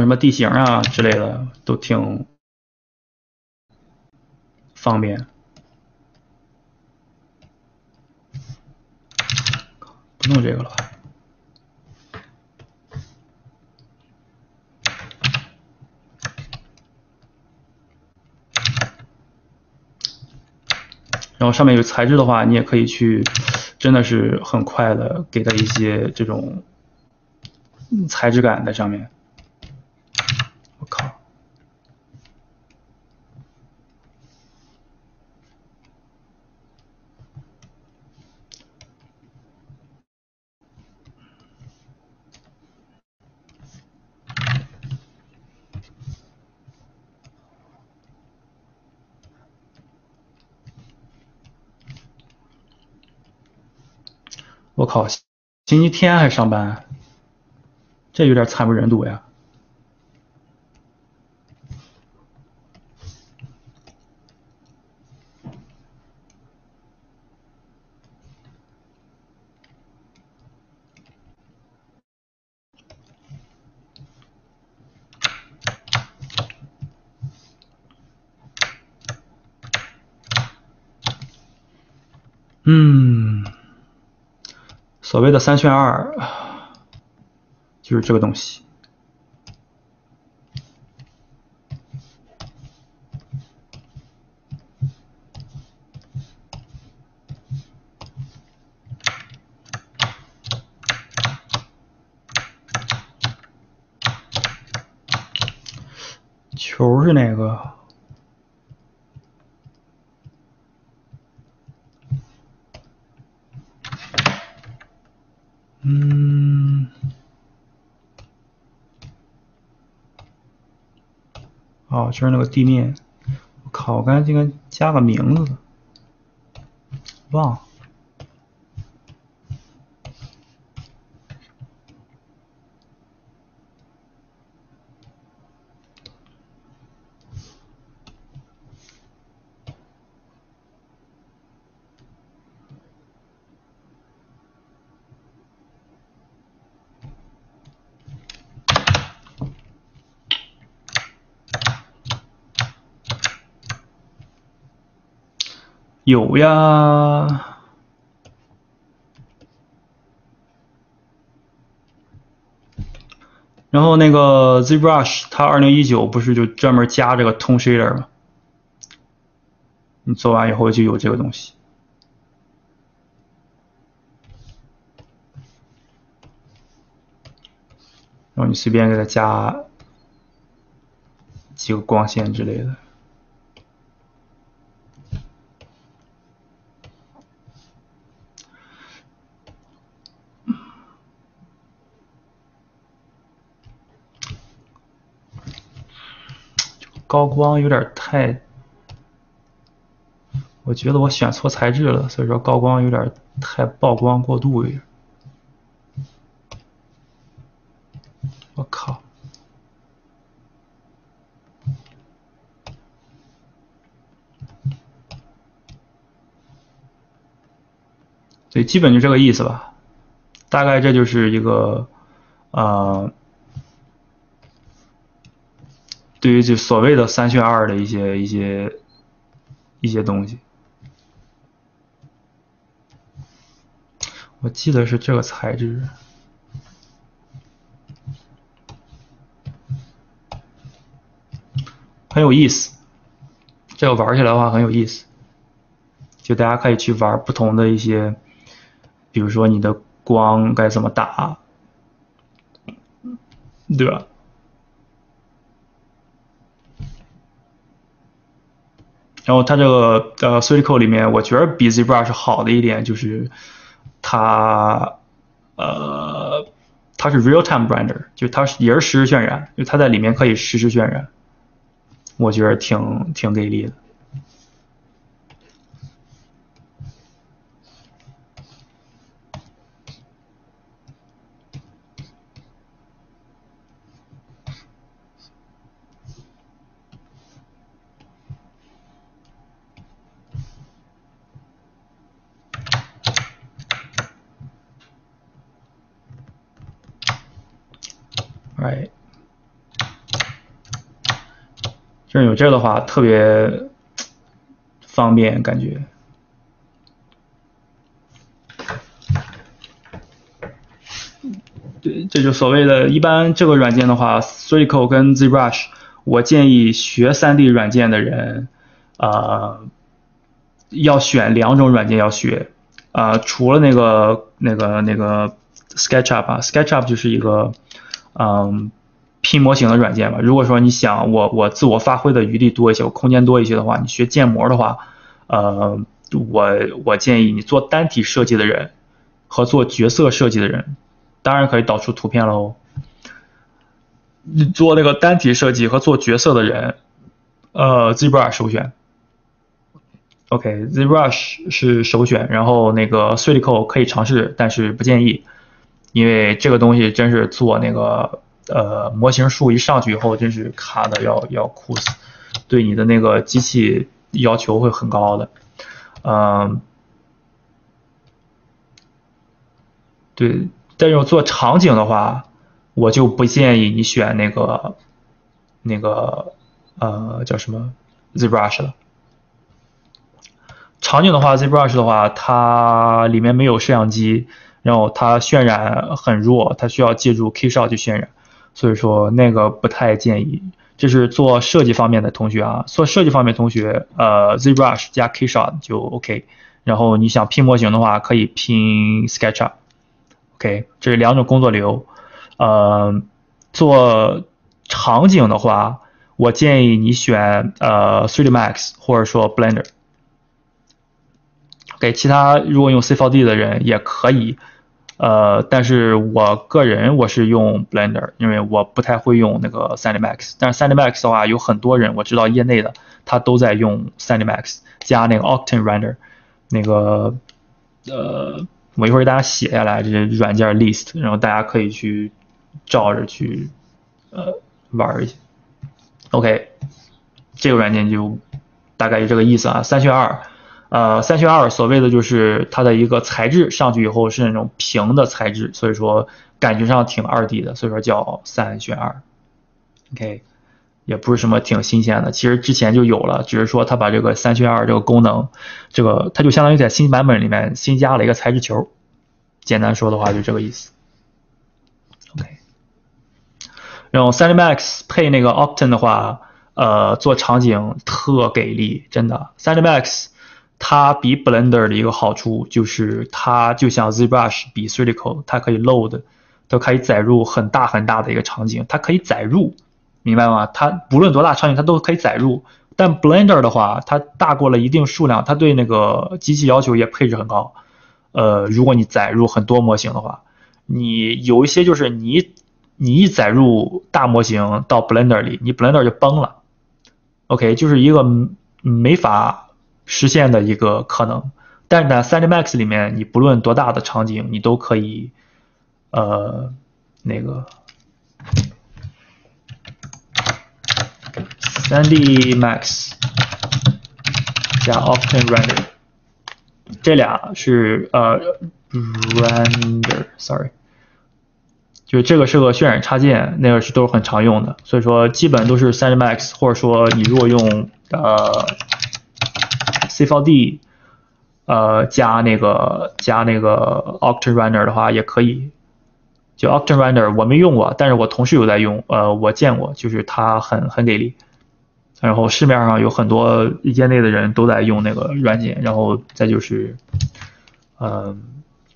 什么地形啊之类的都挺方便。不弄这个了？然后上面有材质的话，你也可以去，真的是很快的给它一些这种材质感在上面。我靠！我星期天还上班，这有点惨不忍睹呀。嗯，所谓的三选二，就是这个东西。球是哪个？嗯，就，是那个地面。我靠，我刚才竟然加个名字，忘了。有呀，然后那个 ZBrush 它二零一九不是就专门加这个通 Shader 吗？你做完以后就有这个东西，然后你随便给它加几个光线之类的。高光有点太，我觉得我选错材质了，所以说高光有点太曝光过度了。我靠！对，基本就这个意思吧，大概这就是一个，呃。对于就所谓的三选二的一些一些一些东西，我记得是这个材质，很有意思。这个玩起来的话很有意思，就大家可以去玩不同的一些，比如说你的光该怎么打，对吧？然后它这个呃 t h r e c o 里面，我觉得比 ZBrush 好的一点就是，它呃它是 Real Time Render，就它是也是实时渲染，就它在里面可以实时渲染，我觉得挺挺给力的。Right，就是有这个的话特别方便，感觉。对，这就所谓的一般这个软件的话 s r e c o 跟 ZBrush，我建议学 3D 软件的人，呃，要选两种软件要学，啊，除了那个那个那个 SketchUp 啊，SketchUp 就是一个。嗯，拼模型的软件吧。如果说你想我我自我发挥的余地多一些，我空间多一些的话，你学建模的话，呃，我我建议你做单体设计的人和做角色设计的人，当然可以导出图片喽。你做那个单体设计和做角色的人，呃，ZBrush 首选。OK，ZBrush 是首选，然后那个 t h r e c o 可以尝试，但是不建议。因为这个东西真是做那个呃模型数一上去以后，真是卡的要要哭死，对你的那个机器要求会很高的，嗯，对，但是做场景的话，我就不建议你选那个那个呃叫什么 ZBrush 了。场景的话，ZBrush 的话，它里面没有摄像机。然后它渲染很弱，它需要借助 Keyshot 去渲染，所以说那个不太建议。这是做设计方面的同学啊，做设计方面同学，呃，ZBrush 加 Keyshot 就 OK。然后你想拼模型的话，可以拼 SketchUp，OK，这是两种工作流。呃，做场景的话，我建议你选呃 3D Max 或者说 Blender。给其他如果用 C4D 的人也可以，呃，但是我个人我是用 Blender，因为我不太会用那个 3dMax。但是 3dMax 的话，有很多人我知道业内的他都在用 3dMax 加那个 Octane Render，那个呃，我一会儿给大家写下来这些软件 list，然后大家可以去照着去呃玩一下。OK，这个软件就大概就这个意思啊，三选二。呃，三选二，所谓的就是它的一个材质上去以后是那种平的材质，所以说感觉上挺二 D 的，所以说叫三选二。OK，也不是什么挺新鲜的，其实之前就有了，只是说它把这个三选二这个功能，这个它就相当于在新版本里面新加了一个材质球。简单说的话就这个意思。OK，然后 3D Max 配那个 Octane 的话，呃，做场景特给力，真的 3D Max。它比 Blender 的一个好处就是，它就像 ZBrush 比 3D c o d 它可以 load，它可以载入很大很大的一个场景，它可以载入，明白吗？它不论多大场景，它都可以载入。但 Blender 的话，它大过了一定数量，它对那个机器要求也配置很高。呃，如果你载入很多模型的话，你有一些就是你你一载入大模型到 Blender 里，你 Blender 就崩了。OK，就是一个没法。实现的一个可能，但是呢，3D Max 里面你不论多大的场景，你都可以，呃，那个 3D Max 加 Octane Render，这俩是呃 Render，sorry，就这个是个渲染插件，那个是都是很常用的，所以说基本都是 3D Max，或者说你如果用呃。C4D，呃，加那个加那个 Octane Render 的话也可以。就 Octane Render 我没用过，但是我同事有在用，呃，我见过，就是它很很给力。然后市面上有很多业内的人都在用那个软件。然后再就是，嗯，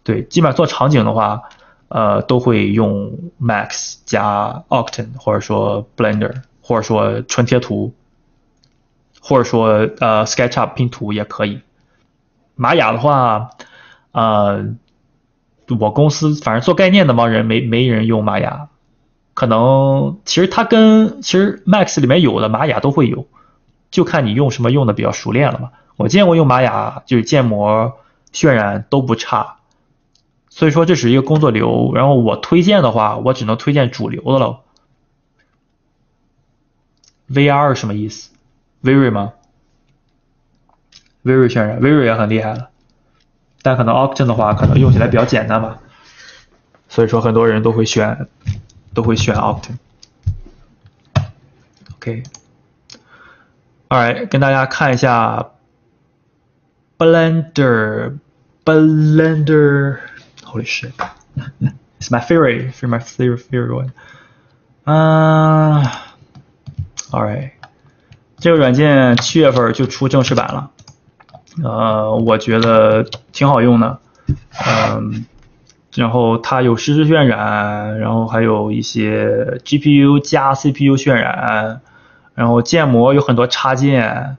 对，基本上做场景的话，呃，都会用 Max 加 Octane，或者说 Blender，或者说纯贴图。或者说，呃，SketchUp 拼图也可以。玛雅的话，呃，我公司反正做概念的帮人没没人用玛雅，可能其实它跟其实 Max 里面有的玛雅都会有，就看你用什么用的比较熟练了嘛。我见过用玛雅就是建模渲染都不差，所以说这是一个工作流。然后我推荐的话，我只能推荐主流的了。VR 什么意思？Very 吗？Very 渲染，Very 也很厉害了，但可能 Octane 的话，可能用起来比较简单吧，所以说很多人都会选，都会选 Octane。OK，All right，跟大家看一下 Blender，Blender，Holy shit，It's my favorite，it's my favorite favorite one。啊 All right.。这个软件七月份就出正式版了，呃，我觉得挺好用的，嗯，然后它有实时渲染，然后还有一些 GPU 加 CPU 渲染，然后建模有很多插件，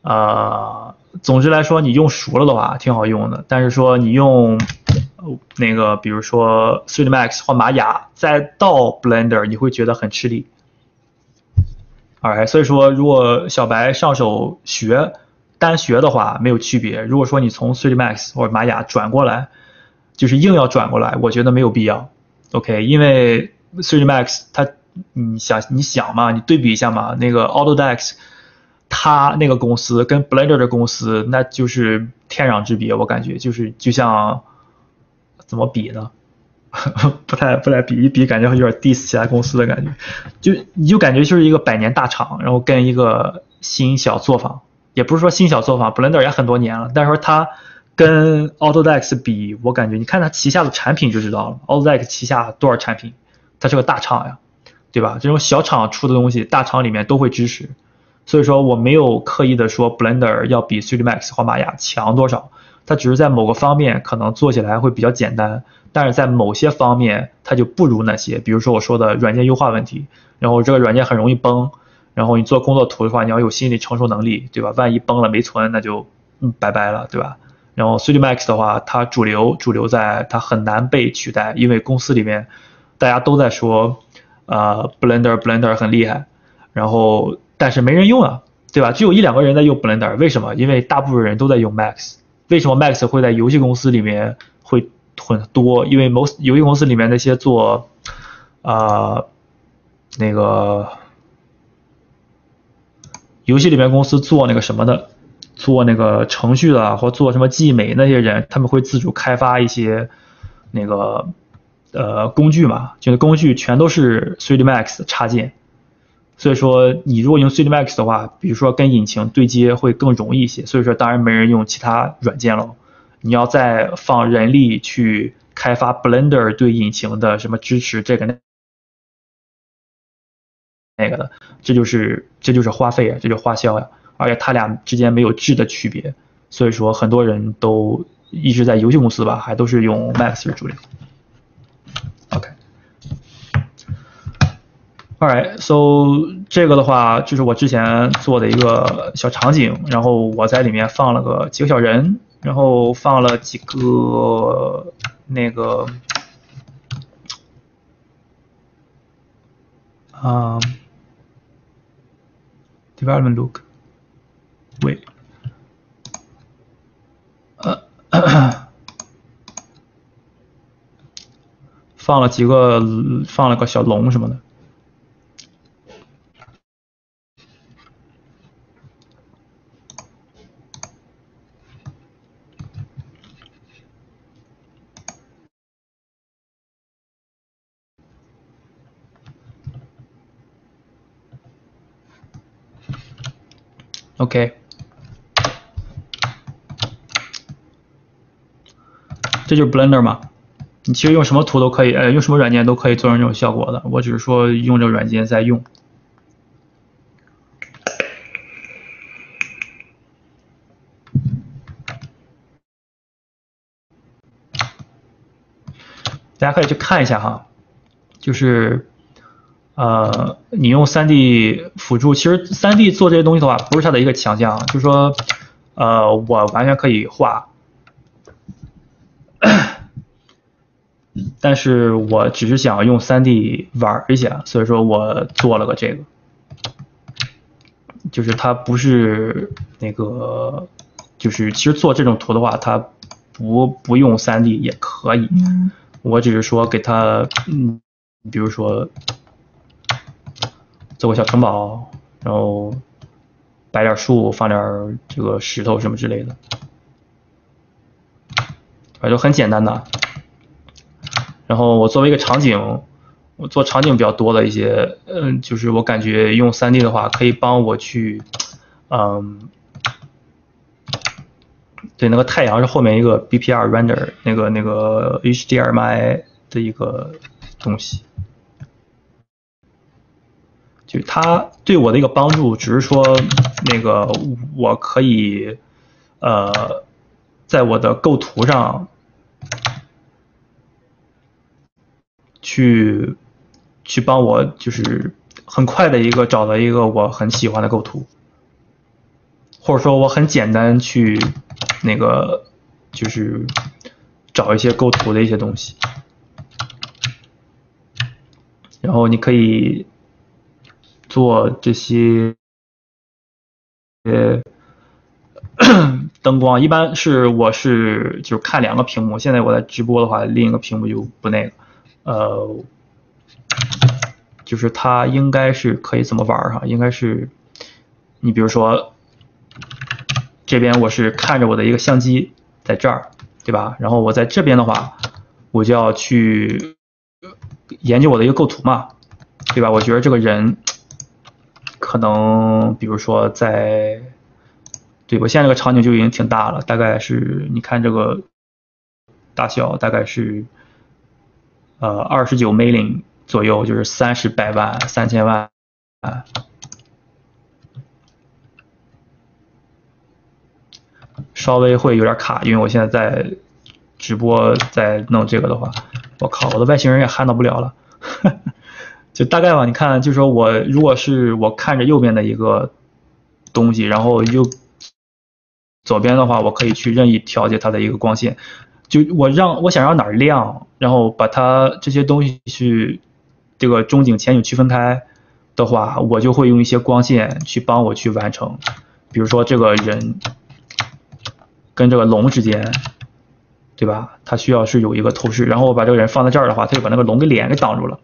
啊，总之来说你用熟了的话挺好用的，但是说你用那个比如说 3D Max 或玛雅再到 Blender，你会觉得很吃力。哎，所以说，如果小白上手学单学的话，没有区别。如果说你从 3D Max 或者玛雅转过来，就是硬要转过来，我觉得没有必要。OK，因为 3D Max 它，你想你想嘛，你对比一下嘛，那个 Autodesk 它那个公司跟 Blender 的公司，那就是天壤之别。我感觉就是就像怎么比呢？不太不太比一比，感觉有点 diss 其他公司的感觉，就你就感觉就是一个百年大厂，然后跟一个新小作坊，也不是说新小作坊，Blender 也很多年了，但是说它跟 Autodesk 比，我感觉你看它旗下的产品就知道了，Autodesk 旗下多少产品，它是个大厂呀，对吧？这种小厂出的东西，大厂里面都会支持，所以说我没有刻意的说 Blender 要比 3D Max 或玛雅强多少，它只是在某个方面可能做起来会比较简单。但是在某些方面，它就不如那些，比如说我说的软件优化问题，然后这个软件很容易崩，然后你做工作图的话，你要有心理承受能力，对吧？万一崩了没存，那就嗯拜拜了，对吧？然后 3D Max 的话，它主流主流在它很难被取代，因为公司里面大家都在说，呃，Blender Blender 很厉害，然后但是没人用啊，对吧？只有一两个人在用 Blender，为什么？因为大部分人都在用 Max。为什么 Max 会在游戏公司里面会很多？因为某游戏公司里面那些做啊那个游戏里面公司做那个什么的。做那个程序的或做什么技美那些人，他们会自主开发一些那个呃工具嘛，就是工具全都是 3D Max 插件，所以说你如果用 3D Max 的话，比如说跟引擎对接会更容易一些，所以说当然没人用其他软件了，你要再放人力去开发 Blender 对引擎的什么支持这个那那个的，这就是这就是花费啊，这就花销呀。而且它俩之间没有质的区别，所以说很多人都一直在游戏公司吧，还都是用 Max 为主流。Alright so 这个的话就是我之前做的一个小场景，然后我在里面放了个几个小人，然后放了几个那个啊 Development Look。喂，呃，放了几个，放了个小龙什么的。OK。这就是 Blender 嘛？你其实用什么图都可以，呃，用什么软件都可以做成这种效果的。我只是说用这个软件在用。大家可以去看一下哈，就是呃，你用 3D 辅助，其实 3D 做这些东西的话，不是它的一个强项，就是说，呃，我完全可以画。但是我只是想用 3D 玩一下，所以说我做了个这个，就是它不是那个，就是其实做这种图的话，它不不用 3D 也可以，我只是说给它，嗯，比如说做个小城堡，然后摆点树，放点这个石头什么之类的，反正很简单的。然后我作为一个场景，我做场景比较多的一些，嗯，就是我感觉用 3D 的话可以帮我去，嗯，对，那个太阳是后面一个 BPR render，那个那个 HDRI 的一个东西，就是它对我的一个帮助，只是说那个我可以，呃，在我的构图上。去，去帮我就是很快的一个找到一个我很喜欢的构图，或者说我很简单去那个就是找一些构图的一些东西，然后你可以做这些呃 灯光，一般是我是就是看两个屏幕，现在我在直播的话，另一个屏幕就不那个。呃，就是它应该是可以怎么玩哈？应该是你比如说这边我是看着我的一个相机在这儿，对吧？然后我在这边的话，我就要去研究我的一个构图嘛，对吧？我觉得这个人可能比如说在，对我现在这个场景就已经挺大了，大概是你看这个大小大概是。呃，二十九 million 左右，就是三十百万、三千万，稍微会有点卡，因为我现在在直播，在弄这个的话，我靠，我的外星人也撼动不了了，就大概吧，你看，就是说我如果是我看着右边的一个东西，然后又左边的话，我可以去任意调节它的一个光线，就我让我想让哪儿亮，然后把它这些东西去这个中景前景区分开的话，我就会用一些光线去帮我去完成。比如说这个人跟这个龙之间，对吧？它需要是有一个透视，然后我把这个人放在这儿的话，它就把那个龙给脸给挡住了。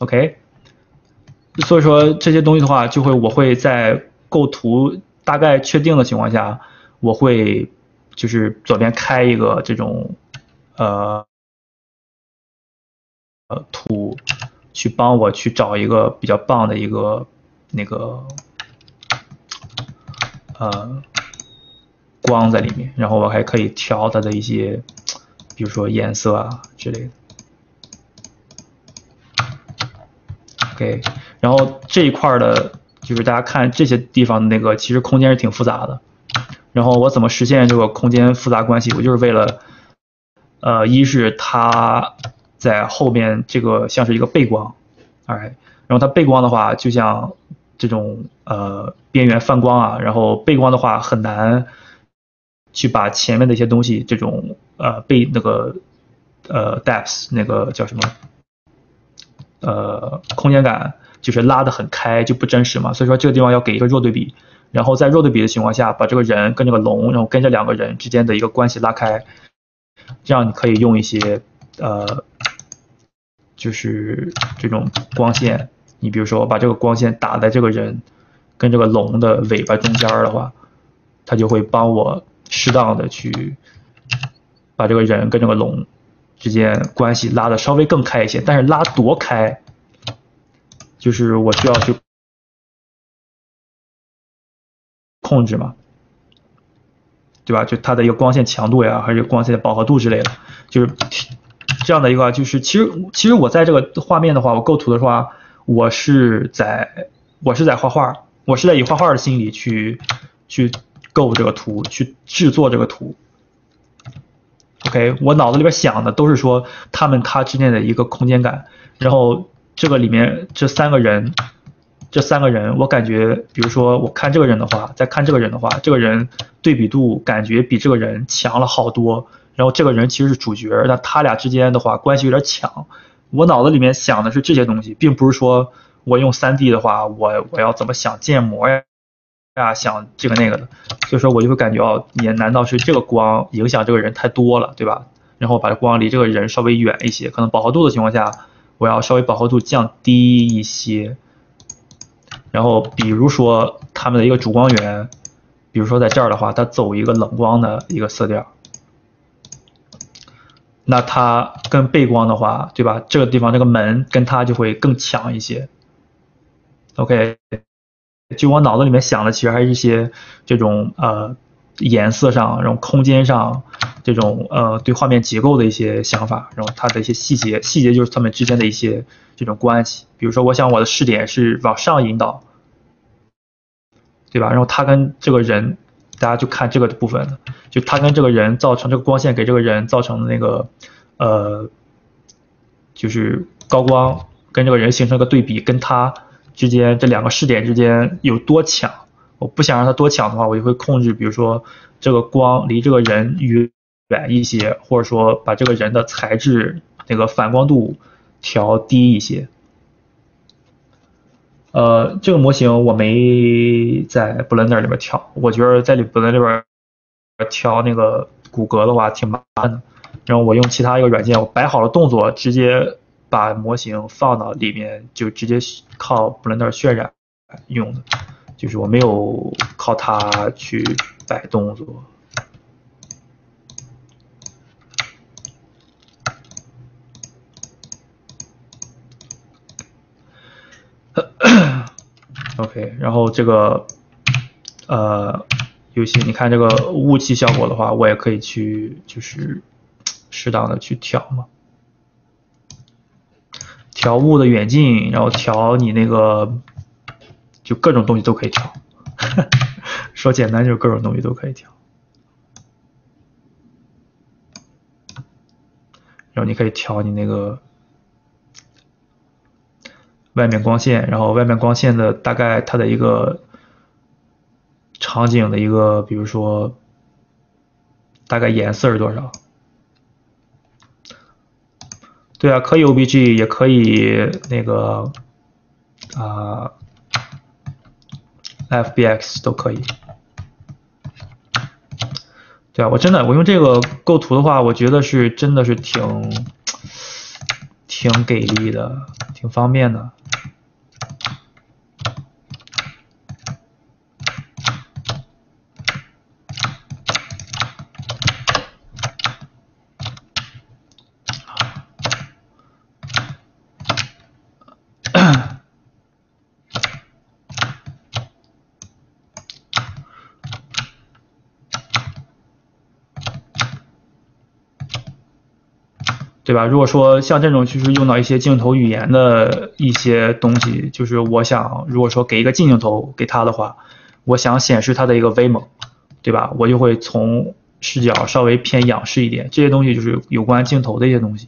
OK，所以说这些东西的话，就会我会在构图大概确定的情况下。我会就是左边开一个这种呃呃图，去帮我去找一个比较棒的一个那个呃光在里面，然后我还可以调它的一些，比如说颜色啊之类的。OK，然后这一块的，就是大家看这些地方的那个，其实空间是挺复杂的。然后我怎么实现这个空间复杂关系？我就是为了，呃，一是它在后面这个像是一个背光，哎，然后它背光的话，就像这种呃边缘泛光啊，然后背光的话很难去把前面的一些东西这种呃背那个呃 depth 那个叫什么呃空间感，就是拉得很开就不真实嘛，所以说这个地方要给一个弱对比。然后在弱对比的情况下，把这个人跟这个龙，然后跟这两个人之间的一个关系拉开，这样你可以用一些呃，就是这种光线。你比如说，我把这个光线打在这个人跟这个龙的尾巴中间的话，它就会帮我适当的去把这个人跟这个龙之间关系拉的稍微更开一些。但是拉多开，就是我需要去。控制嘛，对吧？就它的一个光线强度呀，还是光线的饱和度之类的，就是这样的一个。就是其实其实我在这个画面的话，我构图的话，我是在我是在画画，我是在以画画的心理去去构这个图，去制作这个图。OK，我脑子里边想的都是说他们他之间的一个空间感，然后这个里面这三个人。这三个人，我感觉，比如说我看这个人的话，再看这个人的话，这个人对比度感觉比这个人强了好多。然后这个人其实是主角，那他俩之间的话关系有点强。我脑子里面想的是这些东西，并不是说我用三 D 的话，我我要怎么想建模呀，呀想这个那个的。所以说我就会感觉哦，你难道是这个光影响这个人太多了，对吧？然后把这光离这个人稍微远一些，可能饱和度的情况下，我要稍微饱和度降低一些。然后，比如说他们的一个主光源，比如说在这儿的话，它走一个冷光的一个色调，那它跟背光的话，对吧？这个地方这个门跟它就会更强一些。OK，就我脑子里面想的，其实还是一些这种呃颜色上，这种空间上，这种呃对画面结构的一些想法，然后它的一些细节，细节就是它们之间的一些。这种关系，比如说，我想我的视点是往上引导，对吧？然后他跟这个人，大家就看这个部分，就他跟这个人造成这个光线给这个人造成的那个，呃，就是高光跟这个人形成个对比，跟他之间这两个视点之间有多强？我不想让他多强的话，我就会控制，比如说这个光离这个人远一些，或者说把这个人的材质那个反光度。调低一些，呃，这个模型我没在 Blender 里边调，我觉得在里 Blender 里边调那个骨骼的话挺麻烦的。然后我用其他一个软件，我摆好了动作，直接把模型放到里面，就直接靠 Blender 渲染用的，就是我没有靠它去摆动作。OK，然后这个呃游戏，你看这个雾气效果的话，我也可以去就是适当的去调嘛，调雾的远近，然后调你那个就各种东西都可以调，说简单就是各种东西都可以调，然后你可以调你那个。外面光线，然后外面光线的大概它的一个场景的一个，比如说大概颜色是多少？对啊，可以 OBG，也可以那个啊 FBX 都可以。对啊，我真的我用这个构图的话，我觉得是真的是挺挺给力的，挺方便的。对吧？如果说像这种就是用到一些镜头语言的一些东西，就是我想如果说给一个近镜头给他的话，我想显示它的一个威猛，对吧？我就会从视角稍微偏仰视一点，这些东西就是有关镜头的一些东西。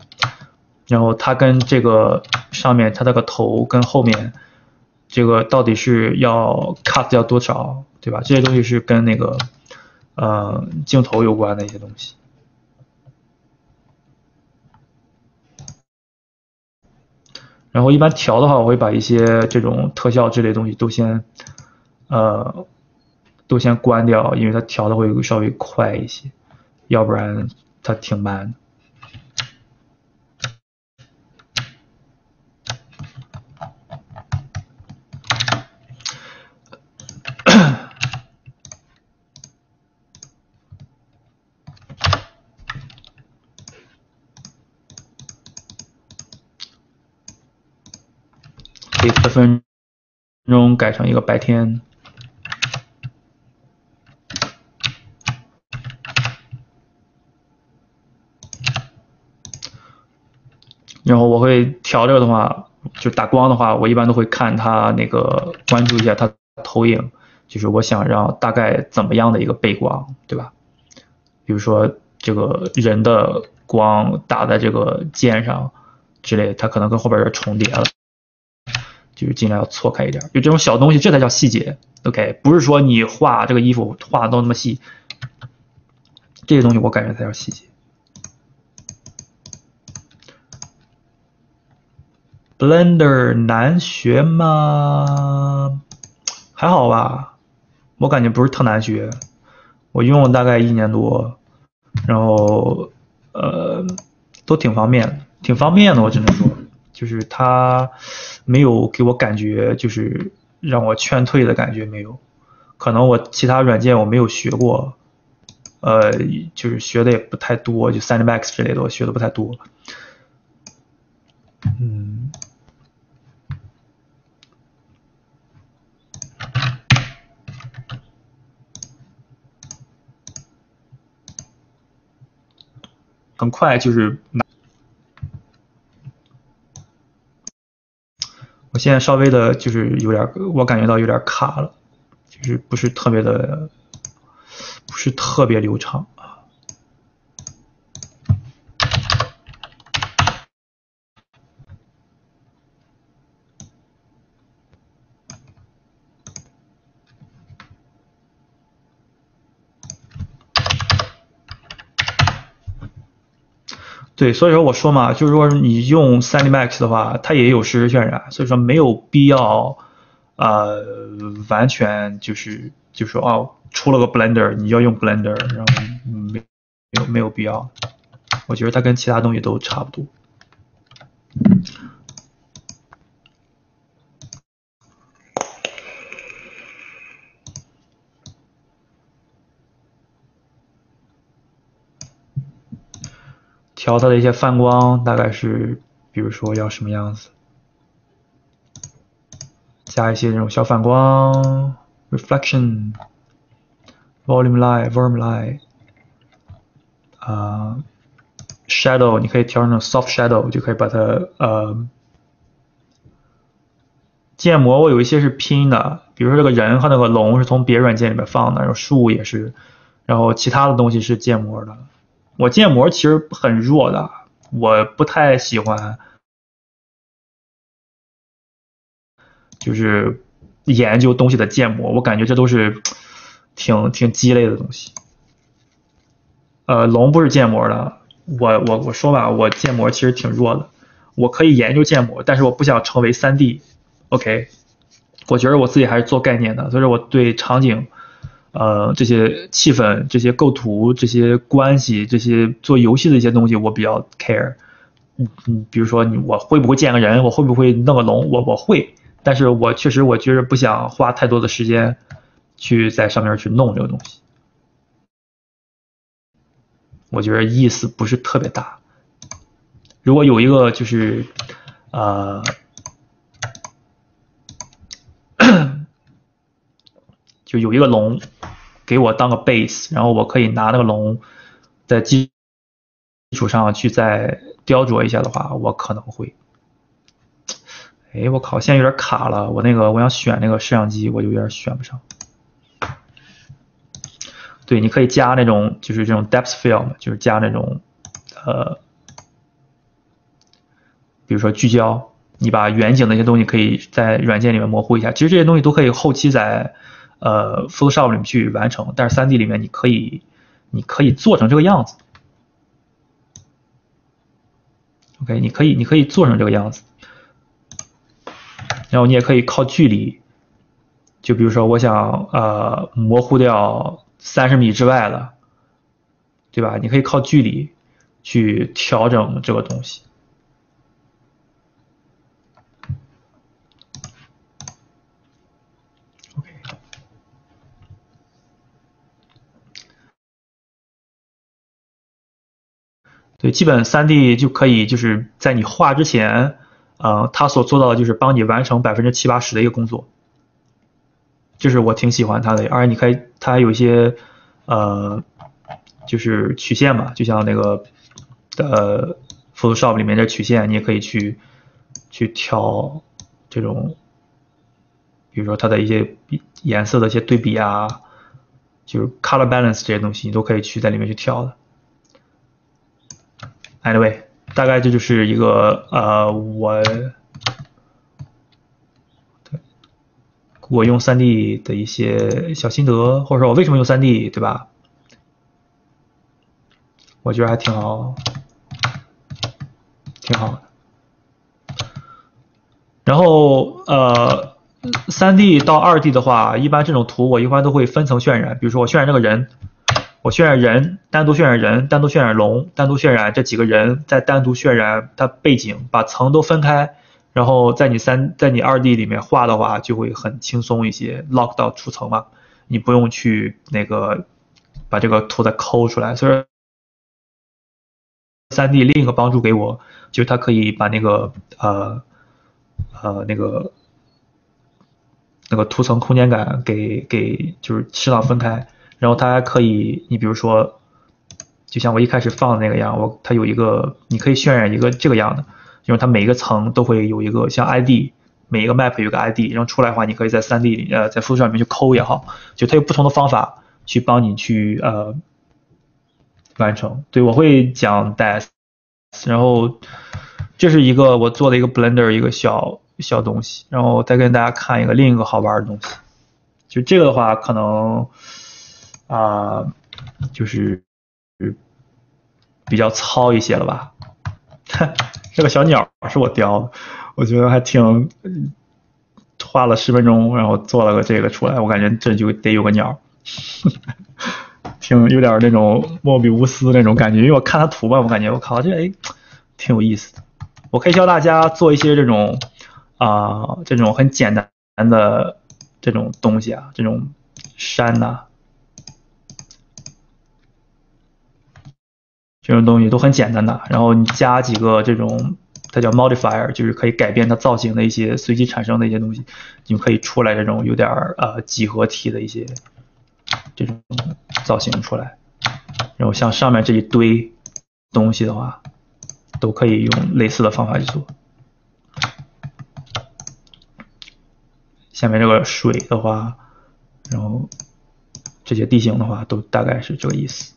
然后它跟这个上面它那个头跟后面这个到底是要 cut 掉多少，对吧？这些东西是跟那个呃镜头有关的一些东西。然后一般调的话，我会把一些这种特效之类东西都先，呃，都先关掉，因为它调的会稍微快一些，要不然它挺慢的。分钟改成一个白天，然后我会调这个的话，就打光的话，我一般都会看它那个关注一下它投影，就是我想让大概怎么样的一个背光，对吧？比如说这个人的光打在这个剑上之类，它可能跟后边儿重叠了。就是尽量要错开一点，就这种小东西，这才叫细节。OK，不是说你画这个衣服画的都那么细，这些东西我感觉才叫细节。Blender 难学吗？还好吧，我感觉不是特难学。我用了大概一年多，然后呃，都挺方便，挺方便的，我只能说。就是它没有给我感觉，就是让我劝退的感觉没有。可能我其他软件我没有学过，呃，就是学的也不太多，就 Cinemax 之类的我学的不太多。嗯，很快就是。我现在稍微的，就是有点，我感觉到有点卡了，就是不是特别的，不是特别流畅。对，所以说我说嘛，就是说你用 3D Max 的话，它也有实时渲染，所以说没有必要，呃，完全就是就说哦，出了个 Blender，你要用 Blender，然后没没有没有必要，我觉得它跟其他东西都差不多。调它的一些泛光，大概是，比如说要什么样子，加一些那种小反光，reflection，volume light，volume light，啊，shadow，你可以调成 soft shadow，就可以把它呃，建模我有一些是拼的，比如说这个人和那个龙是从别软件里面放的，然后树也是，然后其他的东西是建模的。我建模其实很弱的，我不太喜欢，就是研究东西的建模，我感觉这都是挺挺鸡肋的东西。呃，龙不是建模的，我我我说吧，我建模其实挺弱的，我可以研究建模，但是我不想成为 3D，OK，我觉得我自己还是做概念的，所以说我对场景，呃，这些气氛、这些构图、这些关系、这些做游戏的一些东西，我比较 care。嗯嗯，比如说你我会不会见个人，我会不会弄个龙，我我会，但是我确实我觉得不想花太多的时间去在上面去弄这个东西，我觉得意思不是特别大。如果有一个就是呃，就有一个龙给我当个 base，然后我可以拿那个龙在基础上去再。雕琢一下的话，我可能会。哎，我靠，现在有点卡了。我那个，我想选那个摄像机，我就有点选不上。对，你可以加那种，就是这种 depth film，就是加那种，呃，比如说聚焦，你把远景那些东西可以在软件里面模糊一下。其实这些东西都可以后期在呃 Photoshop 里面去完成，但是 3D 里面你可以，你可以做成这个样子。OK，你可以，你可以做成这个样子，然后你也可以靠距离，就比如说我想呃模糊掉三十米之外的，对吧？你可以靠距离去调整这个东西。对，基本三 D 就可以就是在你画之前，呃，它所做到的就是帮你完成百分之七八十的一个工作，就是我挺喜欢它的，而且你可以，它还有一些，呃，就是曲线嘛，就像那个，呃，Photoshop 里面的曲线，你也可以去去调这种，比如说它的一些颜色的一些对比啊，就是 color balance 这些东西，你都可以去在里面去调的。Anyway，大概这就是一个呃，我我用 3D 的一些小心得，或者说我为什么用 3D，对吧？我觉得还挺好，挺好的。然后呃，3D 到 2D 的话，一般这种图我一般都会分层渲染，比如说我渲染这个人。我渲染人，单独渲染人，单独渲染龙，单独渲染这几个人，再单独渲染它背景，把层都分开，然后在你三在你二 D 里面画的话，就会很轻松一些，lock 到图层嘛，你不用去那个把这个图再抠出来。所以三 D 另一个帮助给我，就是它可以把那个呃呃那个那个图层空间感给给就是适当分开。然后它还可以，你比如说，就像我一开始放的那个样，我它有一个，你可以渲染一个这个样的，因为它每一个层都会有一个像 ID，每一个 map 有个 ID，然后出来的话，你可以在 3D 里，呃，在 Photoshop 里面去抠也好，就它有不同的方法去帮你去呃完成。对我会讲 Death，然后这是一个我做的一个 Blender 一个小小东西，然后再跟大家看一个另一个好玩的东西，就这个的话可能。啊，就是比较糙一些了吧？这个小鸟是我雕的，我觉得还挺，花了十分钟，然后做了个这个出来，我感觉这就得有个鸟，挺有点那种莫比乌斯那种感觉，因为我看它图吧，我感觉我靠，这哎挺有意思的。我可以教大家做一些这种啊，这种很简单的这种东西啊，这种山呐。这种东西都很简单的，然后你加几个这种，它叫 modifier，就是可以改变它造型的一些随机产生的一些东西，你可以出来这种有点呃几何体的一些这种造型出来。然后像上面这一堆东西的话，都可以用类似的方法去做。下面这个水的话，然后这些地形的话，都大概是这个意思。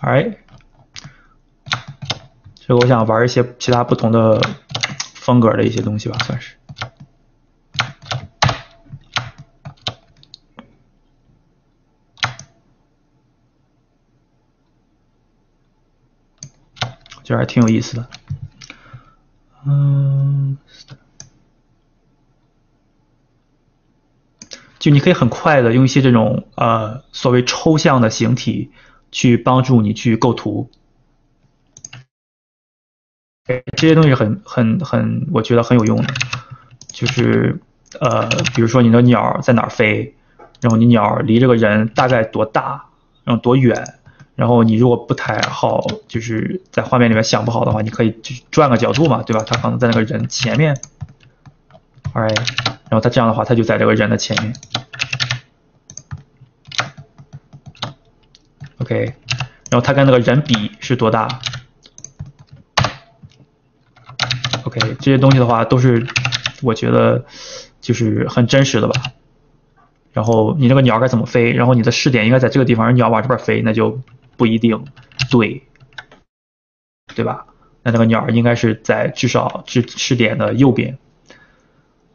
All right. 这个我想玩一些其他不同的风格的一些东西吧，算是。这还挺有意思的，嗯，就你可以很快的用一些这种呃所谓抽象的形体去帮助你去构图，这些东西很很很，我觉得很有用的，就是呃，比如说你的鸟在哪儿飞，然后你鸟离这个人大概多大，然后多远。然后你如果不太好，就是在画面里面想不好的话，你可以就转个角度嘛，对吧？它可能在那个人前面，right，然后他这样的话，他就在这个人的前面，OK，然后他跟那个人比是多大？OK，这些东西的话都是我觉得就是很真实的吧。然后你那个鸟该怎么飞？然后你的视点应该在这个地方，鸟往这边飞，那就。不一定对，对吧？那那个鸟应该是在至少至视点的右边。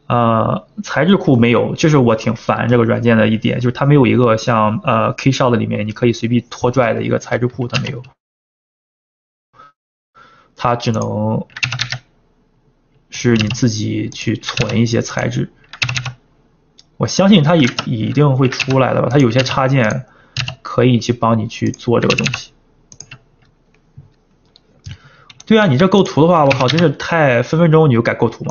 呃，材质库没有，这是我挺烦这个软件的一点，就是它没有一个像呃 KeyShot 里面你可以随便拖拽的一个材质库，它没有，它只能是你自己去存一些材质。我相信它一一定会出来的吧？它有些插件。可以去帮你去做这个东西。对啊，你这构图的话，我靠，真是太分分钟你就改构图嘛。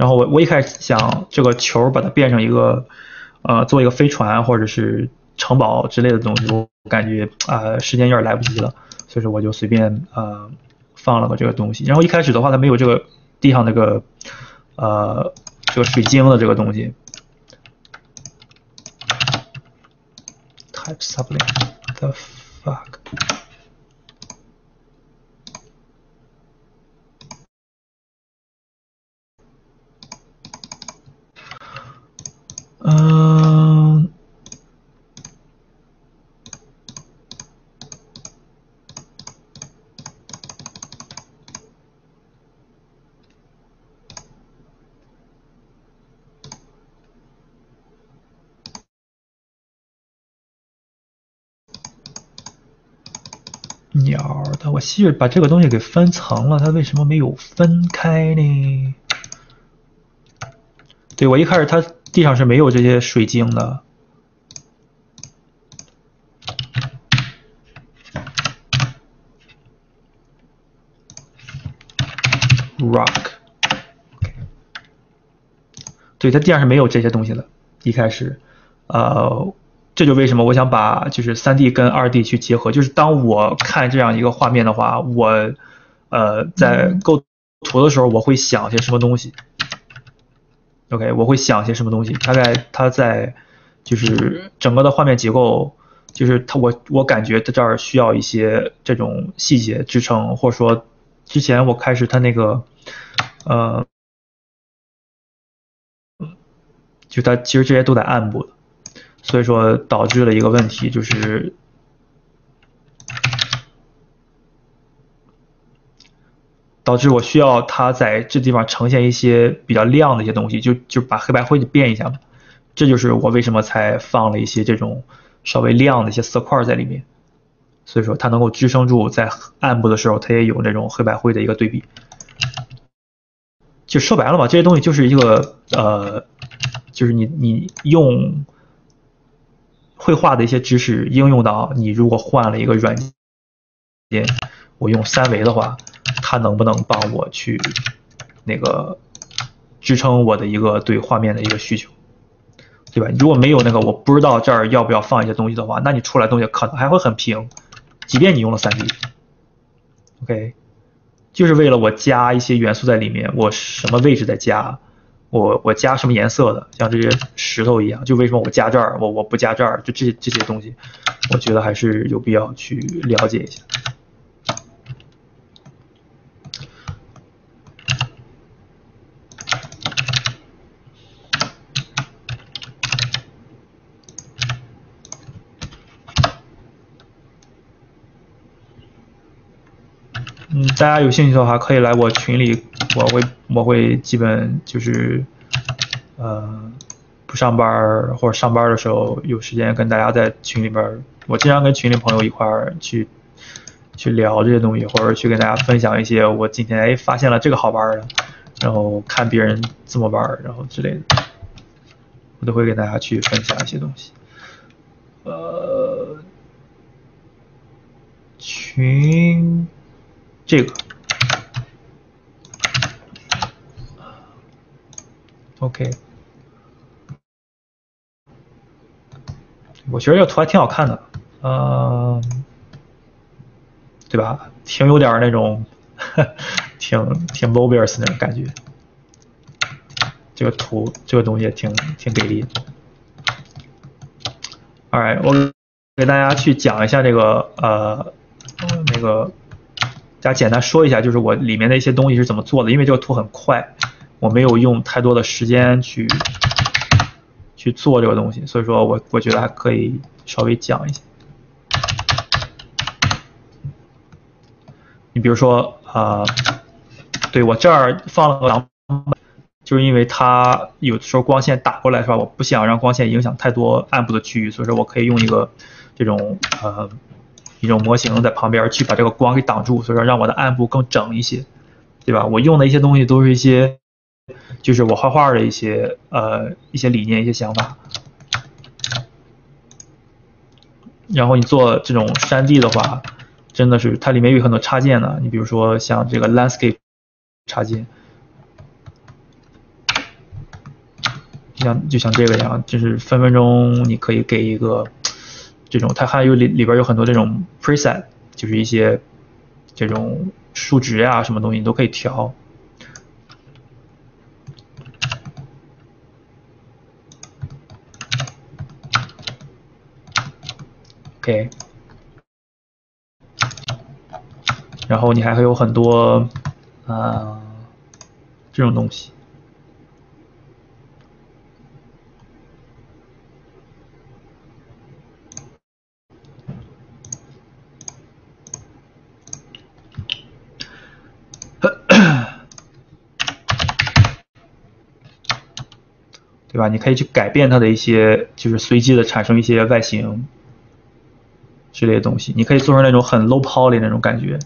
然后我我一开始想这个球把它变成一个呃做一个飞船或者是城堡之类的东西，我感觉啊时间有点来不及了，所以说我就随便呃放了个这个东西。然后一开始的话，它没有这个地上那个呃。这个水晶的这个东西，type sublime，the fuck，嗯。鸟的，我试着把这个东西给分层了，它为什么没有分开呢？对我一开始它地上是没有这些水晶的。Rock，对，它地上是没有这些东西的，一开始，呃。这就为什么我想把就是三 D 跟二 D 去结合，就是当我看这样一个画面的话，我呃在构图的时候，我会想些什么东西？OK，我会想些什么东西？大概它在就是整个的画面结构，就是它我我感觉它这儿需要一些这种细节支撑，或者说之前我开始它那个呃，就它其实这些都在暗部的。所以说导致了一个问题，就是导致我需要它在这地方呈现一些比较亮的一些东西，就就把黑白灰变一下嘛。这就是我为什么才放了一些这种稍微亮的一些色块在里面。所以说它能够支撑住在暗部的时候，它也有那种黑白灰的一个对比。就说白了吧，这些东西就是一个呃，就是你你用。绘画的一些知识应用到你如果换了一个软件，我用三维的话，它能不能帮我去那个支撑我的一个对画面的一个需求，对吧？如果没有那个我不知道这儿要不要放一些东西的话，那你出来东西可能还会很平，即便你用了三 D。OK，就是为了我加一些元素在里面，我什么位置在加。我我加什么颜色的，像这些石头一样，就为什么我加这儿，我我不加这儿，就这这些东西，我觉得还是有必要去了解一下。嗯，大家有兴趣的话，可以来我群里，我会我会基本就是，呃，不上班儿或者上班儿的时候有时间跟大家在群里边儿，我经常跟群里朋友一块儿去去聊这些东西，或者去跟大家分享一些我今天哎发现了这个好玩儿的，然后看别人怎么玩儿，然后之类的，我都会给大家去分享一些东西。呃，群这个，OK，我觉得这图还挺好看的，呃，对吧？挺有点那种，挺挺 Mobius 那种感觉。这个图这个东西挺挺给力的。Alright，我给大家去讲一下这个呃那个，大家简单说一下，就是我里面的一些东西是怎么做的。因为这个图很快，我没有用太多的时间去去做这个东西，所以说我我觉得还可以稍微讲一下。你比如说啊、呃，对我这儿放了个挡板，就是因为它有的时候光线打过来是吧？我不想让光线影响太多暗部的区域，所以说我可以用一个这种呃一种模型在旁边去把这个光给挡住，所以说让我的暗部更整一些，对吧？我用的一些东西都是一些就是我画画的一些呃一些理念、一些想法。然后你做这种山地的话，真的是它里面有很多插件的，你比如说像这个 landscape 插件。就像就像这个一样，就是分分钟你可以给一个这种，它还有里里边有很多这种 preset，就是一些这种数值呀、什么东西你都可以调。OK，然后你还会有很多啊、这种东西。对吧？你可以去改变它的一些，就是随机的产生一些外形之类的东西。你可以做成那种很 low poly 那种感觉，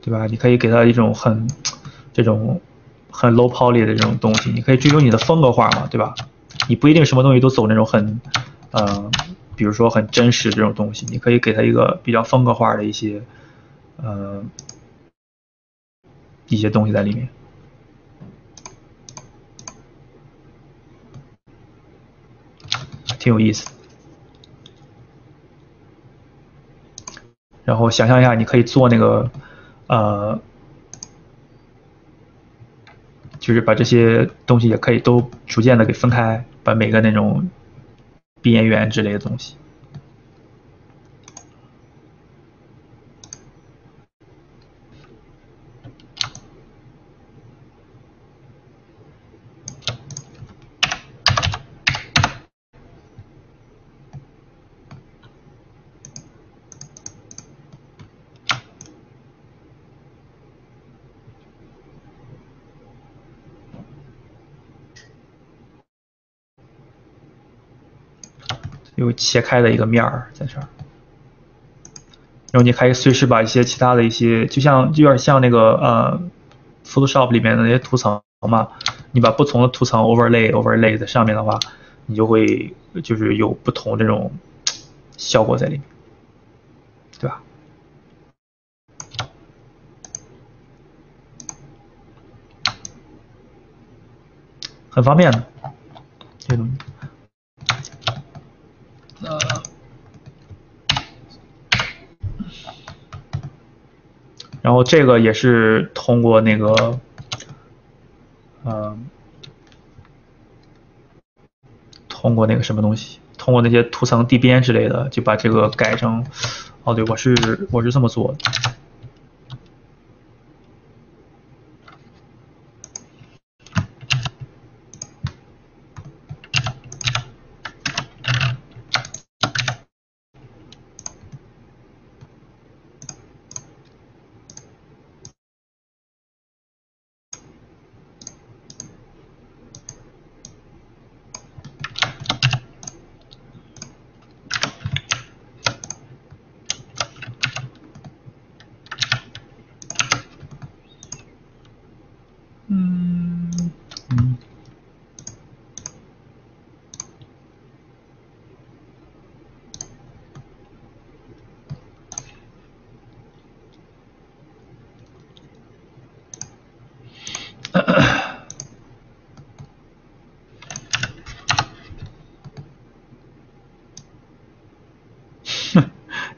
对吧？你可以给它一种很这种很 low poly 的这种东西。你可以追求你的风格化嘛，对吧？你不一定什么东西都走那种很，呃。比如说很真实这种东西，你可以给他一个比较风格化的一些，呃，一些东西在里面。挺有意思。然后想象一下，你可以做那个，呃，就是把这些东西也可以都逐渐的给分开，把每个那种。边缘之类的东西。有切开的一个面儿在这儿，然后你可以随时把一些其他的一些，就像有点像那个呃，Photoshop 里面的那些图层嘛，你把不同的图层 overlay overlay 在上面的话，你就会就是有不同这种效果在里面，对吧？很方便的这东西。呃，然后这个也是通过那个，呃，通过那个什么东西，通过那些图层地边之类的，就把这个改成，哦对，我是我是这么做的。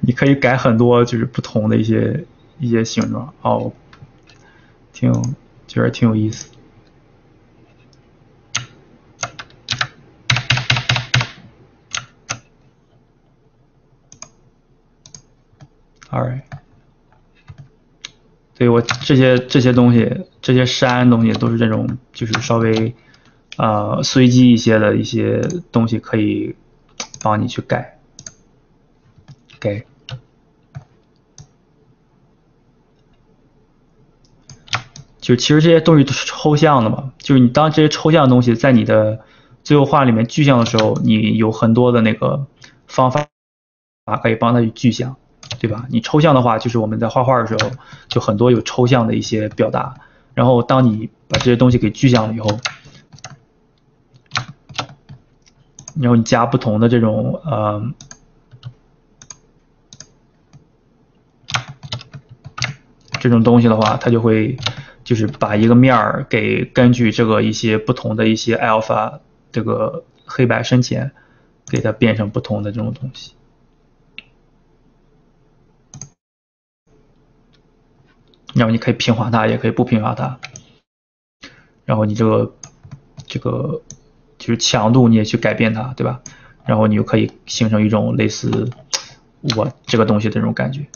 可可以改很多就是不同的一些一些形状哦，挺觉得挺有意思。alright 对我这些这些东西，这些山东西都是这种，就是稍微呃随机一些的一些东西，可以帮你去改。OK，就其实这些东西都是抽象的嘛，就是你当这些抽象的东西在你的最后画里面具象的时候，你有很多的那个方法啊，可以帮它去具象。对吧？你抽象的话，就是我们在画画的时候，就很多有抽象的一些表达。然后当你把这些东西给具象了以后，然后你加不同的这种呃这种东西的话，它就会就是把一个面儿给根据这个一些不同的一些 alpha 这个黑白深浅，给它变成不同的这种东西。然后你可以平滑它，也可以不平滑它。然后你这个这个就是强度，你也去改变它，对吧？然后你就可以形成一种类似我这个东西的这种感觉。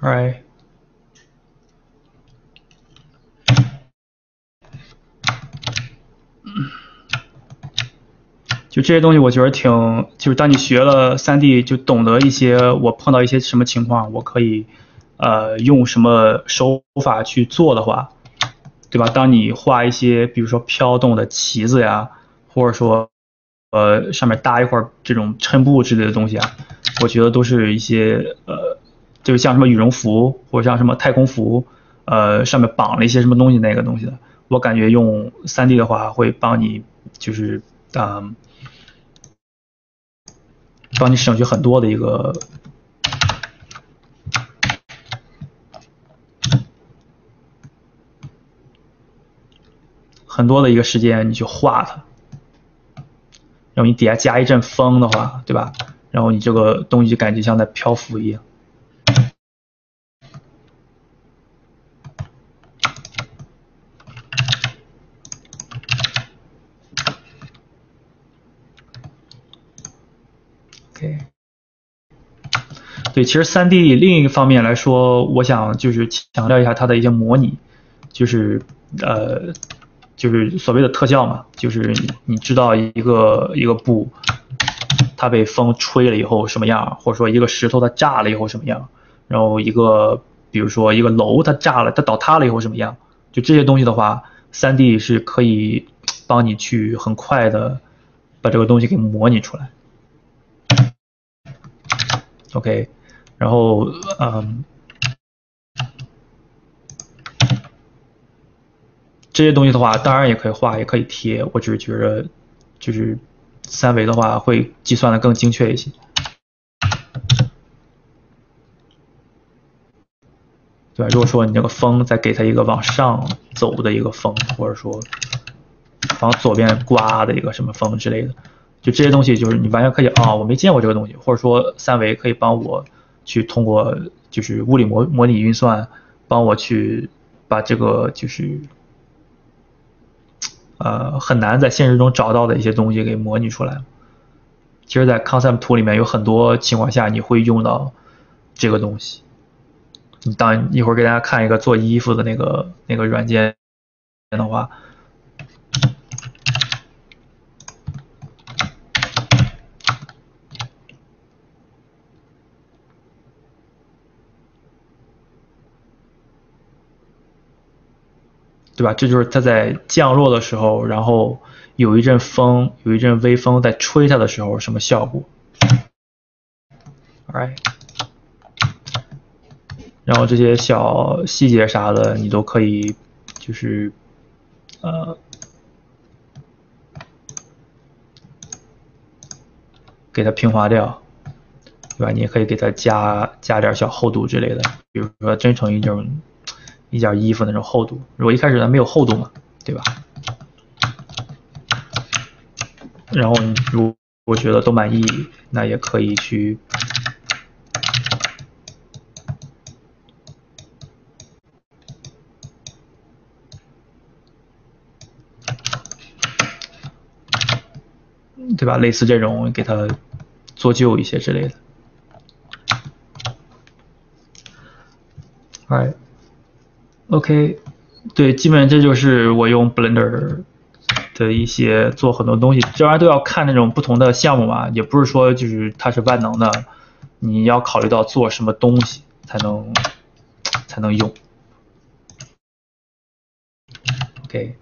Right，就这些东西，我觉得挺，就是当你学了三 D，就懂得一些，我碰到一些什么情况，我可以，呃，用什么手法去做的话，对吧？当你画一些，比如说飘动的旗子呀，或者说，呃，上面搭一块这种衬布之类的东西啊，我觉得都是一些，呃。就是像什么羽绒服，或者像什么太空服，呃，上面绑了一些什么东西那个东西的，我感觉用 3D 的话会帮你，就是嗯，帮你省去很多的一个很多的一个时间，你去画它，然后你底下加一阵风的话，对吧？然后你这个东西就感觉像在漂浮一样。对，其实三 D 另一个方面来说，我想就是强调一下它的一些模拟，就是呃，就是所谓的特效嘛，就是你知道一个一个布，它被风吹了以后什么样，或者说一个石头它炸了以后什么样，然后一个比如说一个楼它炸了，它倒塌了以后什么样，就这些东西的话，三 D 是可以帮你去很快的把这个东西给模拟出来。OK。然后，嗯，这些东西的话，当然也可以画，也可以贴。我只是觉得，就是三维的话，会计算的更精确一些，对？如果说你那个风再给它一个往上走的一个风，或者说往左边刮的一个什么风之类的，就这些东西，就是你完全可以啊，我没见过这个东西，或者说三维可以帮我。去通过就是物理模模拟运算，帮我去把这个就是呃很难在现实中找到的一些东西给模拟出来。其实，在 concept 图里面有很多情况下你会用到这个东西，你当一会儿给大家看一个做衣服的那个那个软件的话。对吧？这就是它在降落的时候，然后有一阵风，有一阵微风在吹它的时候，什么效果？Right？然后这些小细节啥的，你都可以，就是呃，给它平滑掉，对吧？你也可以给它加加点小厚度之类的，比如说真成一种。一件衣服那种厚度，如果一开始它没有厚度嘛，对吧？然后如果觉得都满意，那也可以去，对吧？类似这种给它做旧一些之类的。哎。OK，对，基本这就是我用 Blender 的一些做很多东西。这玩意儿都要看那种不同的项目嘛，也不是说就是它是万能的，你要考虑到做什么东西才能才能用。OK，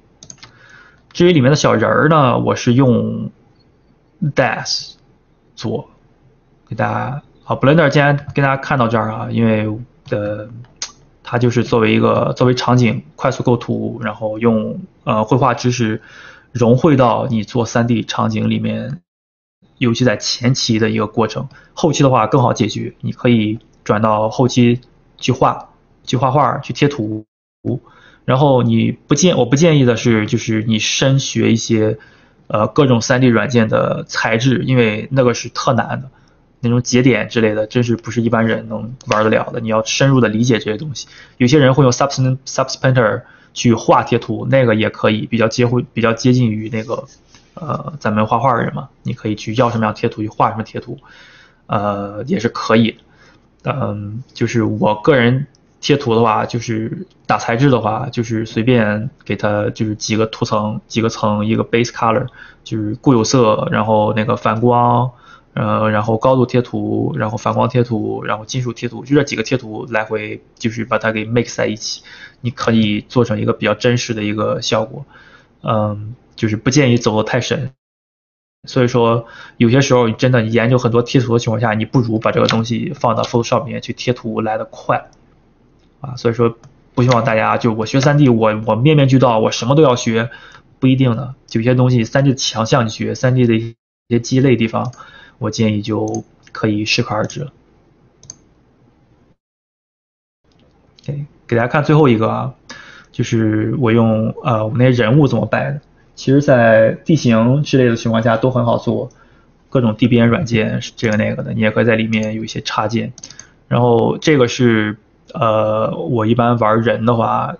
至于里面的小人儿呢，我是用 Das 做，给大家好 Blender 既然跟大家看到这儿啊，因为的。它就是作为一个作为场景快速构图，然后用呃绘画知识融汇到你做 3D 场景里面，尤其在前期的一个过程。后期的话更好解决，你可以转到后期去画、去画画、去贴图。然后你不建我不建议的是，就是你深学一些呃各种 3D 软件的材质，因为那个是特难的。那种节点之类的，真是不是一般人能玩得了的。你要深入的理解这些东西。有些人会用 Subs Subs Painter 去画贴图，那个也可以，比较接会比较接近于那个呃咱们画画的人嘛。你可以去要什么样贴图，去画什么贴图，呃也是可以。嗯，就是我个人贴图的话，就是打材质的话，就是随便给它就是几个图层，几个层，一个 Base Color，就是固有色，然后那个反光。呃，然后高度贴图，然后反光贴图，然后金属贴图，就这几个贴图来回就是把它给 mix 在一起，你可以做成一个比较真实的一个效果。嗯，就是不建议走得太深。所以说，有些时候真的研究很多贴图的情况下，你不如把这个东西放到 Photoshop 里面去贴图来的快。啊，所以说不希望大家就我学 3D，我我面面俱到，我什么都要学，不一定的。有些东西 3D 强项你学，3D 的一些鸡肋地方。我建议就可以适可而止了。给给大家看最后一个啊，就是我用呃我们那些人物怎么摆的。其实，在地形之类的情况下都很好做，各种地边软件这个那个的，你也可以在里面有一些插件。然后这个是呃我一般玩人的话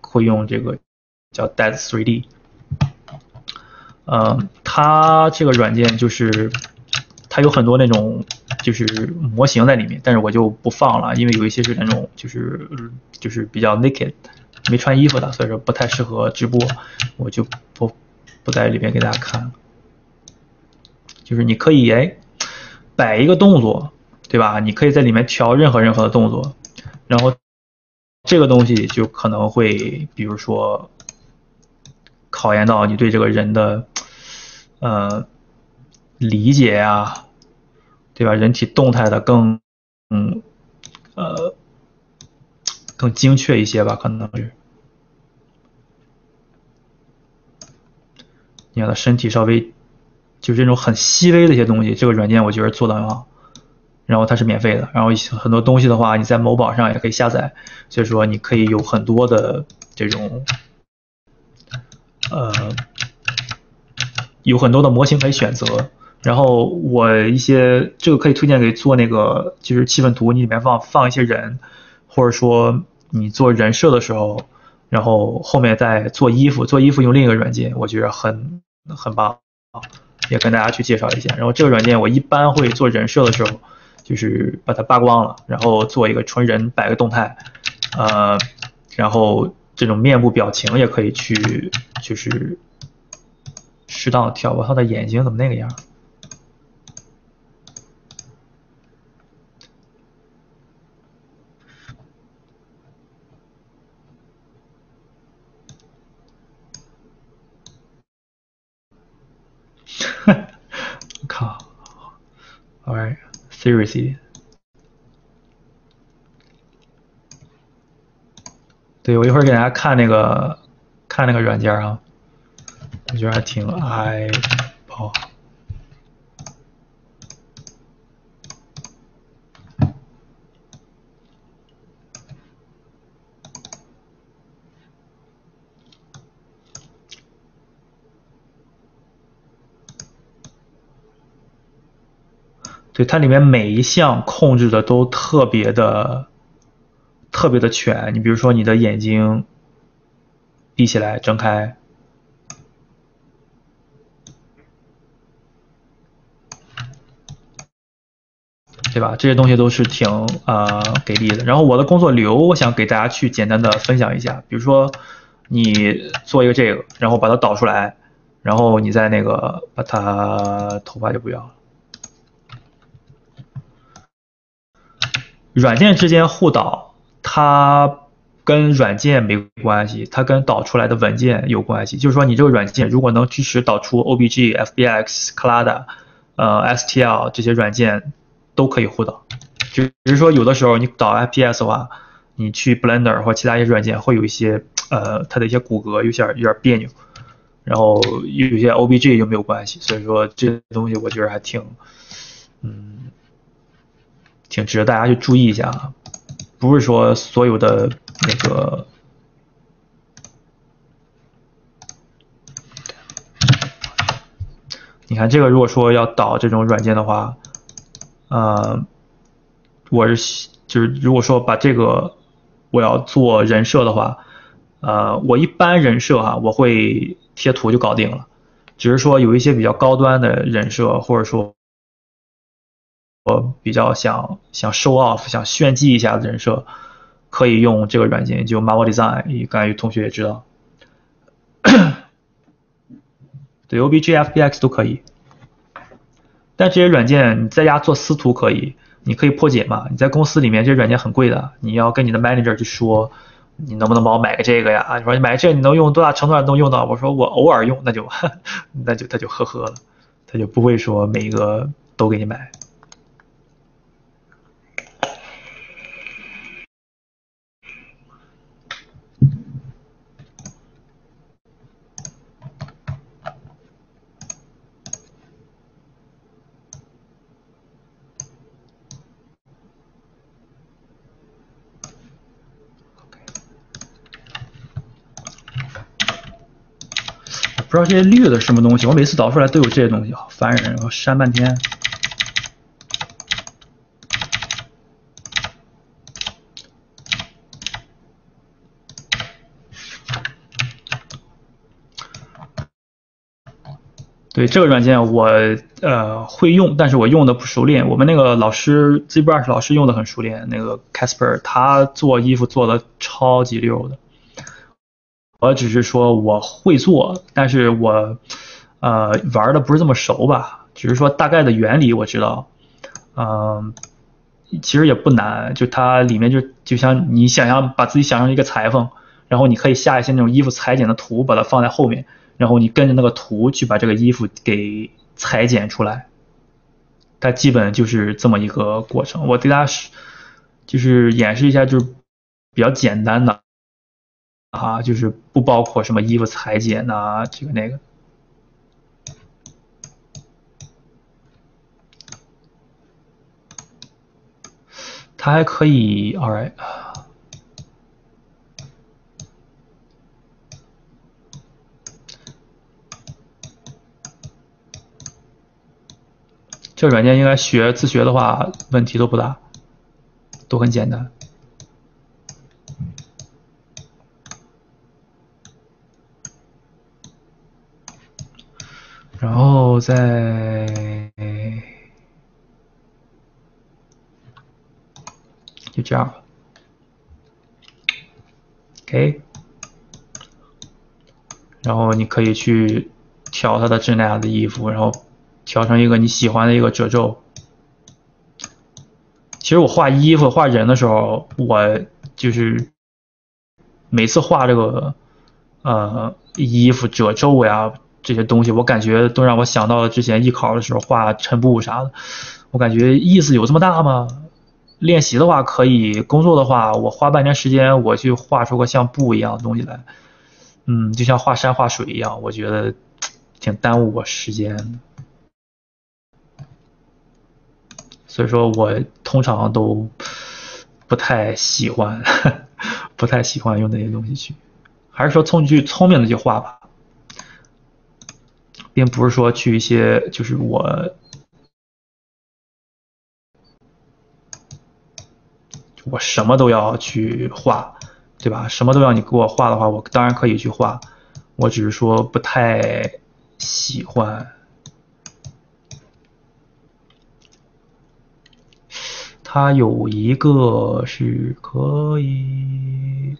会用这个叫 Dead 3D，嗯，它这个软件就是。它有很多那种就是模型在里面，但是我就不放了，因为有一些是那种就是就是比较 naked，没穿衣服的，所以说不太适合直播，我就不不在里面给大家看。就是你可以哎摆一个动作，对吧？你可以在里面调任何任何的动作，然后这个东西就可能会比如说考验到你对这个人的呃。理解呀，对吧？人体动态的更，嗯，呃，更精确一些吧，可能是。你看他身体稍微，就是这种很细微的一些东西，这个软件我觉得做的很好。然后它是免费的，然后很多东西的话，你在某宝上也可以下载，所以说你可以有很多的这种，呃，有很多的模型可以选择。然后我一些这个可以推荐给做那个就是气氛图，你里面放放一些人，或者说你做人设的时候，然后后面再做衣服，做衣服用另一个软件，我觉得很很棒啊，也跟大家去介绍一下。然后这个软件我一般会做人设的时候，就是把它扒光了，然后做一个纯人摆个动态，呃，然后这种面部表情也可以去，就是适当的调。我他的眼睛怎么那个样？靠！All right, seriously. 对我一会儿给大家看那个看那个软件啊，我觉得还挺爱跑。对，它里面每一项控制的都特别的、特别的全。你比如说，你的眼睛闭起来、睁开，对吧？这些东西都是挺呃给力的。然后我的工作流，我想给大家去简单的分享一下。比如说，你做一个这个，然后把它导出来，然后你再那个把它头发就不要了。软件之间互导，它跟软件没关系，它跟导出来的文件有关系。就是说，你这个软件如果能支持导出 OBJ、FBX、CLADA、呃 STL 这些软件，都可以互导。就只是说，有的时候你导 FPS 的话，你去 Blender 或其他一些软件会有一些呃它的一些骨骼有点有点别扭，然后有有些 OBJ 就没有关系。所以说，这东西我觉得还挺，嗯。挺值得大家去注意一下啊，不是说所有的那个，你看这个如果说要导这种软件的话，呃，我是就是如果说把这个我要做人设的话，呃，我一般人设哈，我会贴图就搞定了，只是说有一些比较高端的人设或者说。我比较想想 show off，想炫技一下的人设，可以用这个软件，就 Marvel Design，刚才有同学也知道，对 O B G F B X 都可以。但这些软件你在家做私图可以，你可以破解嘛？你在公司里面这些软件很贵的，你要跟你的 manager 去说，你能不能帮我买个这个呀？啊你说你买这你能用多大程度上能用到？我说我偶尔用，那就 那就他就呵呵了，他就不会说每一个都给你买。不知道这些绿的什么东西，我每次导出来都有这些东西，好烦人，我删半天。对这个软件我呃会用，但是我用的不熟练。我们那个老师 ZBrush 老师用的很熟练，那个 Casper 他做衣服做的超级溜的。我只是说我会做，但是我，呃，玩的不是这么熟吧？只是说大概的原理我知道，嗯，其实也不难，就它里面就就像你想象把自己想象一个裁缝，然后你可以下一些那种衣服裁剪的图，把它放在后面，然后你跟着那个图去把这个衣服给裁剪出来，它基本就是这么一个过程。我给大家就是演示一下，就是比较简单的。啊，就是不包括什么衣服裁剪呐，这个那个。它还可以，All right。这软件应该学自学的话，问题都不大，都很简单。然后再就这样吧。OK，然后你可以去调它的质量的衣服，然后调成一个你喜欢的一个褶皱。其实我画衣服、画人的时候，我就是每次画这个呃衣服褶皱呀这些东西，我感觉都让我想到了之前艺考的时候画衬布啥的。我感觉意思有这么大吗？练习的话可以，工作的话我花半年时间我去画出个像布一样的东西来，嗯，就像画山画水一样，我觉得挺耽误我时间的。所以说我通常都不太喜欢，不太喜欢用那些东西去，还是说聪去聪明的去画吧，并不是说去一些就是我我什么都要去画，对吧？什么都要你给我画的话，我当然可以去画，我只是说不太喜欢。它有一个是可以，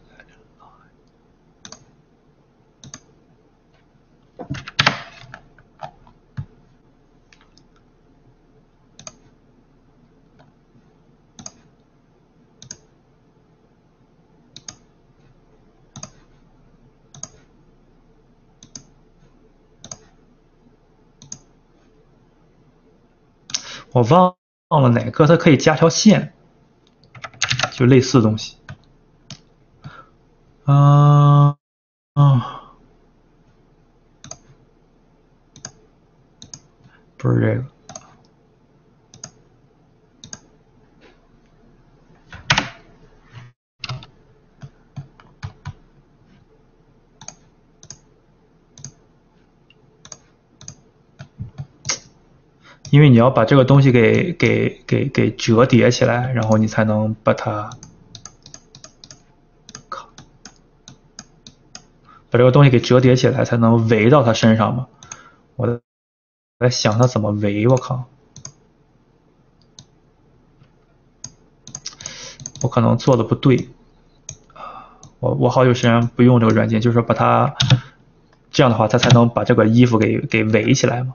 我忘。了哪个，它可以加条线，就类似的东西。啊啊，不是这个。因为你要把这个东西给给给给折叠起来，然后你才能把它，靠，把这个东西给折叠起来，才能围到它身上嘛。我在在想它怎么围，我靠，我可能做的不对，我我好久时间不用这个软件，就是说把它这样的话，它才能把这个衣服给给围起来嘛。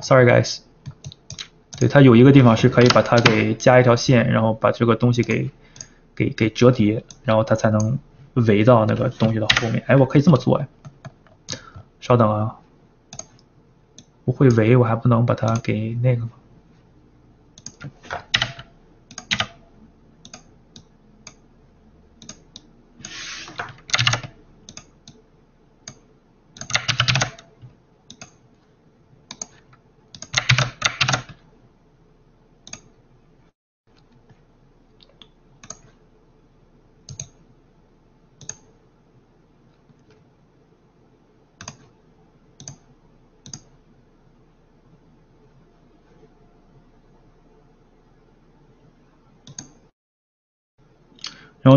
Sorry, guys。对，它有一个地方是可以把它给加一条线，然后把这个东西给给给折叠，然后它才能围到那个东西的后面。哎，我可以这么做呀？稍等啊，不会围，我还不能把它给那个吗？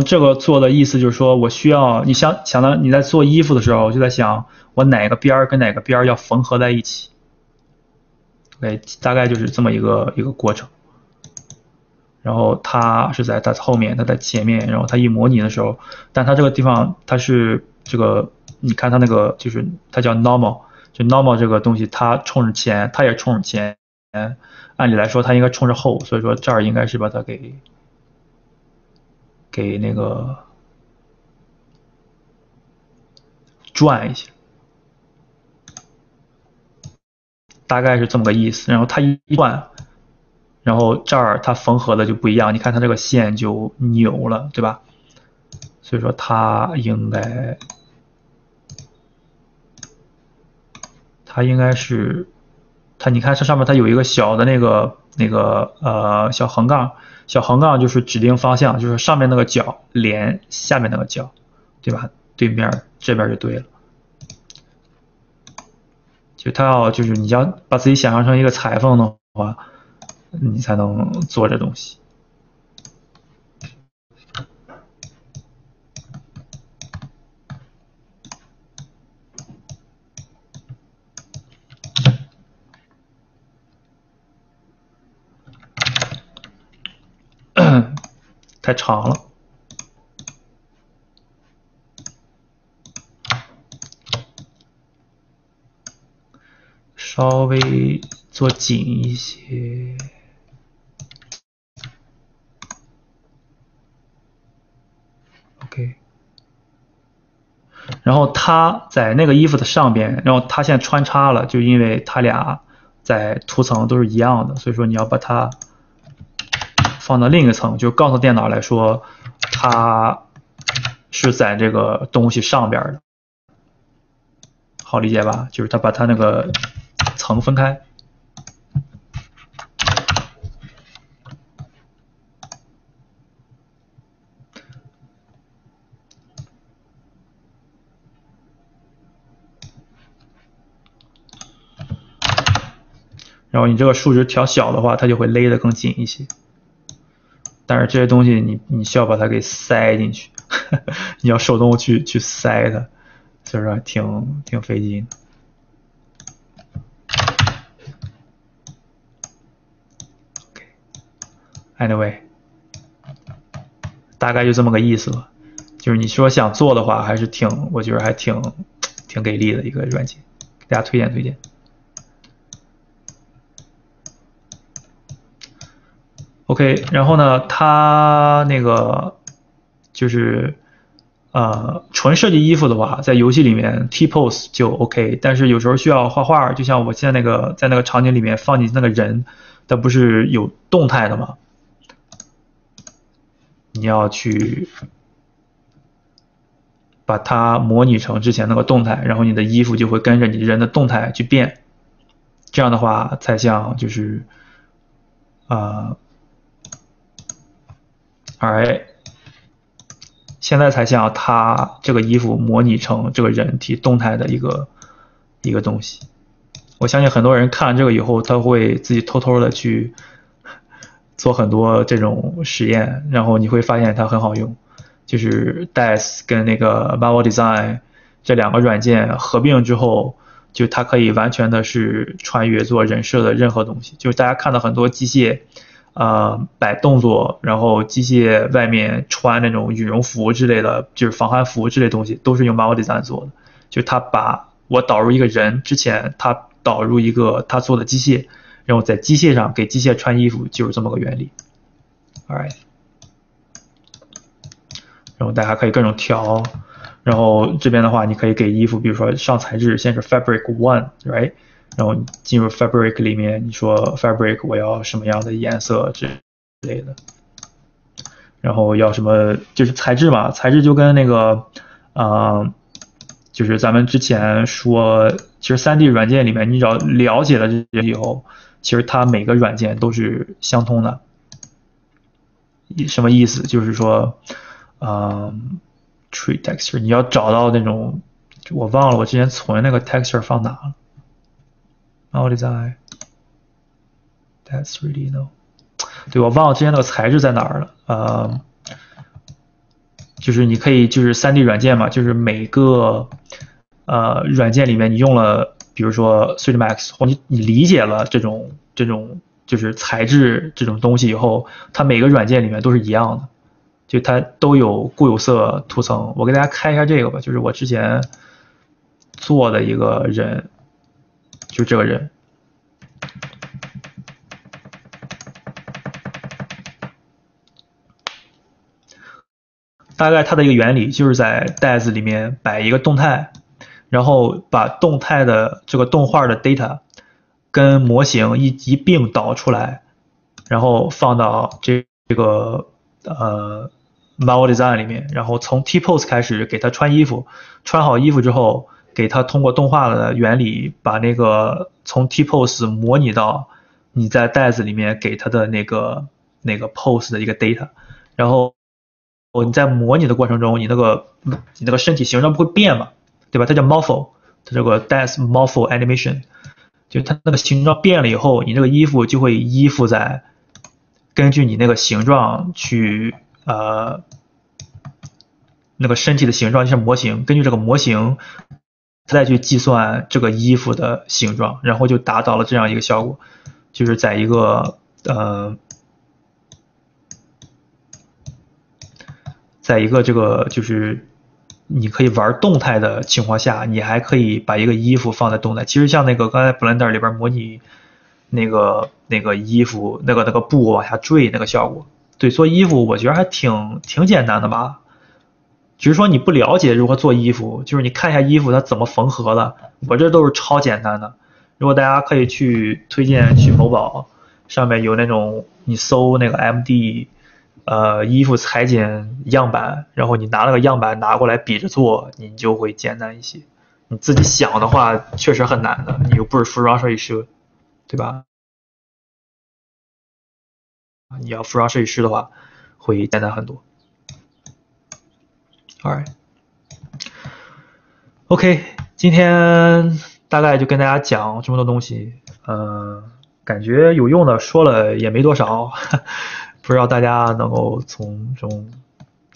这个做的意思就是说，我需要你想想到你在做衣服的时候，我就在想我哪个边儿跟哪个边儿要缝合在一起。对，大概就是这么一个一个过程。然后它是在它后面，它在前面，然后它一模拟的时候，但它这个地方它是这个，你看它那个就是它叫 normal，就 normal 这个东西它冲着前，它也冲着前，按理来说它应该冲着后，所以说这儿应该是把它给。给那个转一下，大概是这么个意思。然后它一转，然后这儿它缝合的就不一样。你看它这个线就扭了，对吧？所以说它应该，它应该是它你看这上面它有一个小的那个那个呃小横杠，小横杠就是指定方向，就是上面那个角连下面那个角，对吧？对面这边就对了。就它要就是你要把自己想象成一个裁缝的话，你才能做这东西。太长了，稍微做紧一些。OK，然后他在那个衣服的上边，然后他现在穿插了，就因为他俩在图层都是一样的，所以说你要把它。放到另一个层，就告诉电脑来说，它是在这个东西上边的，好理解吧？就是它把它那个层分开，然后你这个数值调小的话，它就会勒得更紧一些。但是这些东西你你需要把它给塞进去，你要手动去去塞它，所以说挺挺费劲。Anyway，大概就这么个意思吧。就是你说想做的话，还是挺我觉得还挺挺给力的一个软件，给大家推荐推荐。OK，然后呢，它那个就是呃，纯设计衣服的话，在游戏里面 T pose 就 OK，但是有时候需要画画，就像我现在那个在那个场景里面放进那个人，它不是有动态的吗？你要去把它模拟成之前那个动态，然后你的衣服就会跟着你人的动态去变，这样的话才像就是啊。而现在才像他这个衣服模拟成这个人体动态的一个一个东西。我相信很多人看了这个以后，他会自己偷偷的去 做很多这种实验，然后你会发现它很好用。就是 DAS 跟那个 Marvel Design 这两个软件合并之后，就它可以完全的是穿越做人设的任何东西。就是大家看到很多机械。呃，摆动作，然后机械外面穿那种羽绒服之类的，就是防寒服之类东西，都是用 Model Design 做的。就他把我导入一个人之前，他导入一个他做的机械，然后在机械上给机械穿衣服，就是这么个原理。Alright，然后大家可以各种调，然后这边的话，你可以给衣服，比如说上材质，先是 Fabric One，Right？然后进入 Fabric 里面，你说 Fabric 我要什么样的颜色之类的，然后要什么就是材质嘛，材质就跟那个，啊，就是咱们之前说，其实 3D 软件里面，你只要了解了这些以后，其实它每个软件都是相通的。什么意思？就是说，嗯，Tree Texture，你要找到那种，我忘了我之前存那个 Texture 放哪了。How did I? That's really no. 对，我忘了之前那个材质在哪儿了。呃，就是你可以，就是 3D 软件嘛，就是每个呃软件里面你用了，比如说 3D Max，或你你理解了这种这种就是材质这种东西以后，它每个软件里面都是一样的，就它都有固有色图层。我给大家开一下这个吧，就是我之前做的一个人。就这个人，大概它的一个原理就是在袋子里面摆一个动态，然后把动态的这个动画的 data 跟模型一一并导出来，然后放到这这个呃 Marvel Design 里面，然后从 T pose 开始给他穿衣服，穿好衣服之后。给它通过动画的原理把那个从 T pose 模拟到你在袋子里面给它的那个那个 pose 的一个 data，然后哦你在模拟的过程中，你那个你那个身体形状不会变嘛，对吧？它叫 morpho，它这个 death morpho animation，就它那个形状变了以后，你这个衣服就会依附在根据你那个形状去呃。那个身体的形状就是模型，根据这个模型再去计算这个衣服的形状，然后就达到了这样一个效果，就是在一个呃，在一个这个就是你可以玩动态的情况下，你还可以把一个衣服放在动态。其实像那个刚才 Blender 里边模拟那个那个衣服那个那个布往下坠那个效果，对，做衣服我觉得还挺挺简单的吧。只是说你不了解如何做衣服，就是你看一下衣服它怎么缝合的，我这都是超简单的。如果大家可以去推荐去某宝，上面有那种你搜那个 MD，呃，衣服裁剪样板，然后你拿那个样板拿过来比着做，你就会简单一些。你自己想的话，确实很难的，你又不是服装设计师，对吧？你要服装设计师的话，会简单很多。Alright，OK，今天大概就跟大家讲这么多东西，嗯，感觉有用的说了也没多少，不知道大家能够从中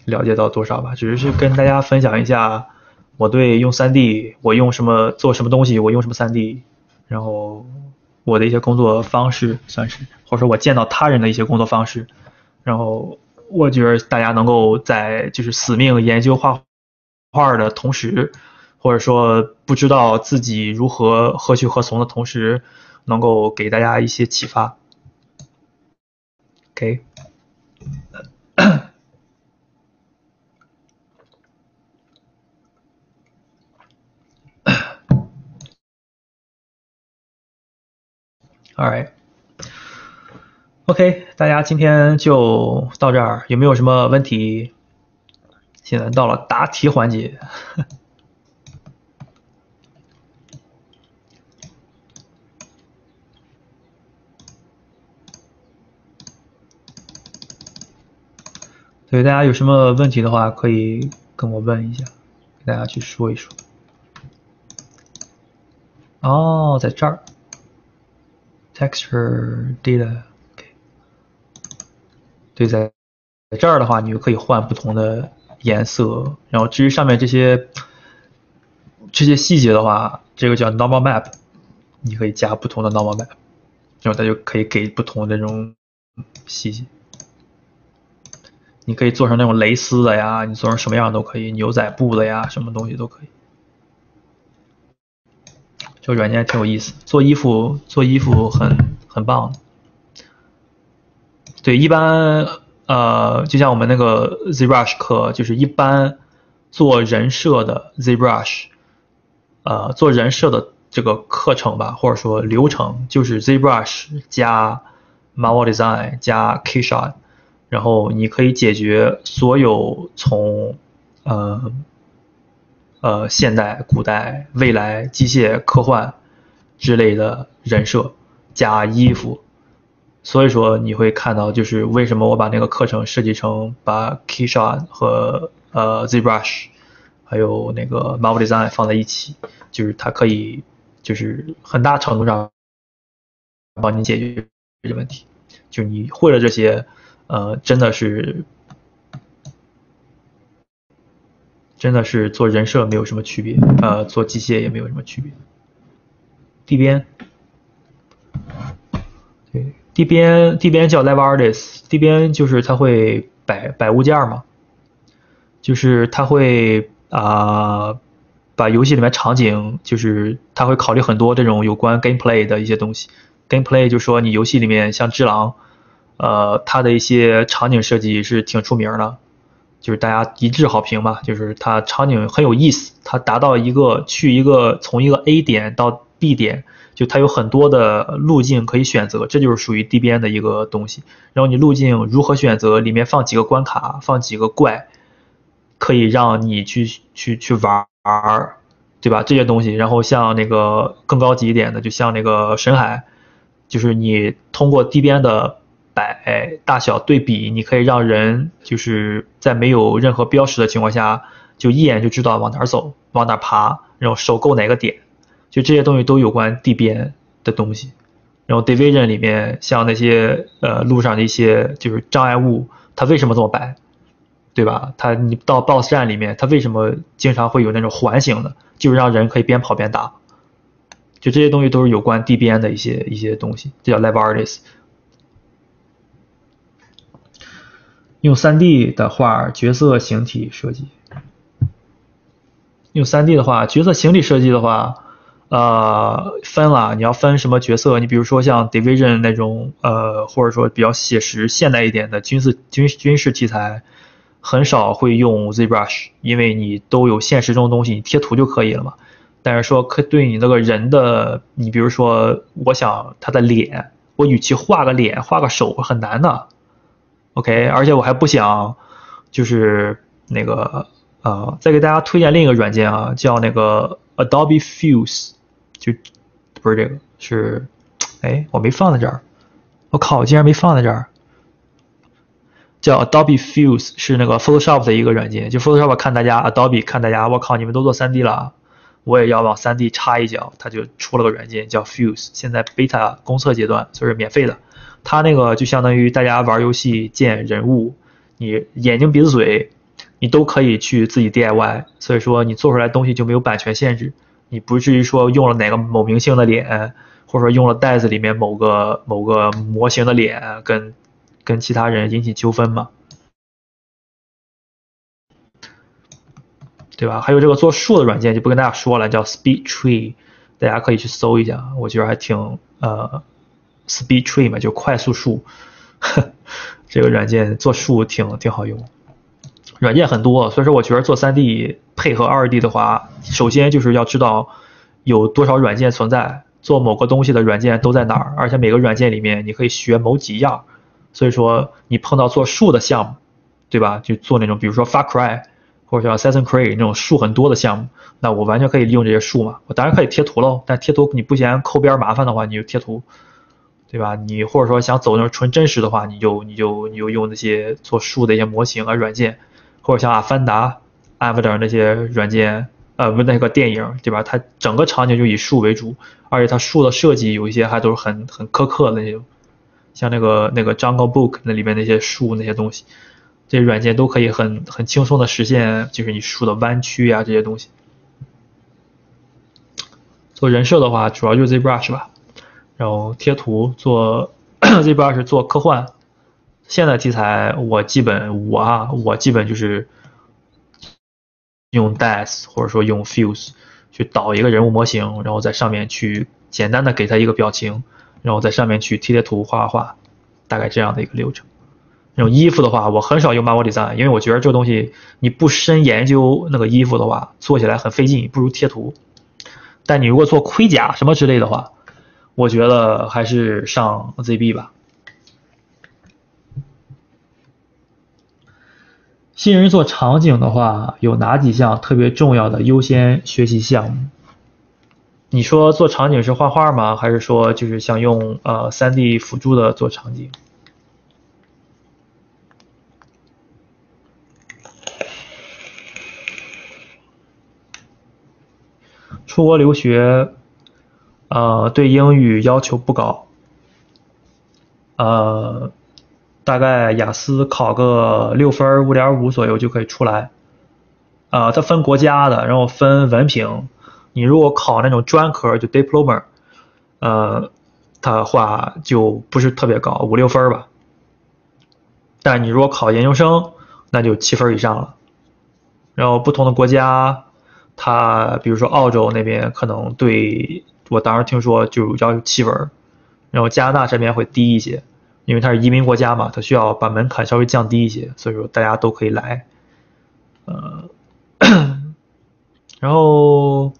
了解到多少吧？只是跟大家分享一下我对用 3D，我用什么做什么东西，我用什么 3D，然后我的一些工作方式算是，或者说我见到他人的一些工作方式，然后。我觉得大家能够在就是死命研究画画的同时，或者说不知道自己如何何去何从的同时，能够给大家一些启发。OK，All right。OK，大家今天就到这儿，有没有什么问题？现在到了答题环节。对，大家有什么问题的话，可以跟我问一下，给大家去说一说。哦，在这儿，Texture Data。对，在这儿的话，你就可以换不同的颜色。然后至于上面这些这些细节的话，这个叫 Normal Map，你可以加不同的 Normal Map，然后它就可以给不同的那种细节。你可以做成那种蕾丝的呀，你做成什么样都可以，牛仔布的呀，什么东西都可以。这个软件挺有意思，做衣服做衣服很很棒的。对，一般呃，就像我们那个 ZBrush 课，就是一般做人设的 ZBrush，呃，做人设的这个课程吧，或者说流程，就是 ZBrush 加 Marvel Design 加 Keyshot，然后你可以解决所有从呃呃现代、古代、未来、机械、科幻之类的人设加衣服。所以说你会看到，就是为什么我把那个课程设计成把 Keyshot 和呃 ZBrush，还有那个 Marvel Design 放在一起，就是它可以就是很大程度上帮你解决这个问题。就你会了这些，呃，真的是真的是做人设没有什么区别，呃，做机械也没有什么区别。地边，地边地边叫 Live Artist，地边就是它会摆摆物件嘛，就是它会啊把游戏里面场景，就是它会考虑很多这种有关 gameplay 的一些东西。gameplay 就说你游戏里面像《只狼》，呃，它的一些场景设计是挺出名的，就是大家一致好评嘛，就是它场景很有意思，它达到一个去一个从一个 A 点到 B 点。就它有很多的路径可以选择，这就是属于地边的一个东西。然后你路径如何选择，里面放几个关卡，放几个怪，可以让你去去去玩儿，对吧？这些东西，然后像那个更高级一点的，就像那个深海，就是你通过地边的摆大小对比，你可以让人就是在没有任何标识的情况下，就一眼就知道往哪走，往哪爬，然后手够哪个点，就这些东西都有关地边的东西。然后 Division 里面像那些呃路上的一些就是障碍物，它为什么这么白？对吧？它你到 BOSS 战里面，它为什么经常会有那种环形的？就是让人可以边跑边打。就这些东西都是有关地边的一些一些东西，这叫 Live Artist。用 3D 的话，角色形体设计。用 3D 的话，角色形体设计的话，呃，分了，你要分什么角色？你比如说像 Division 那种，呃，或者说比较写实、现代一点的军事军军事题材。很少会用 ZBrush，因为你都有现实中的东西，你贴图就可以了嘛。但是说可对你那个人的，你比如说，我想他的脸，我与其画个脸，画个手很难的。OK，而且我还不想，就是那个呃，再给大家推荐另一个软件啊，叫那个 Adobe Fuse，就不是这个，是，哎，我没放在这儿，我靠，我竟然没放在这儿。叫 Adobe Fuse 是那个 Photoshop 的一个软件，就 Photoshop 看大家，Adobe 看大家，我靠，你们都做 3D 了，我也要往 3D 插一脚，它就出了个软件叫 Fuse，现在 beta 公测阶段，所以是免费的。它那个就相当于大家玩游戏建人物，你眼睛鼻子嘴，你都可以去自己 DIY，所以说你做出来东西就没有版权限制，你不至于说用了哪个某明星的脸，或者说用了袋子里面某个某个模型的脸跟。跟其他人引起纠纷嘛，对吧？还有这个做树的软件就不跟大家说了，叫 Speed Tree，大家可以去搜一下，我觉得还挺呃，Speed Tree 嘛，就快速树，这个软件做树挺挺好用。软件很多，所以说我觉得做 3D 配合 2D 的话，首先就是要知道有多少软件存在，做某个东西的软件都在哪儿，而且每个软件里面你可以学某几样。所以说，你碰到做树的项目，对吧？就做那种，比如说 Far Cry 或者叫 Assassin's Creed 那种树很多的项目，那我完全可以利用这些树嘛。我当然可以贴图喽，但贴图你不嫌抠边麻烦的话，你就贴图，对吧？你或者说想走那种纯真实的话，你就你就你就用那些做树的一些模型啊软件，或者像阿凡达、a v a t a r 那些软件，呃，不那个电影，对吧？它整个场景就以树为主，而且它树的设计有一些还都是很很苛刻的那种。像那个那个 Jungle Book 那里面那些树那些东西，这些软件都可以很很轻松的实现，就是你树的弯曲啊这些东西。做人设的话，主要就是 ZBrush 吧，然后贴图做 ZBrush 做科幻，现代题材我基本我啊我基本就是用 Das 或者说用 Fuse 去导一个人物模型，然后在上面去简单的给他一个表情。然后在上面去贴贴图、画画画，大概这样的一个流程。那种衣服的话，我很少用 Marvel Design，因为我觉得这东西你不深研究那个衣服的话，做起来很费劲，不如贴图。但你如果做盔甲什么之类的话，我觉得还是上 ZB 吧。新人做场景的话，有哪几项特别重要的优先学习项目？你说做场景是画画吗？还是说就是想用呃 3D 辅助的做场景？出国留学，呃，对英语要求不高，呃，大概雅思考个六分五点五左右就可以出来。呃，它分国家的，然后分文凭。你如果考那种专科，就 diploma，呃，的话就不是特别高，五六分吧。但你如果考研究生，那就七分以上了。然后不同的国家，它比如说澳洲那边可能对我当时听说就要求七分，然后加拿大这边会低一些，因为它是移民国家嘛，它需要把门槛稍微降低一些，所以说大家都可以来。呃，然后。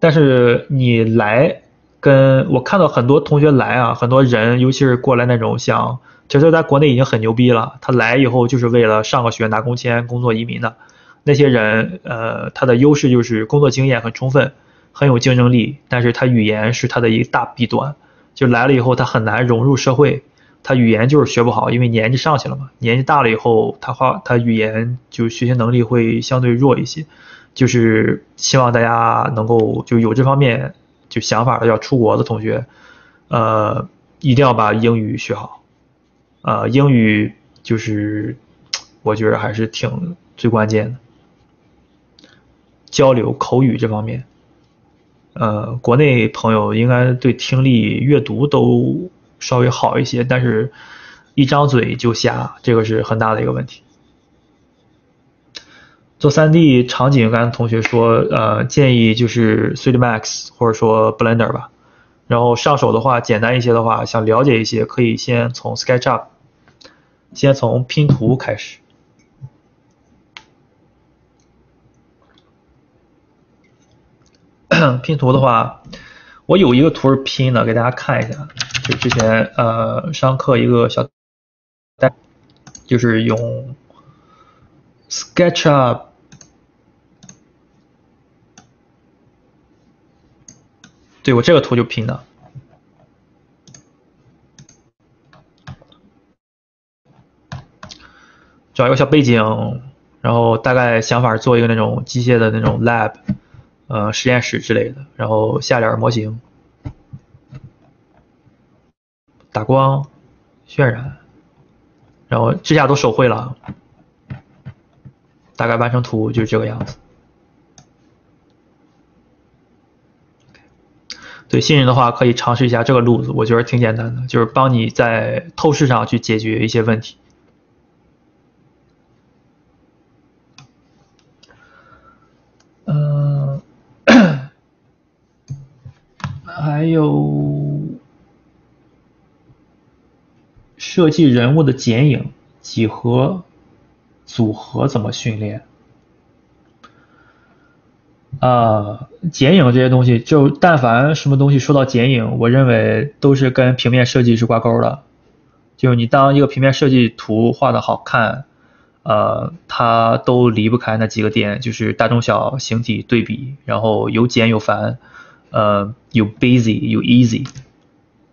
但是你来跟我看到很多同学来啊，很多人，尤其是过来那种像，其实在国内已经很牛逼了。他来以后就是为了上个学拿工签、工作移民的。那些人，呃，他的优势就是工作经验很充分，很有竞争力，但是他语言是他的一个大弊端，就来了以后他很难融入社会，他语言就是学不好，因为年纪上去了嘛，年纪大了以后，他话他语言就学习能力会相对弱一些，就是希望大家能够就有这方面就想法的要出国的同学，呃，一定要把英语学好，呃，英语就是我觉得还是挺最关键的。交流口语这方面，呃，国内朋友应该对听力、阅读都稍微好一些，但是一张嘴就瞎，这个是很大的一个问题。做 3D 场景，刚才同学说，呃，建议就是 3D Max 或者说 Blender 吧。然后上手的话，简单一些的话，想了解一些，可以先从 SketchUp，先从拼图开始。拼图的话，我有一个图是拼的，给大家看一下。就之前呃上课一个小，就是用 SketchUp，对我这个图就拼的，找一个小背景，然后大概想法做一个那种机械的那种 lab。呃，实验室之类的，然后下点模型，打光、渲染，然后这下都手绘了，大概完成图就是这个样子。对新人的话，可以尝试一下这个路子，我觉得挺简单的，就是帮你在透视上去解决一些问题。还有设计人物的剪影、几何组合怎么训练？啊，剪影这些东西，就但凡什么东西说到剪影，我认为都是跟平面设计是挂钩的。就是你当一个平面设计图画的好看，呃，它都离不开那几个点，就是大中小、形体对比，然后有简有繁。呃，有 busy 有 easy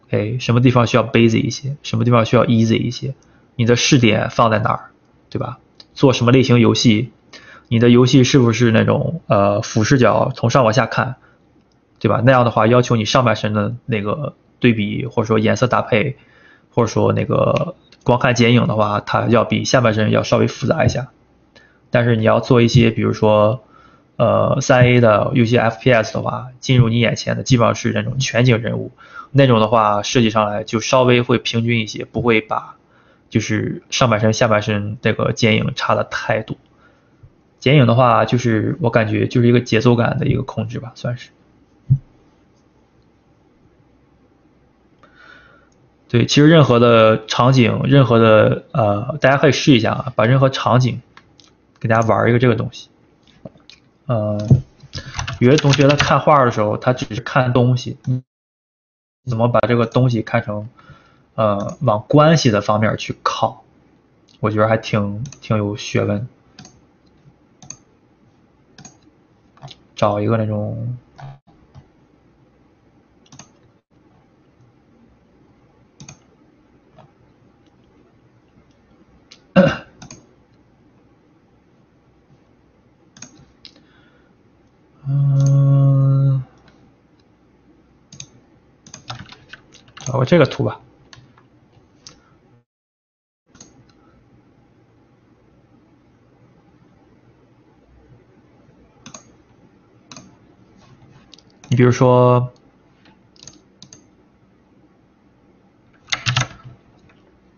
哎什么地方需要 busy 一些，什么地方需要 easy 一些，你的试点放在哪儿，对吧？做什么类型游戏？你的游戏是不是那种呃俯视角从上往下看，对吧？那样的话，要求你上半身的那个对比或者说颜色搭配，或者说那个光看剪影的话，它要比下半身要稍微复杂一下。但是你要做一些，比如说。呃，三 A 的游戏 FPS 的话，进入你眼前的基本上是那种全景人物，那种的话设计上来就稍微会平均一些，不会把就是上半身、下半身这个剪影差的太多。剪影的话，就是我感觉就是一个节奏感的一个控制吧，算是。对，其实任何的场景，任何的呃，大家可以试一下啊，把任何场景给大家玩一个这个东西。呃，有些同学他看画的时候，他只是看东西，嗯怎么把这个东西看成呃往关系的方面去靠？我觉得还挺挺有学问。找一个那种。嗯找个这个图吧。你比如说，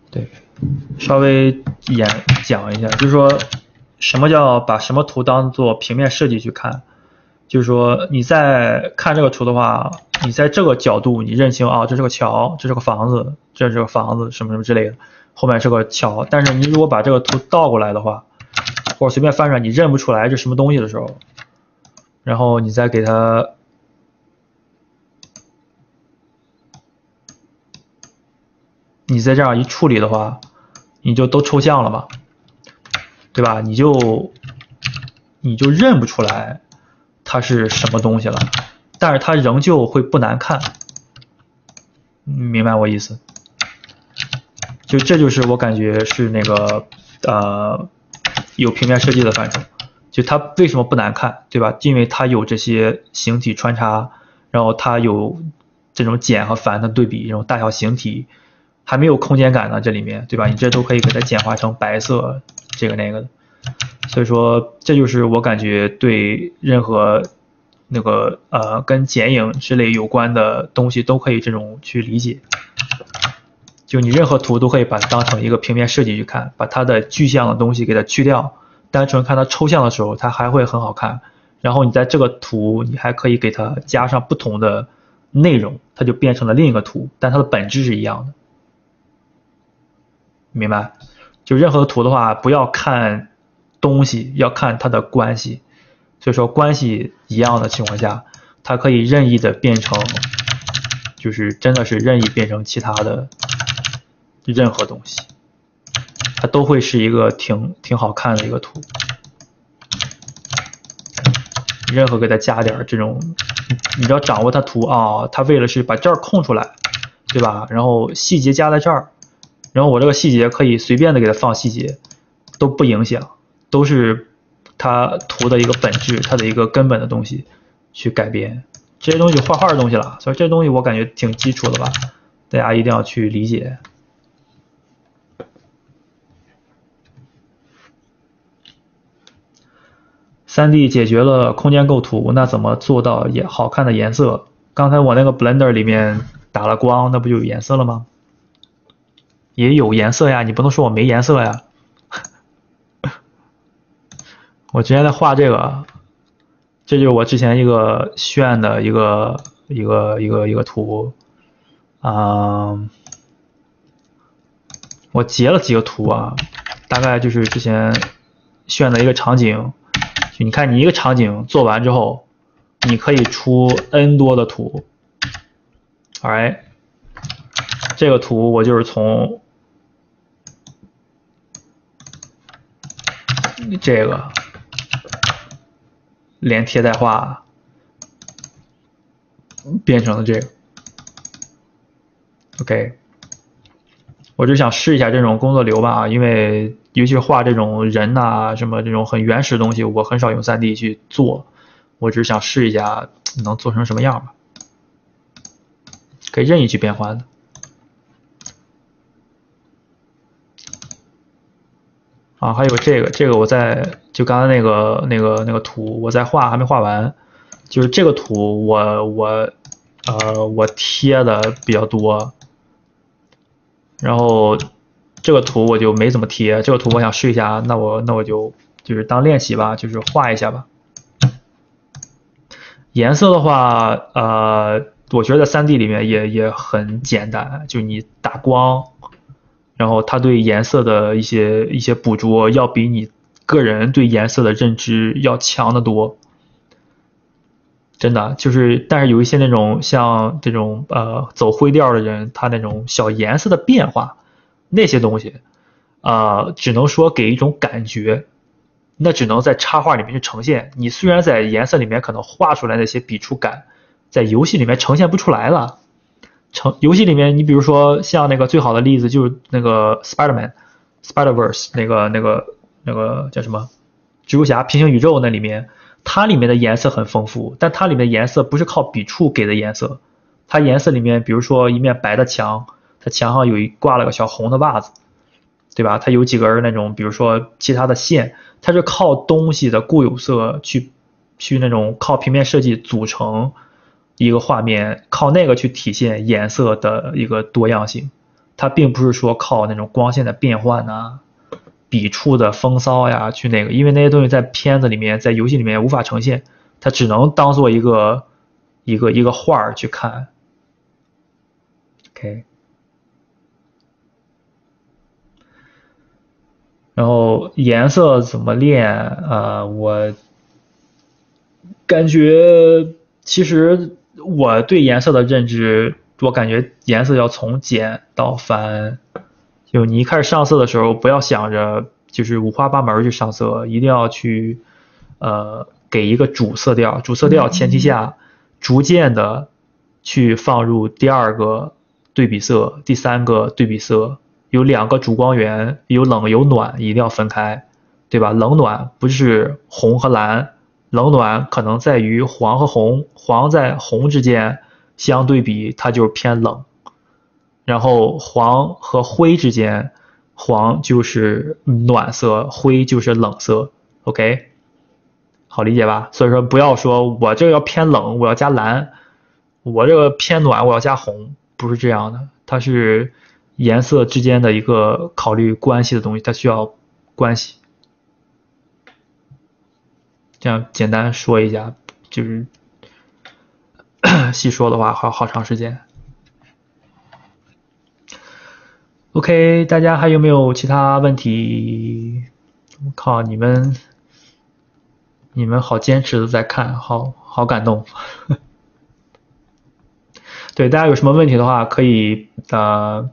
对，稍微演讲一下，就是说，什么叫把什么图当做平面设计去看？就是说，你在看这个图的话。你在这个角度，你认清啊，这是个桥，这是个房子，这是个房子，什么什么之类的，后面是个桥。但是你如果把这个图倒过来的话，或者随便翻出来，你认不出来这什么东西的时候，然后你再给它，你再这样一处理的话，你就都抽象了嘛，对吧？你就你就认不出来它是什么东西了，但是它仍旧会不难看，明白我意思？就这就是我感觉是那个呃有平面设计的范畴，就它为什么不难看，对吧？因为它有这些形体穿插，然后它有这种简和繁的对比，这种大小形体还没有空间感呢，这里面对吧？你这都可以给它简化成白色这个那个的，所以说这就是我感觉对任何那个呃跟剪影之类有关的东西都可以这种去理解。就你任何图都可以把它当成一个平面设计去看，把它的具象的东西给它去掉，单纯看它抽象的时候，它还会很好看。然后你在这个图，你还可以给它加上不同的内容，它就变成了另一个图，但它的本质是一样的，明白？就任何图的话，不要看东西，要看它的关系。所以说关系一样的情况下，它可以任意的变成，就是真的是任意变成其他的。任何东西，它都会是一个挺挺好看的一个图。任何给它加点这种，你只要掌握它图啊，它为了是把这儿空出来，对吧？然后细节加在这儿，然后我这个细节可以随便的给它放细节，都不影响，都是它图的一个本质，它的一个根本的东西去改变这些东西，画画的东西了。所以这东西我感觉挺基础的吧，大家一定要去理解。三 D 解决了空间构图，那怎么做到也好看的颜色？刚才我那个 Blender 里面打了光，那不就有颜色了吗？也有颜色呀，你不能说我没颜色呀。我之前在画这个，这就是我之前一个炫的一个一个一个一个图啊。我截了几个图啊，大概就是之前炫的一个场景。就你看，你一个场景做完之后，你可以出 n 多的图。哎，这个图我就是从这个连贴带画变成了这个。OK，我就想试一下这种工作流吧，因为。尤其是画这种人呐，什么这种很原始的东西，我很少用 3D 去做，我只是想试一下能做成什么样吧，可以任意去变换的。啊，还有这个，这个我在就刚才那个那个那个图，我在画还没画完，就是这个图我我呃我贴的比较多，然后。这个图我就没怎么贴，这个图我想试一下，那我那我就就是当练习吧，就是画一下吧。颜色的话，呃，我觉得在 3D 里面也也很简单，就你打光，然后它对颜色的一些一些捕捉，要比你个人对颜色的认知要强得多。真的就是，但是有一些那种像这种呃走灰调的人，他那种小颜色的变化。那些东西，啊，只能说给一种感觉，那只能在插画里面去呈现。你虽然在颜色里面可能画出来那些笔触感，在游戏里面呈现不出来了。成游戏里面，你比如说像那个最好的例子就是那个 Spider-Man，Spider-Verse 那个那个那个叫什么？蜘蛛侠平行宇宙那里面，它里面的颜色很丰富，但它里面的颜色不是靠笔触给的颜色，它颜色里面，比如说一面白的墙。它墙上有一挂了个小红的袜子，对吧？它有几根那种，比如说其他的线，它是靠东西的固有色去去那种靠平面设计组成一个画面，靠那个去体现颜色的一个多样性。它并不是说靠那种光线的变换呐、笔触的风骚呀去那个，因为那些东西在片子里面、在游戏里面无法呈现，它只能当做一个一个一个画儿去看。OK。然后颜色怎么练啊？我感觉其实我对颜色的认知，我感觉颜色要从简到繁。就你一开始上色的时候，不要想着就是五花八门去上色，一定要去呃，给一个主色调，主色调前提下，逐渐的去放入第二个对比色，第三个对比色，有两个主光源，有冷有暖，一定要分开，对吧？冷暖不是红和蓝，冷暖可能在于黄和红，黄在红之间相对比，它就是偏冷，然后黄和灰之间。黄就是暖色，灰就是冷色，OK，好理解吧？所以说不要说我这个要偏冷，我要加蓝；我这个偏暖，我要加红，不是这样的。它是颜色之间的一个考虑关系的东西，它需要关系。这样简单说一下，就是 细说的话，好好长时间。OK，大家还有没有其他问题？我靠，你们你们好坚持的在看，好好感动。对，大家有什么问题的话，可以呃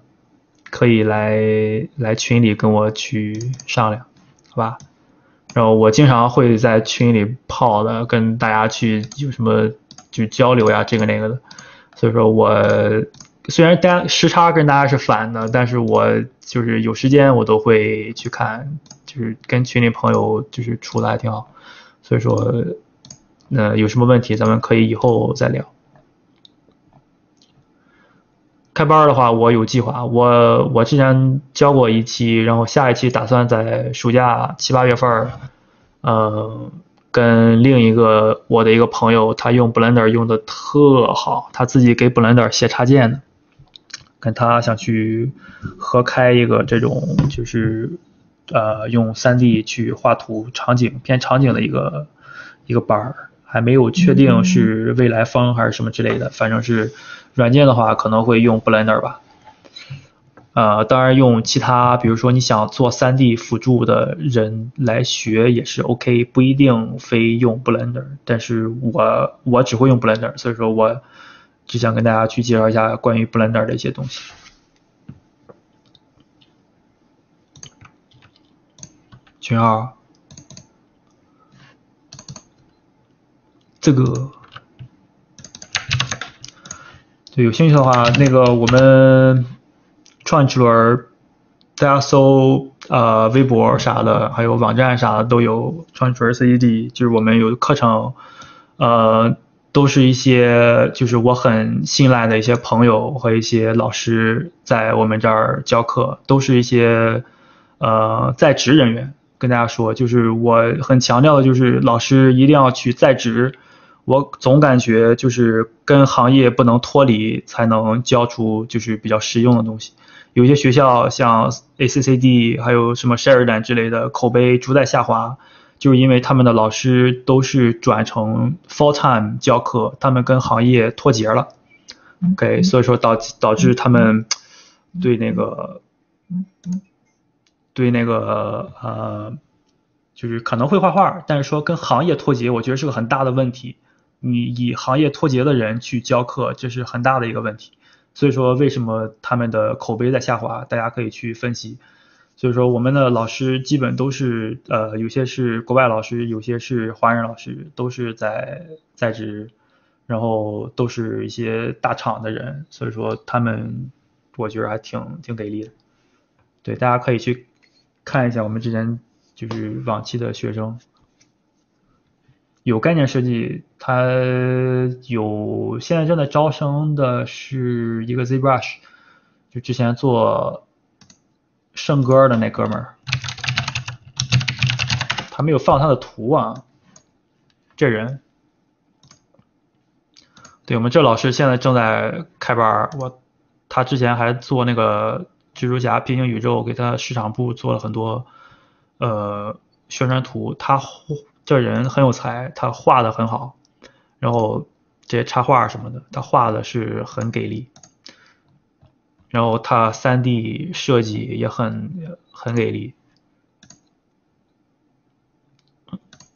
可以来来群里跟我去商量，好吧？然后我经常会在群里泡的，跟大家去有什么就交流呀，这个那个的，所以说我。虽然单时差跟大家是反的，但是我就是有时间我都会去看，就是跟群里朋友就是处的还挺好，所以说，那有什么问题咱们可以以后再聊。开班的话，我有计划，我我之前教过一期，然后下一期打算在暑假七八月份，嗯。跟另一个我的一个朋友，他用 Blender 用的特好，他自己给 Blender 写插件的。跟他想去合开一个这种，就是呃用 3D 去画图场景偏场景的一个一个班儿，还没有确定是未来方还是什么之类的，反正是软件的话可能会用 Blender 吧。呃，当然用其他，比如说你想做 3D 辅助的人来学也是 OK，不一定非用 Blender，但是我我只会用 Blender，所以说我。只想跟大家去介绍一下关于 Blender 的一些东西。群号，这个，对，有兴趣的话，那个我们创齿轮，大家搜呃微博啥的，还有网站啥的都有创齿轮 C E D，就是我们有课程，呃。都是一些就是我很信赖的一些朋友和一些老师在我们这儿教课，都是一些呃在职人员。跟大家说，就是我很强调的就是老师一定要去在职。我总感觉就是跟行业不能脱离，才能教出就是比较实用的东西。有些学校像 ACCD 还有什么 Sheridan 之类的，口碑逐在下滑。就是因为他们的老师都是转成 full time 教课，他们跟行业脱节了，OK，所以说导导致他们对那个对那个呃，就是可能会画画，但是说跟行业脱节，我觉得是个很大的问题。你以行业脱节的人去教课，这是很大的一个问题。所以说为什么他们的口碑在下滑，大家可以去分析。所以说，我们的老师基本都是，呃，有些是国外老师，有些是华人老师，都是在在职，然后都是一些大厂的人，所以说他们，我觉得还挺挺给力的。对，大家可以去看一下我们之前就是往期的学生，有概念设计，他有现在正在招生的是一个 ZBrush，就之前做。圣歌的那哥们儿，他没有放他的图啊，这人，对我们这老师现在正在开班我他之前还做那个蜘蛛侠平行宇宙，给他市场部做了很多呃宣传图，他这人很有才，他画的很好，然后这些插画什么的，他画的是很给力。然后他 3D 设计也很很给力，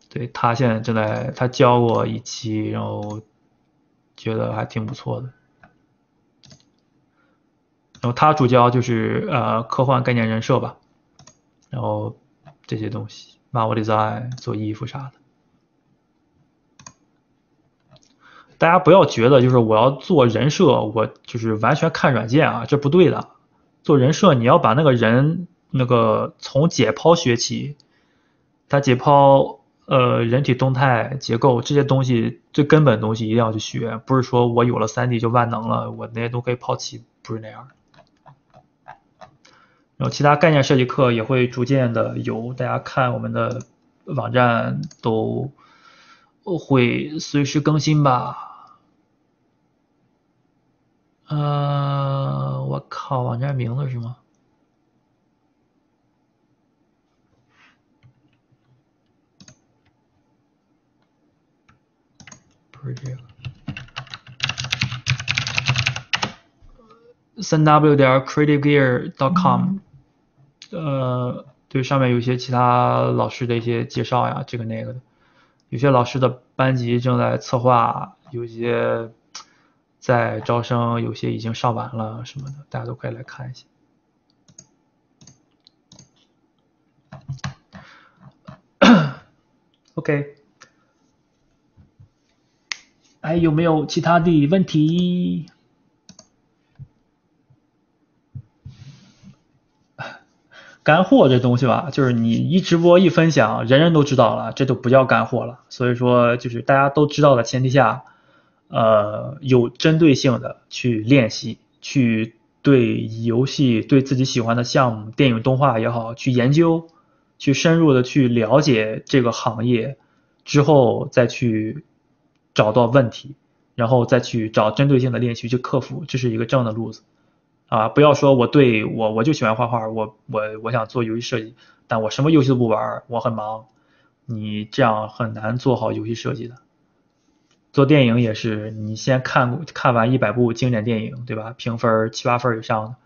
对他现在正在他教过一期，然后觉得还挺不错的。然后他主教就是呃科幻概念人设吧，然后这些东西 Marvel Design 做衣服啥的。大家不要觉得就是我要做人设，我就是完全看软件啊，这不对的。做人设你要把那个人那个从解剖学起，他解剖呃人体动态结构这些东西最根本的东西一定要去学，不是说我有了 3D 就万能了，我那些都可以抛弃，不是那样的。然后其他概念设计课也会逐渐的有，大家看我们的网站都会随时更新吧。呃，我靠，网站名字是吗？三 w 点 creativegear.com。呃，对，上面有些其他老师的一些介绍呀，这个那个的。有些老师的班级正在策划，有些。在招生，有些已经上完了什么的，大家都可以来看一下。OK，还有没有其他的问题？干货这东西吧，就是你一直播一分享，人人都知道了，这就不叫干货了。所以说，就是大家都知道的前提下。呃，有针对性的去练习，去对游戏、对自己喜欢的项目、电影、动画也好，去研究，去深入的去了解这个行业，之后再去找到问题，然后再去找针对性的练习去克服，这是一个正的路子啊！不要说我对我我就喜欢画画，我我我想做游戏设计，但我什么游戏都不玩，我很忙，你这样很难做好游戏设计的。做电影也是，你先看看完一百部经典电影，对吧？评分七八分以上的，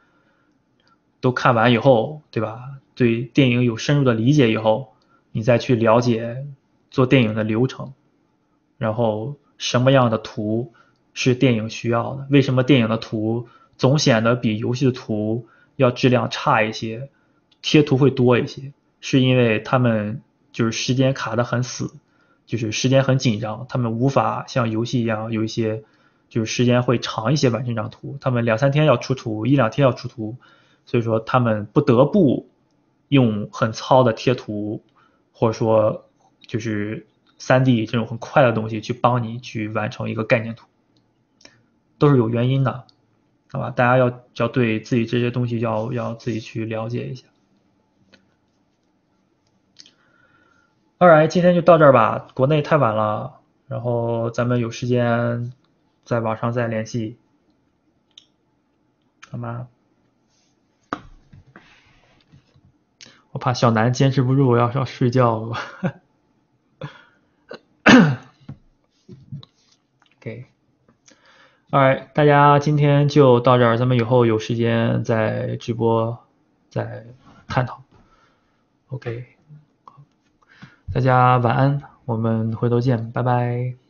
都看完以后，对吧？对电影有深入的理解以后，你再去了解做电影的流程，然后什么样的图是电影需要的？为什么电影的图总显得比游戏的图要质量差一些？贴图会多一些，是因为他们就是时间卡的很死。就是时间很紧张，他们无法像游戏一样有一些，就是时间会长一些完成一张图，他们两三天要出图，一两天要出图，所以说他们不得不用很糙的贴图，或者说就是三 D 这种很快的东西去帮你去完成一个概念图，都是有原因的，好吧？大家要要对自己这些东西要要自己去了解一下。Alright，今天就到这儿吧。国内太晚了，然后咱们有时间在网上再联系，好吗？我怕小南坚持不住，我要要睡觉了 All right，大家今天就到这儿，咱们以后有时间再直播再探讨。OK。大家晚安，我们回头见，拜拜。